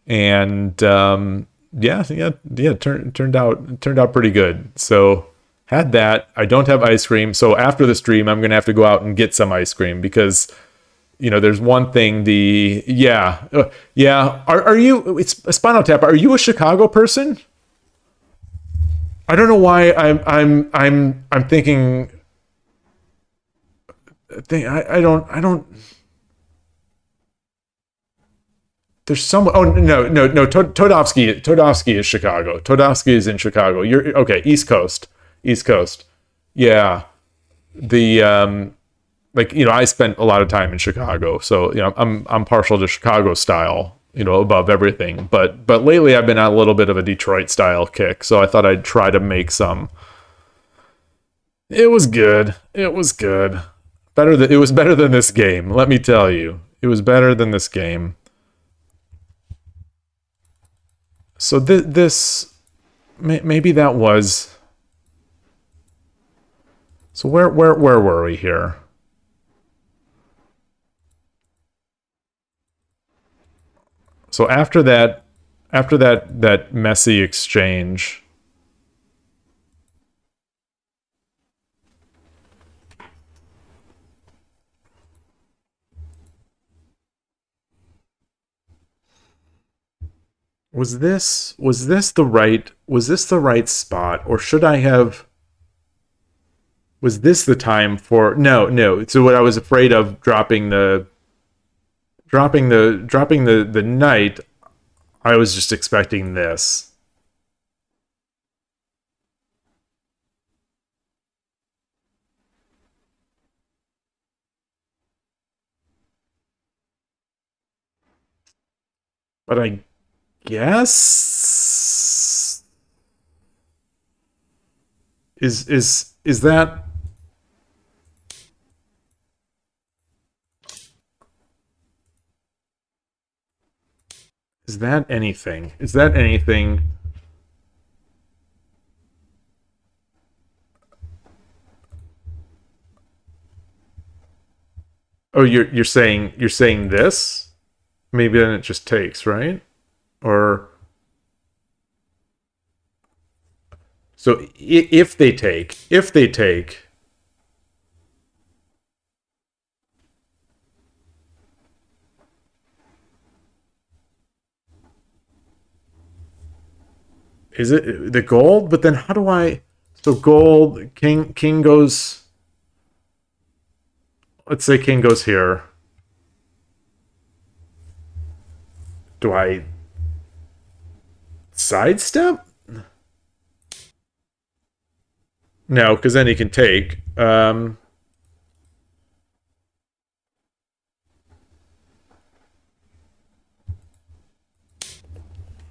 and um, yeah, yeah, yeah. Turned turned out turned out pretty good. So had that. I don't have ice cream, so after the stream, I'm gonna have to go out and get some ice cream because you know there's one thing. The yeah, uh, yeah. Are are you? It's a Spinal Tap. Are you a Chicago person? I don't know why I'm I'm I'm I'm thinking. Think I, I don't I don't. There's some. Oh no no no. Todovsky Todovsky is Chicago. Todovsky is in Chicago. You're okay. East Coast. East Coast. Yeah. The um, like you know I spent a lot of time in Chicago, so you know I'm I'm partial to Chicago style you know above everything but but lately i've been on a little bit of a detroit style kick so i thought i'd try to make some it was good it was good better than it was better than this game let me tell you it was better than this game so th- this may- maybe that was so where where where were we here? So after that, after that that messy exchange, was this was this the right was this the right spot or should I have was this the time for no no so what I was afraid of dropping the dropping the dropping the the knight, I was just expecting this. But I guess is is is that Is that anything? Is that anything? Oh, you're you're saying you're saying this? Maybe then it just takes, right? Or so if they take, if they take, is it the gold? But then how do I? So gold, king, king goes. Let's say king goes here. Do I sidestep? No, because then he can take. Um,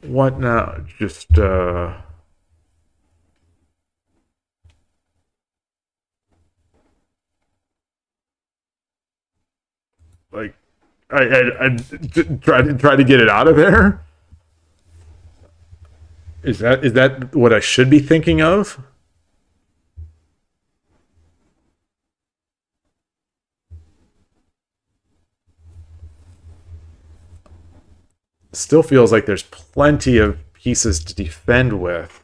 What now? Just, uh... Like, I, I, I try to try to get it out of there. Is that is that what I should be thinking of? still feels like there's plenty of pieces to defend with.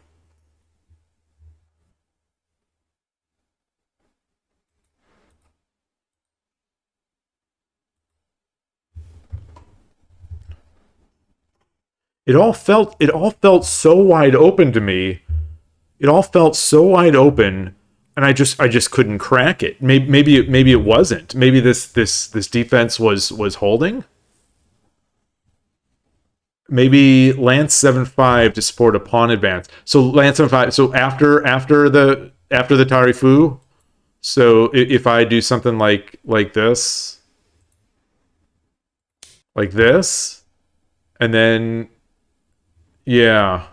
It all felt it all felt so wide open to me. It all felt so wide open and I just I just couldn't crack it. Maybe maybe it, maybe it wasn't. Maybe this this this defense was was holding maybe lance seven five to support a pawn advance. So lance seven five. So after after the after the tarefu, So if I do something like like this, like this, and then yeah.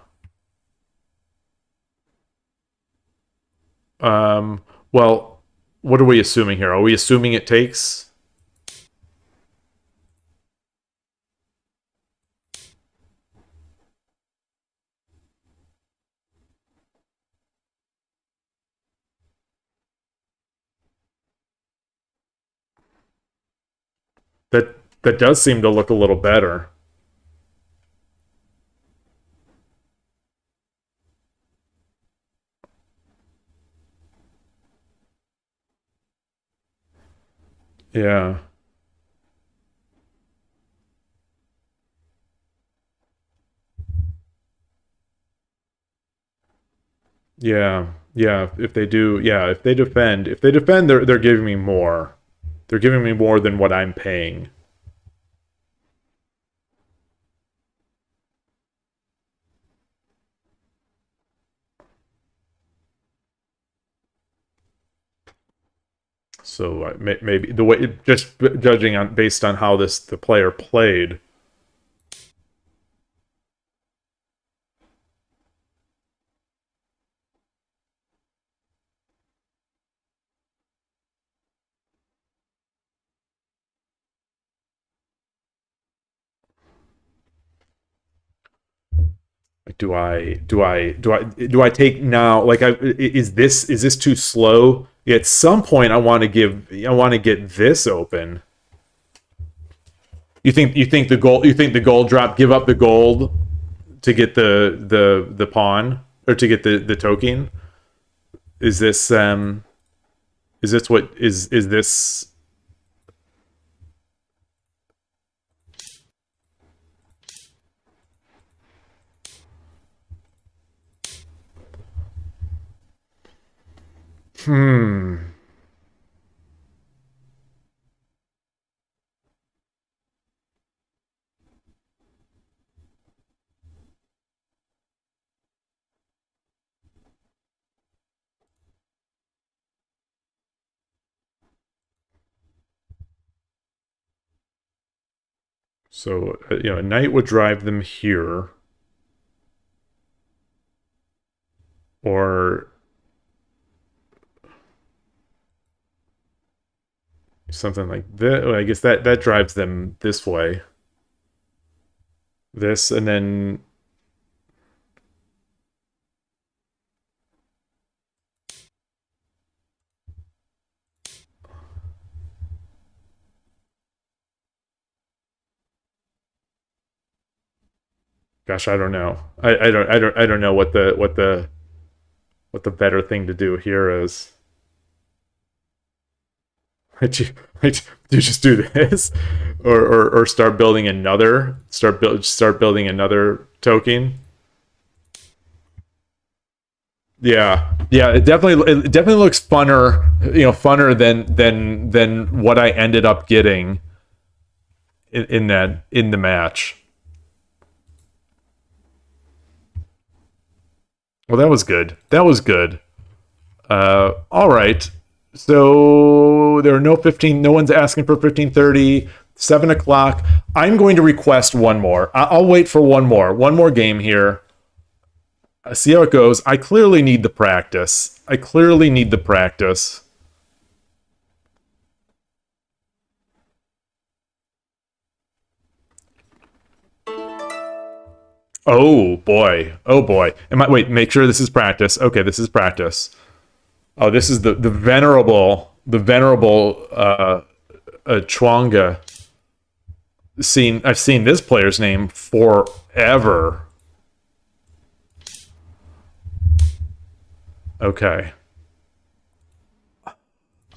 Um, well, what are we assuming here? Are we assuming it takes? That that does seem to look a little better. Yeah. Yeah. Yeah, if they do, yeah, if they defend, if they defend, they're they're giving me more. They're giving me more than what I'm paying. So may, maybe the way, just judging on based on how this the player played. Do I do I do I do I take now? Like, I is this is this too slow? At some point, I want to give I want to get this open. You think you think the gold you think the gold drop give up the gold to get the the the pawn or to get the the tokin? Is this um is this what is is this Hmm. So, uh, you know, a knight would drive them here. Or something like that. I guess that that drives them this way. This and then gosh, I don't know. I, I don't I don't I don't know what the what the what the better thing to do here is. Might you, might you just do this, or, or or start building another start build start building another tokin? Yeah, yeah. It definitely it definitely looks funner, you know, funner than than than what I ended up getting in, in that in the match. Well, that was good. That was good. Uh, all right. So there are no 15, no one's asking for 1530, 7 o'clock. I'm going to request one more. I- I'll wait for one more. One more game here. Uh, see how it goes. I clearly need the practice. I clearly need the practice. Oh boy. Oh boy. Am I wait, make sure this is practice. Okay, this is practice. Oh, this is the the venerable the venerable uh, uh Chuanga. Seen I've seen this player's name forever. Okay.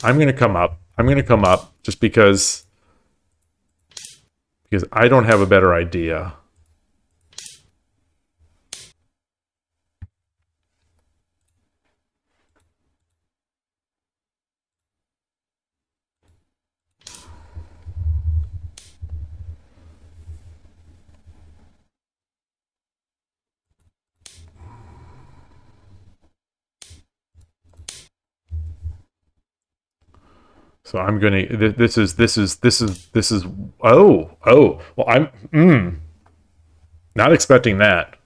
I'm gonna come up. I'm gonna come up just because because I don't have a better idea. So I'm gonna. This is this is this is this is. Oh oh. Well, I'm mm, not expecting that.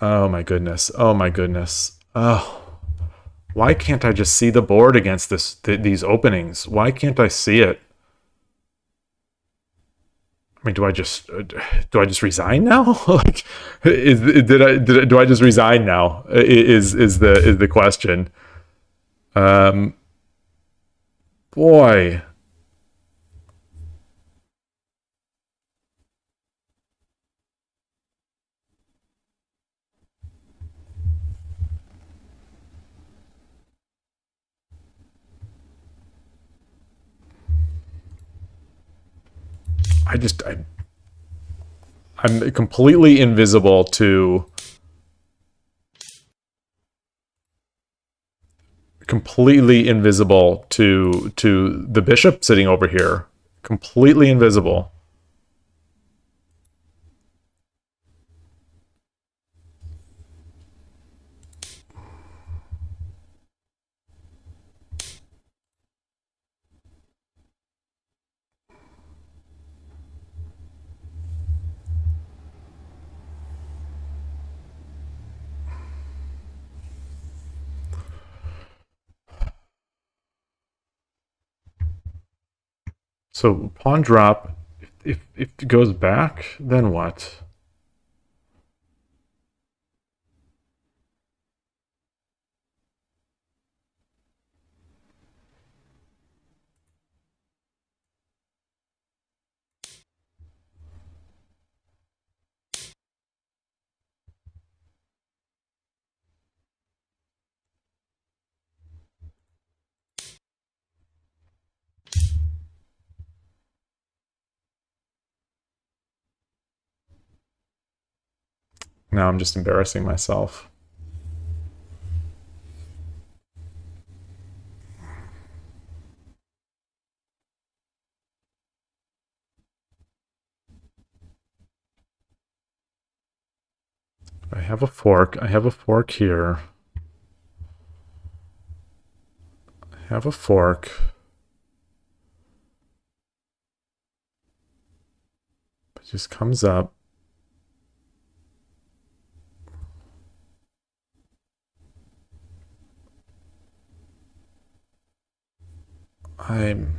Oh my goodness. Oh my goodness. Oh. Why can't I just see the board against this th- these openings? Why can't I see it? I mean, do I just do I just resign now? like, is did I did I, do I just resign now? Is is the is the question? Um, boy, I just I, I'm completely invisible to completely invisible to to the bishop sitting over here. Completely invisible. So pawn drop. If if it goes back, then what? Now I'm just embarrassing myself. I have a fork. I have a fork here. I have a fork. It just comes up. I'm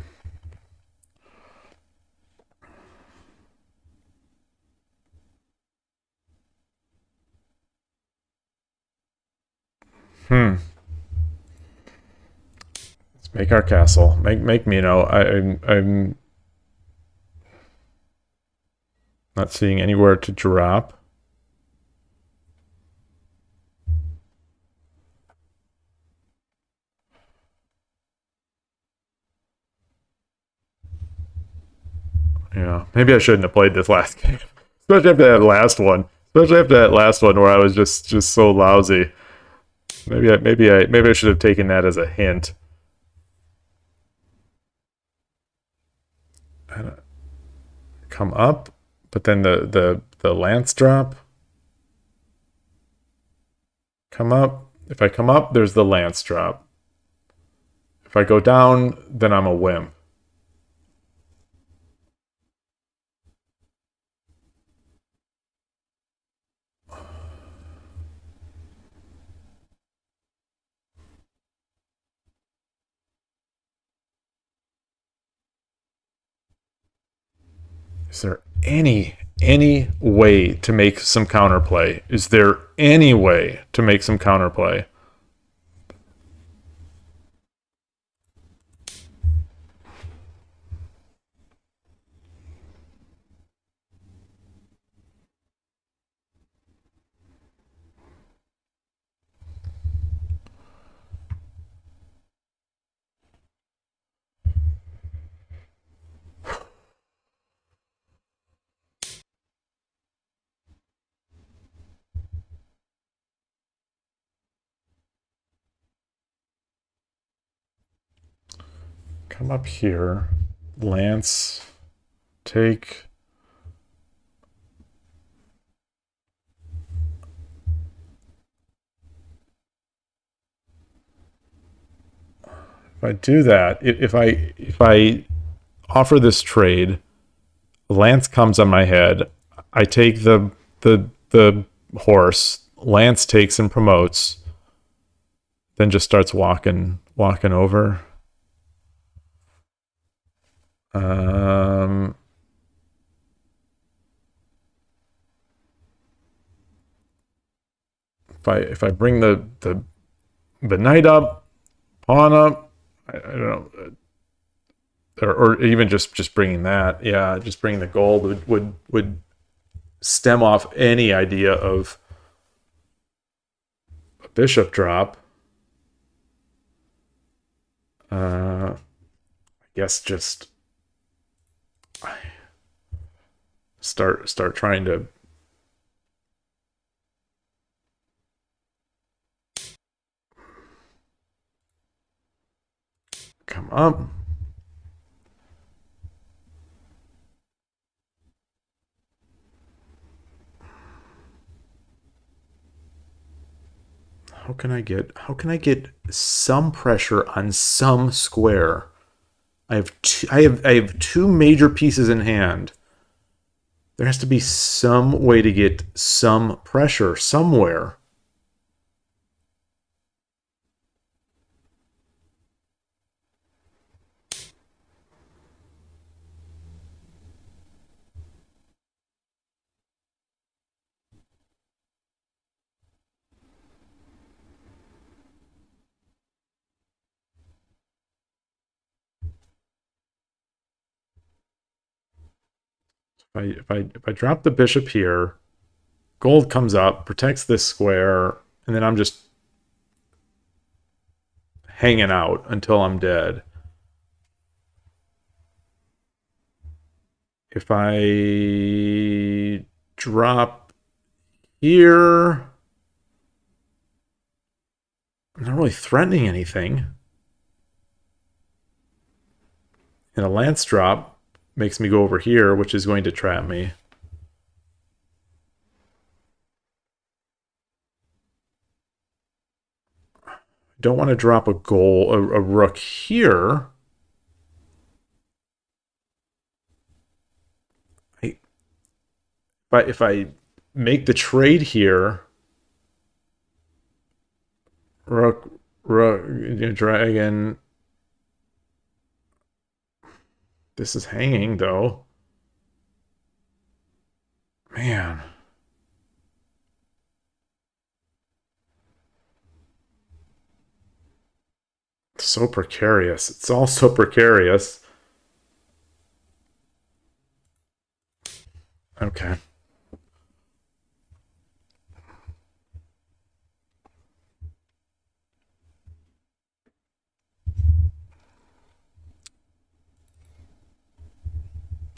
Hmm. Let's make our castle. Make make Mino. I, I'm I'm not seeing anywhere to drop. Yeah, maybe I shouldn't have played this last game, especially after that last one. Especially after that last one where I was just just so lousy. Maybe I maybe I maybe I should have taken that as a hint. Come up, but then the the the lance drop. Come up. If I come up, there's the lance drop. If I go down, then I'm a wimp. Is there any any way to make some counterplay? Is there any way to make some counterplay? come up here. Lance, take... If I do that, if I if I offer this trade, Lance comes on my head. I take the the the horse. Lance takes and promotes. Then just starts walking walking over. Um. If I if I bring the the the knight up, pawn up, I, I don't know, or, or even just just bringing that, yeah, just bringing the gold would would would stem off any idea of a bishop drop. Uh, I guess just start start trying to come up. How can I get how can I get some pressure on some square? I have two, I have I have two major pieces in hand. There has to be some way to get some pressure somewhere. If I if I if I drop the bishop here, gold comes up, protects this square, and then I'm just hanging out until I'm dead. If I drop here, I'm not really threatening anything. And a lance drop makes me go over here, which is going to trap me. Don't want to drop a goal, a, a rook here. I, but if I make the trade here, rook, rook, dragon, This is hanging, though. Man. so precarious. It's all so precarious. Okay.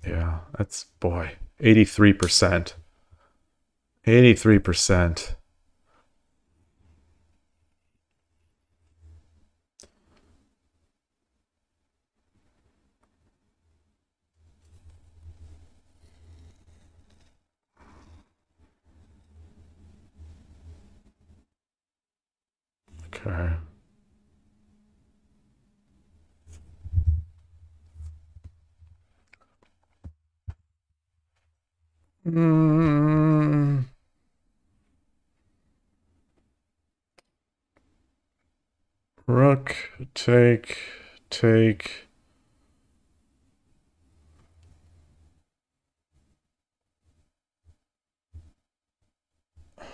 Yeah, that's boy, 83%. 83%. Okay. Mm. Rook, take, take.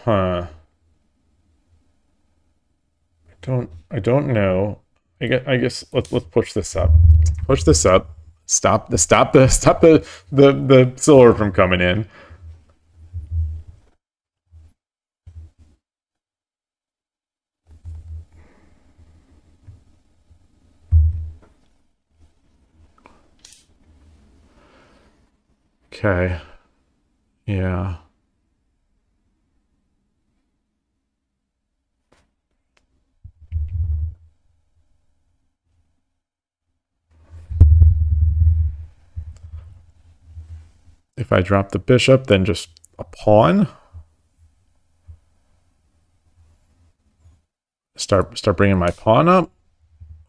Huh. I don't I don't know. I guess, I guess let's let's push this up. Push this up. Stop the stop the stop the the the silver from coming in. Okay. Yeah. If I drop the bishop, then just a pawn. Start start bringing my pawn up.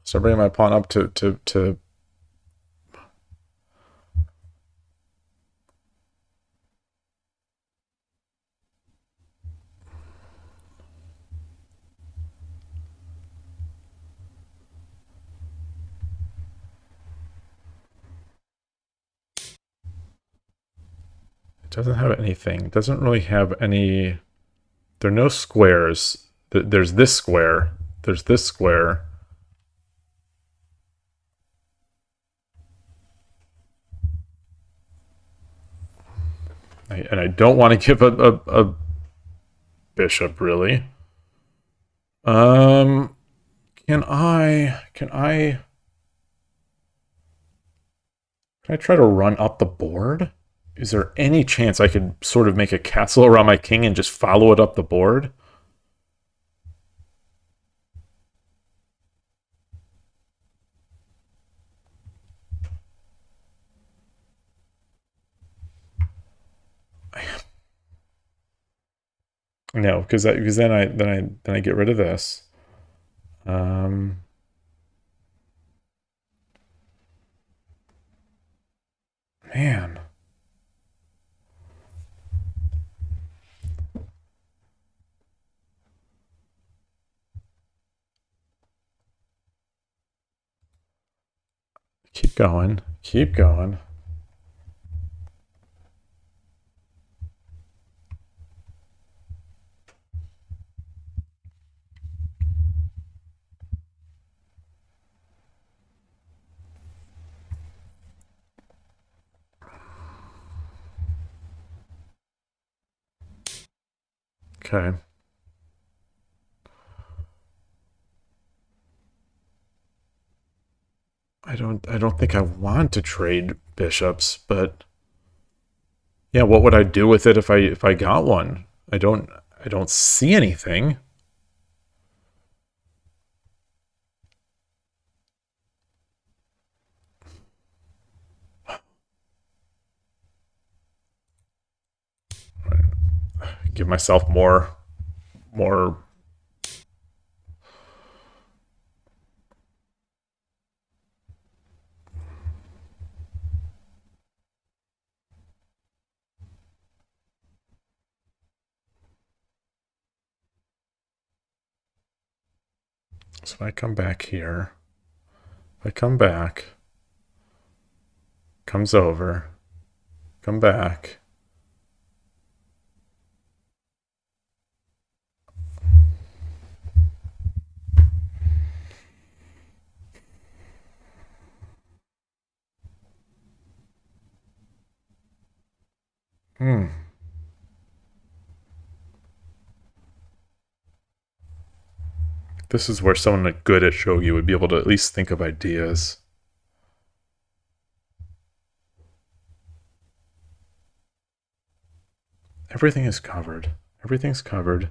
Start bringing my pawn up to to to. Doesn't have anything. Doesn't really have any. There are no squares. There's this square. There's this square. And I don't want to give a, a, a bishop really. Um, can I? Can I? Can I try to run up the board? Is there any chance I could sort of make a castle around my king and just follow it up the board? No, because because then I then I then I get rid of this. Um, man. Keep going. Keep going. Okay. I I think I want to trade bishops, but yeah, what would I do with it if I if I got one? I don't I don't see anything. Give myself more more So I come back here, I come back, comes over, come back. Hmm. This is where someone good at shogi would be able to at least think of ideas. Everything is covered. Everything's covered.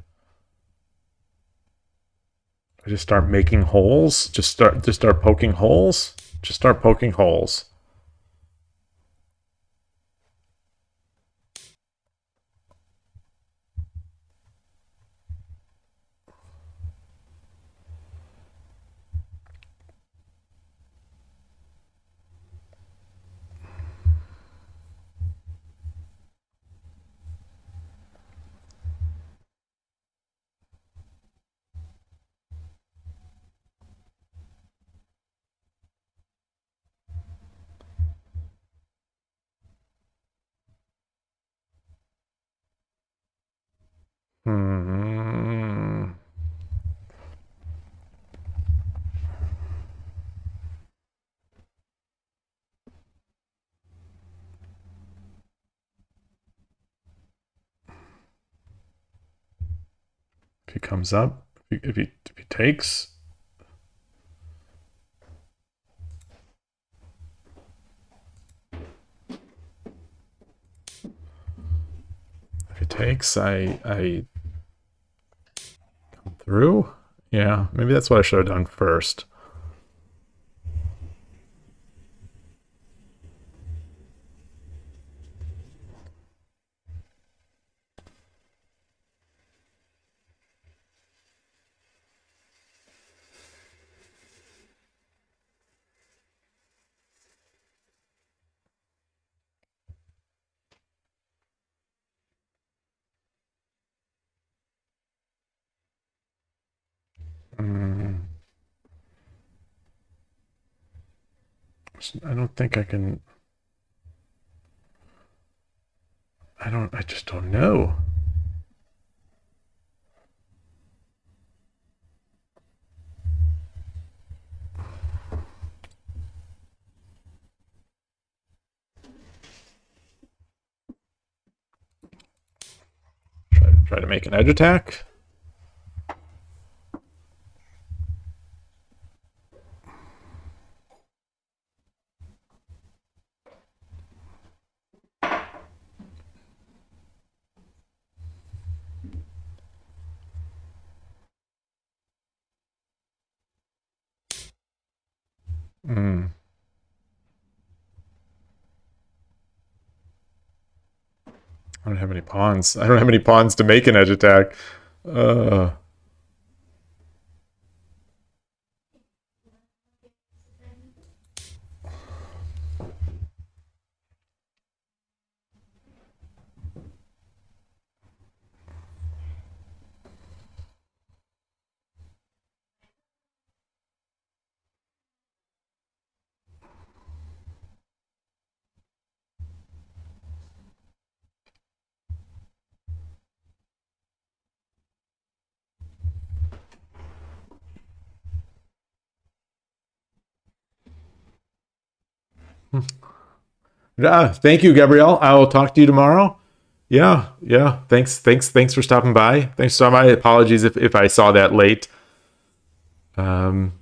I just start making holes. Just start. Just start poking holes. Just start poking holes. Comes up, if he, if he, takes, if he takes, I I come through. Yeah, maybe that's what I should have done first. Mm. I don't think I can. I don't. I just don't know. Try, try to make an edge attack. Mm. I don't have any pawns. I don't have any pawns to make an edge attack. Uh. Yeah, thank you, Gabrielle. I will talk to you tomorrow. Yeah, yeah. Thanks, thanks, thanks for stopping by. Thanks for stopping by. Apologies if, if I saw that late. Um,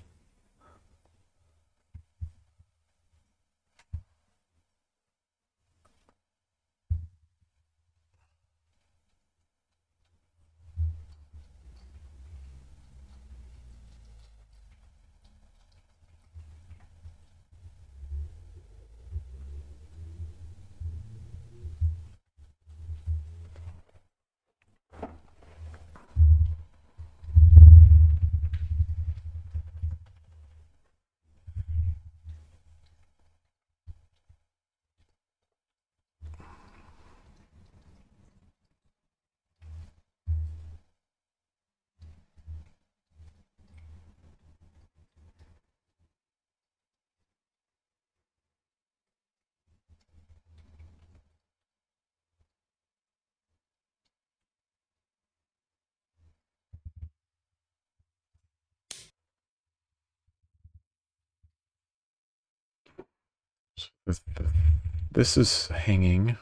this is hanging.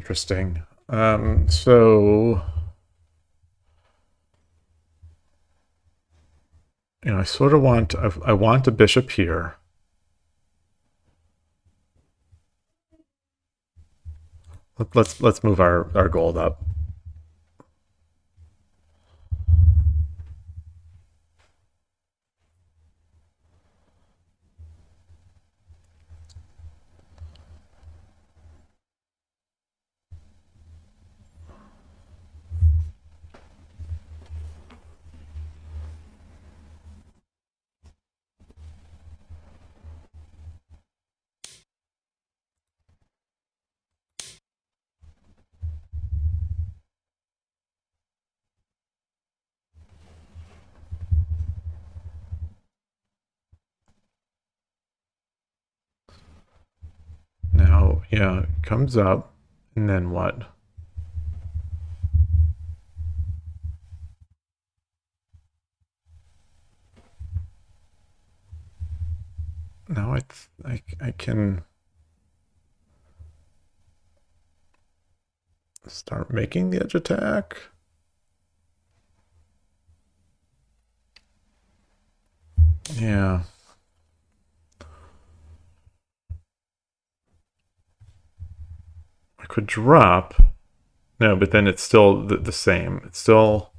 Interesting. Um, so, you know, I sort of want, I, I want a bishop here. Let, let's let's move our our gold up. Now, yeah, it comes up, and then what? Now I, I, I can start making the edge attack. Yeah. Could drop No, but then it's still the, the same. It's still.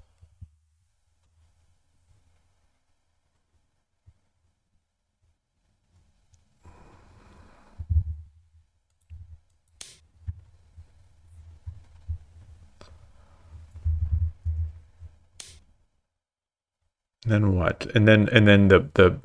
Then what? And then and then the the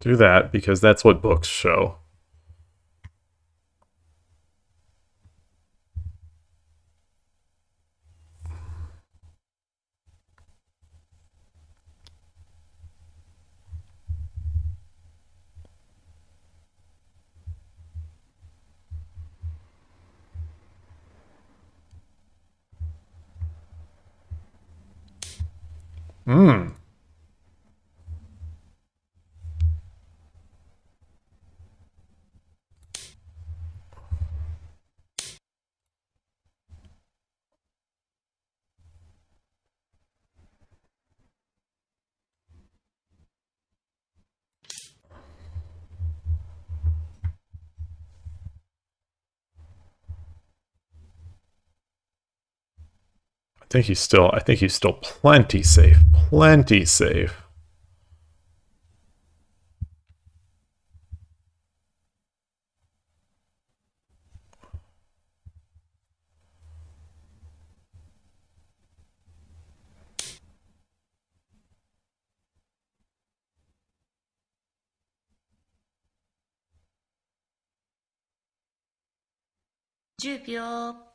Do that because that's what books show. Hmm. Think he's still I think he's still plenty safe. Plenty safe. Ten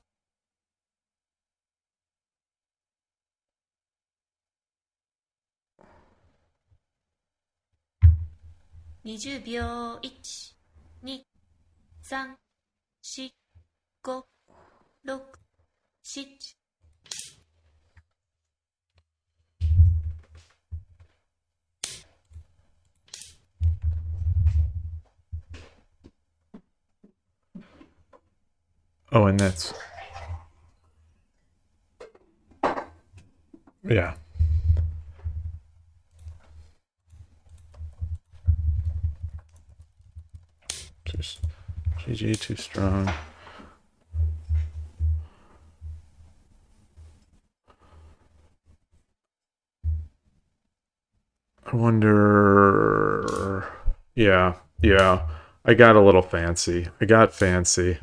20秒1、2、3、4、5、6、7、Oh, and that's yeah. GG too strong. I wonder. Yeah, yeah. I got a little fancy. I got fancy.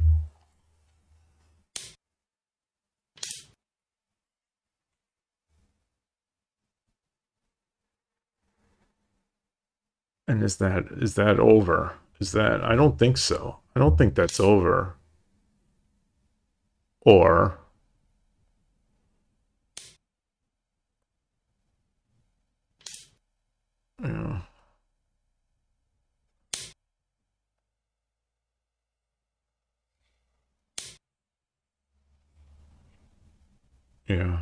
And is that is that over? Is that I don't think so. I don't think that's over. Or yeah. Yeah.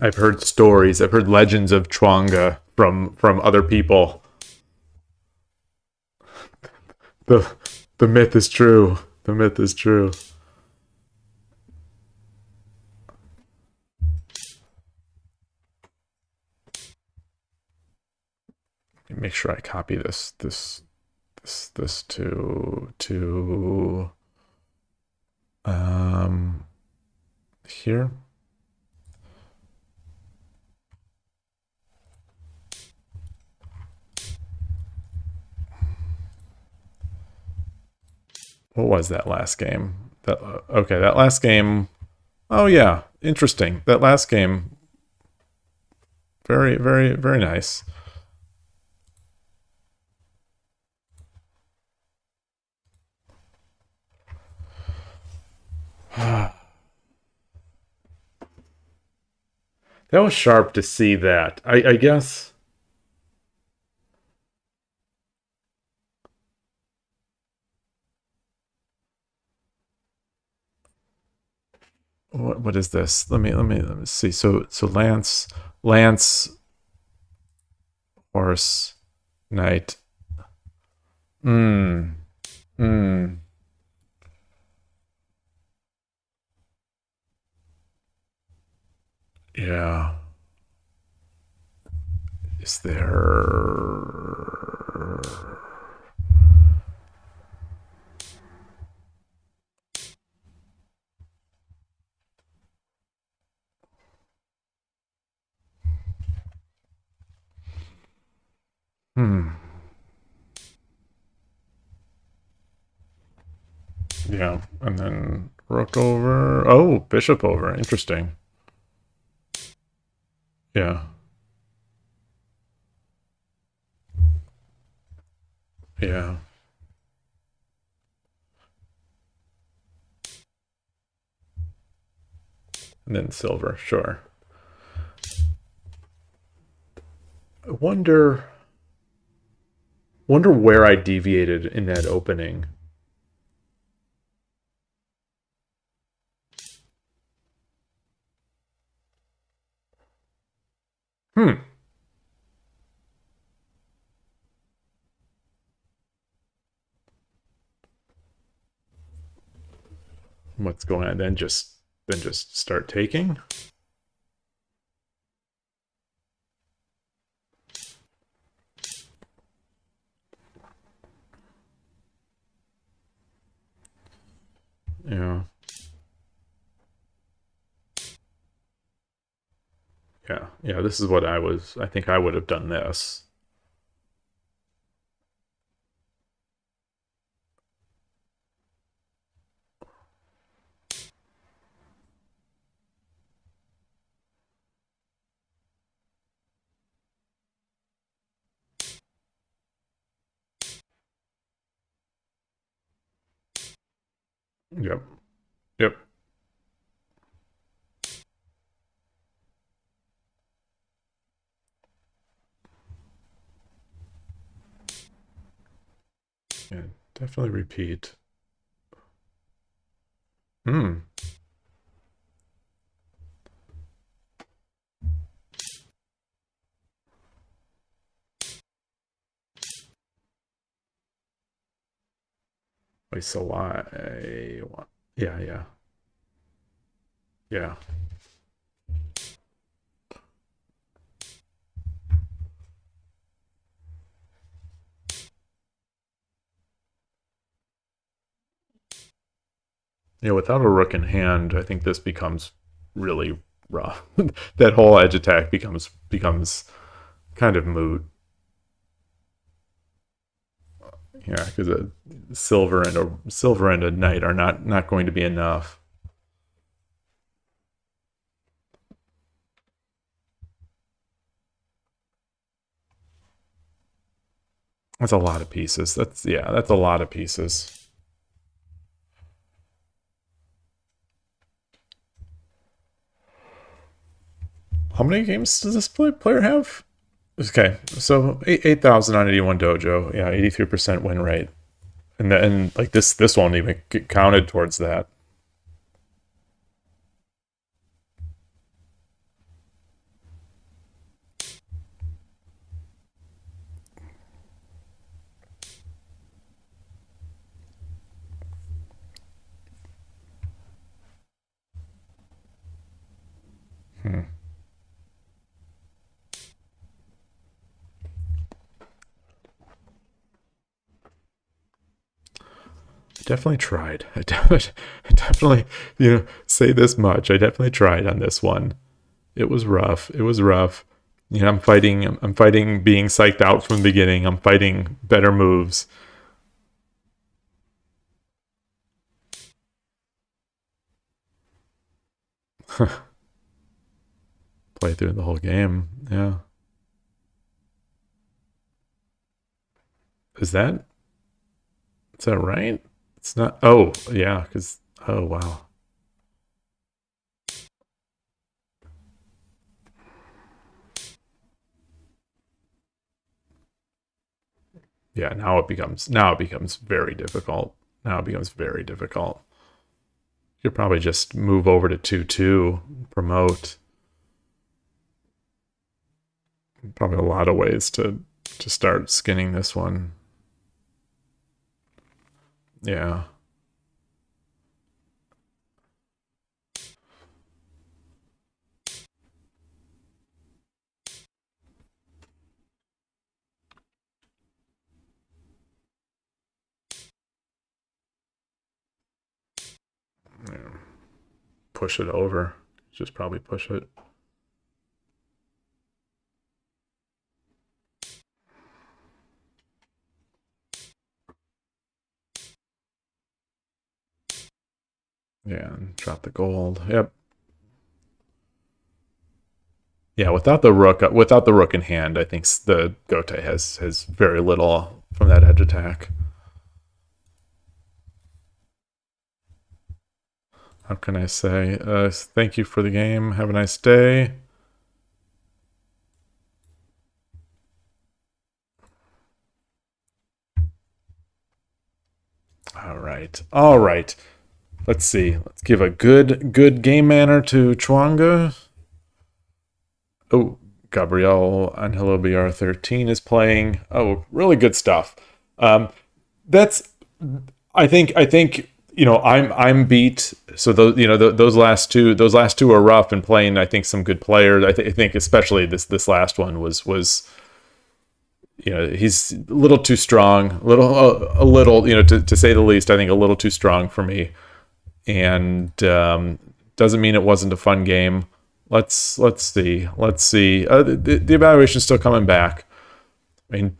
I've heard stories. I've heard legends of Chuanga from from other people the the myth is true. The myth is true. Make sure I copy this this this this to to um here. What was that last game? That okay, that last game. Oh yeah, interesting. That last game. Very, very, very nice. that was sharp to see that. I, I guess what what is this? Let me let me let me see. So so Lance Lance horse knight. Hmm. Hmm. Yeah. Is there Hmm. Yeah, and then rook over. Oh, bishop over. Interesting. Yeah. Yeah. And then silver, sure. I wonder wonder where I deviated in that opening. Hmm. What's going on? Then just then just start taking. Yeah. Yeah, yeah, this is what I was, I think I would have done this. Yep. Yep. Yeah, definitely repeat. Hmm. Wait, so why? Yeah, yeah. Yeah. Yeah, without a rook in hand, I think this becomes really rough. that whole edge attack becomes becomes kind of moot. Yeah, because a silver and a silver and a knight are not not going to be enough. That's a lot of pieces. That's yeah, that's a lot of pieces. How many games does this player have? Okay, so 8,000 on 81 Dojo. Yeah, 83% win rate. And then like this this won't even get counted towards that. Definitely tried. I, definitely, you know, say this much. I definitely tried on this one. It was rough. It was rough. You know, I'm fighting. I'm fighting being psyched out from the beginning. I'm fighting better moves. Play through the whole game. Yeah. Is that? Is that right? It's not. Oh, yeah, because. Oh, wow. Yeah, now it becomes now it becomes very difficult. Now it becomes very difficult. You could probably just move over to 2 2, promote. Probably a lot of ways to to start skinning this one. Yeah. push it over. Just probably push it. Yeah, drop the gold. Yep. Yeah, without the rook, without the rook in hand, I think the Gote has has very little from that edge attack. how can I say? Uh, thank you for the game. Have a nice day. All right. All right. Let's see. Let's give a good good game manner to Chuanga. Oh, Gabriel Angelo BR13 is playing. Oh, really good stuff. Um, that's I think I think you know, I'm I'm beat. So those you know the, those last two those last two are rough and playing. I think some good players. I, th- I think especially this this last one was was you know he's a little too strong, a little a, a little you know to, to say the least. I think a little too strong for me, and um, doesn't mean it wasn't a fun game. Let's let's see let's see. Uh, the, the evaluation's still coming back. I mean,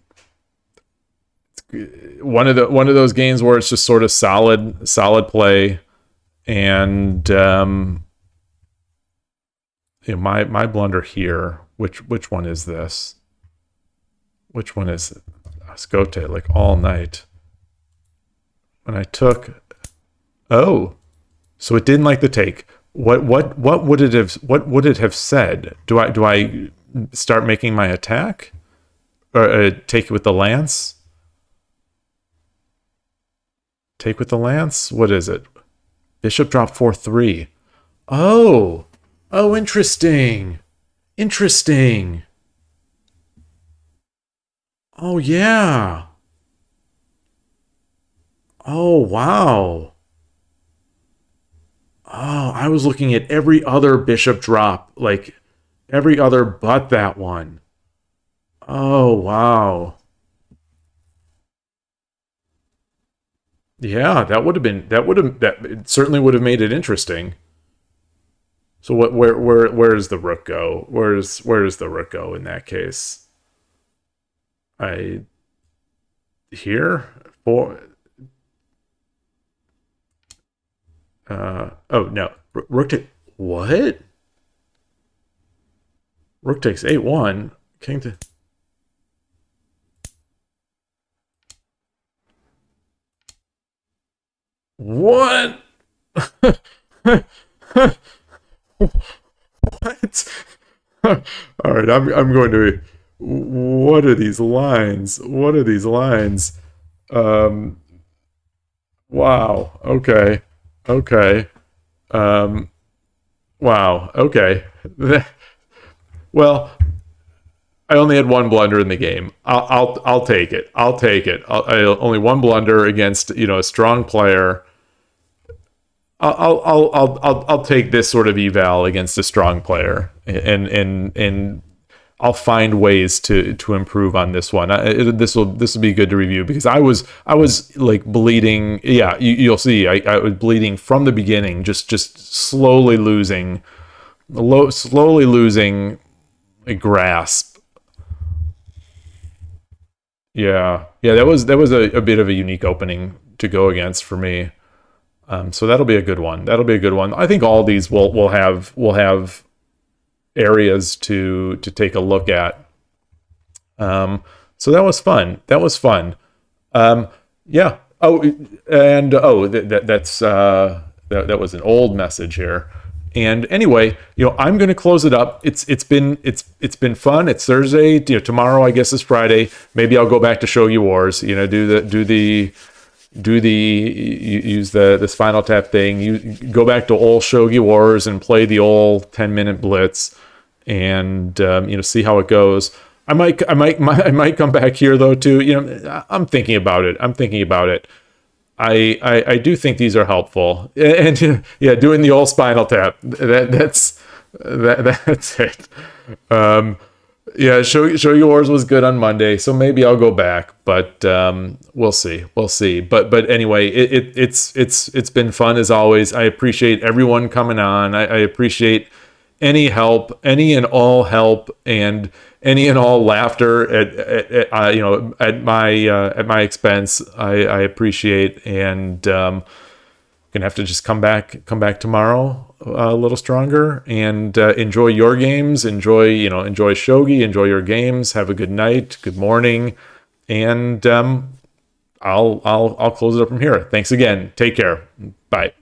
one of the one of those games where it's just sort of solid solid play and um you know, my my blunder here which which one is this which one is it? Scote like all night when I took oh so it didn't like the take what what what would it have what would it have said do I do I start making my attack or uh, take it with the lance Take with the lance? What is it? Bishop drop 4-3. Oh! Oh, interesting! Interesting! Oh, yeah! Oh, wow! Oh, I was looking at every other bishop drop, like every other but that one. Oh, wow. Yeah, that would have been that would have that certainly would have made it interesting. So what where where where does the rook go? Where's where does the rook go in that case? I here for uh oh no rook take what rook takes eight one king to What? what? All right, I'm I'm going to. What are these lines? What are these lines? Um. Wow. Okay. Okay. Um. Wow. Okay. well, I only had one blunder in the game. I'll I'll, I'll take it. I'll take it. I'll, I'll, only one blunder against you know a strong player I'll I'll I'll I'll I'll take this sort of eval against a strong player, and and and I'll find ways to to improve on this one. this will this will be good to review because I was I was like bleeding. Yeah, you, will see. I, I was bleeding from the beginning, just just slowly losing, low, slowly losing a grasp. Yeah, yeah. That was that was a, a bit of a unique opening to go against for me. Um, so that'll be a good one. That'll be a good one. I think all these will will have will have areas to to take a look at. Um, so that was fun. That was fun. Um, yeah. Oh, and oh, that, that that's uh, that, that was an old message here. And anyway, you know, I'm going to close it up. It's it's been it's it's been fun. It's Thursday. You know, tomorrow I guess is Friday. Maybe I'll go back to Shogi Wars. You know, do the do the do the use the the spinal tap thing. You go back to old Shogi Wars and play the old ten minute blitz, and um, you know see how it goes. I might I might I might come back here though too. You know I'm thinking about it. I'm thinking about it. I, I, I do think these are helpful, and, and yeah, doing the old spinal tap. That that's that, that's it. Um, yeah, show Shogi Wars was good on Monday, so maybe I'll go back, but um, we'll see, we'll see. But but anyway, it, it, it's it's it's been fun as always. I appreciate everyone coming on. I, I appreciate any help, any and all help, and any and all laughter at, at, at uh, you know at my uh, at my expense. I, I appreciate, and um, gonna have to just come back come back tomorrow a little stronger and uh, enjoy your games enjoy you know enjoy shogi enjoy your games have a good night good morning and um, i'll i'll i'll close it up from here. Thanks again. Take care. Bye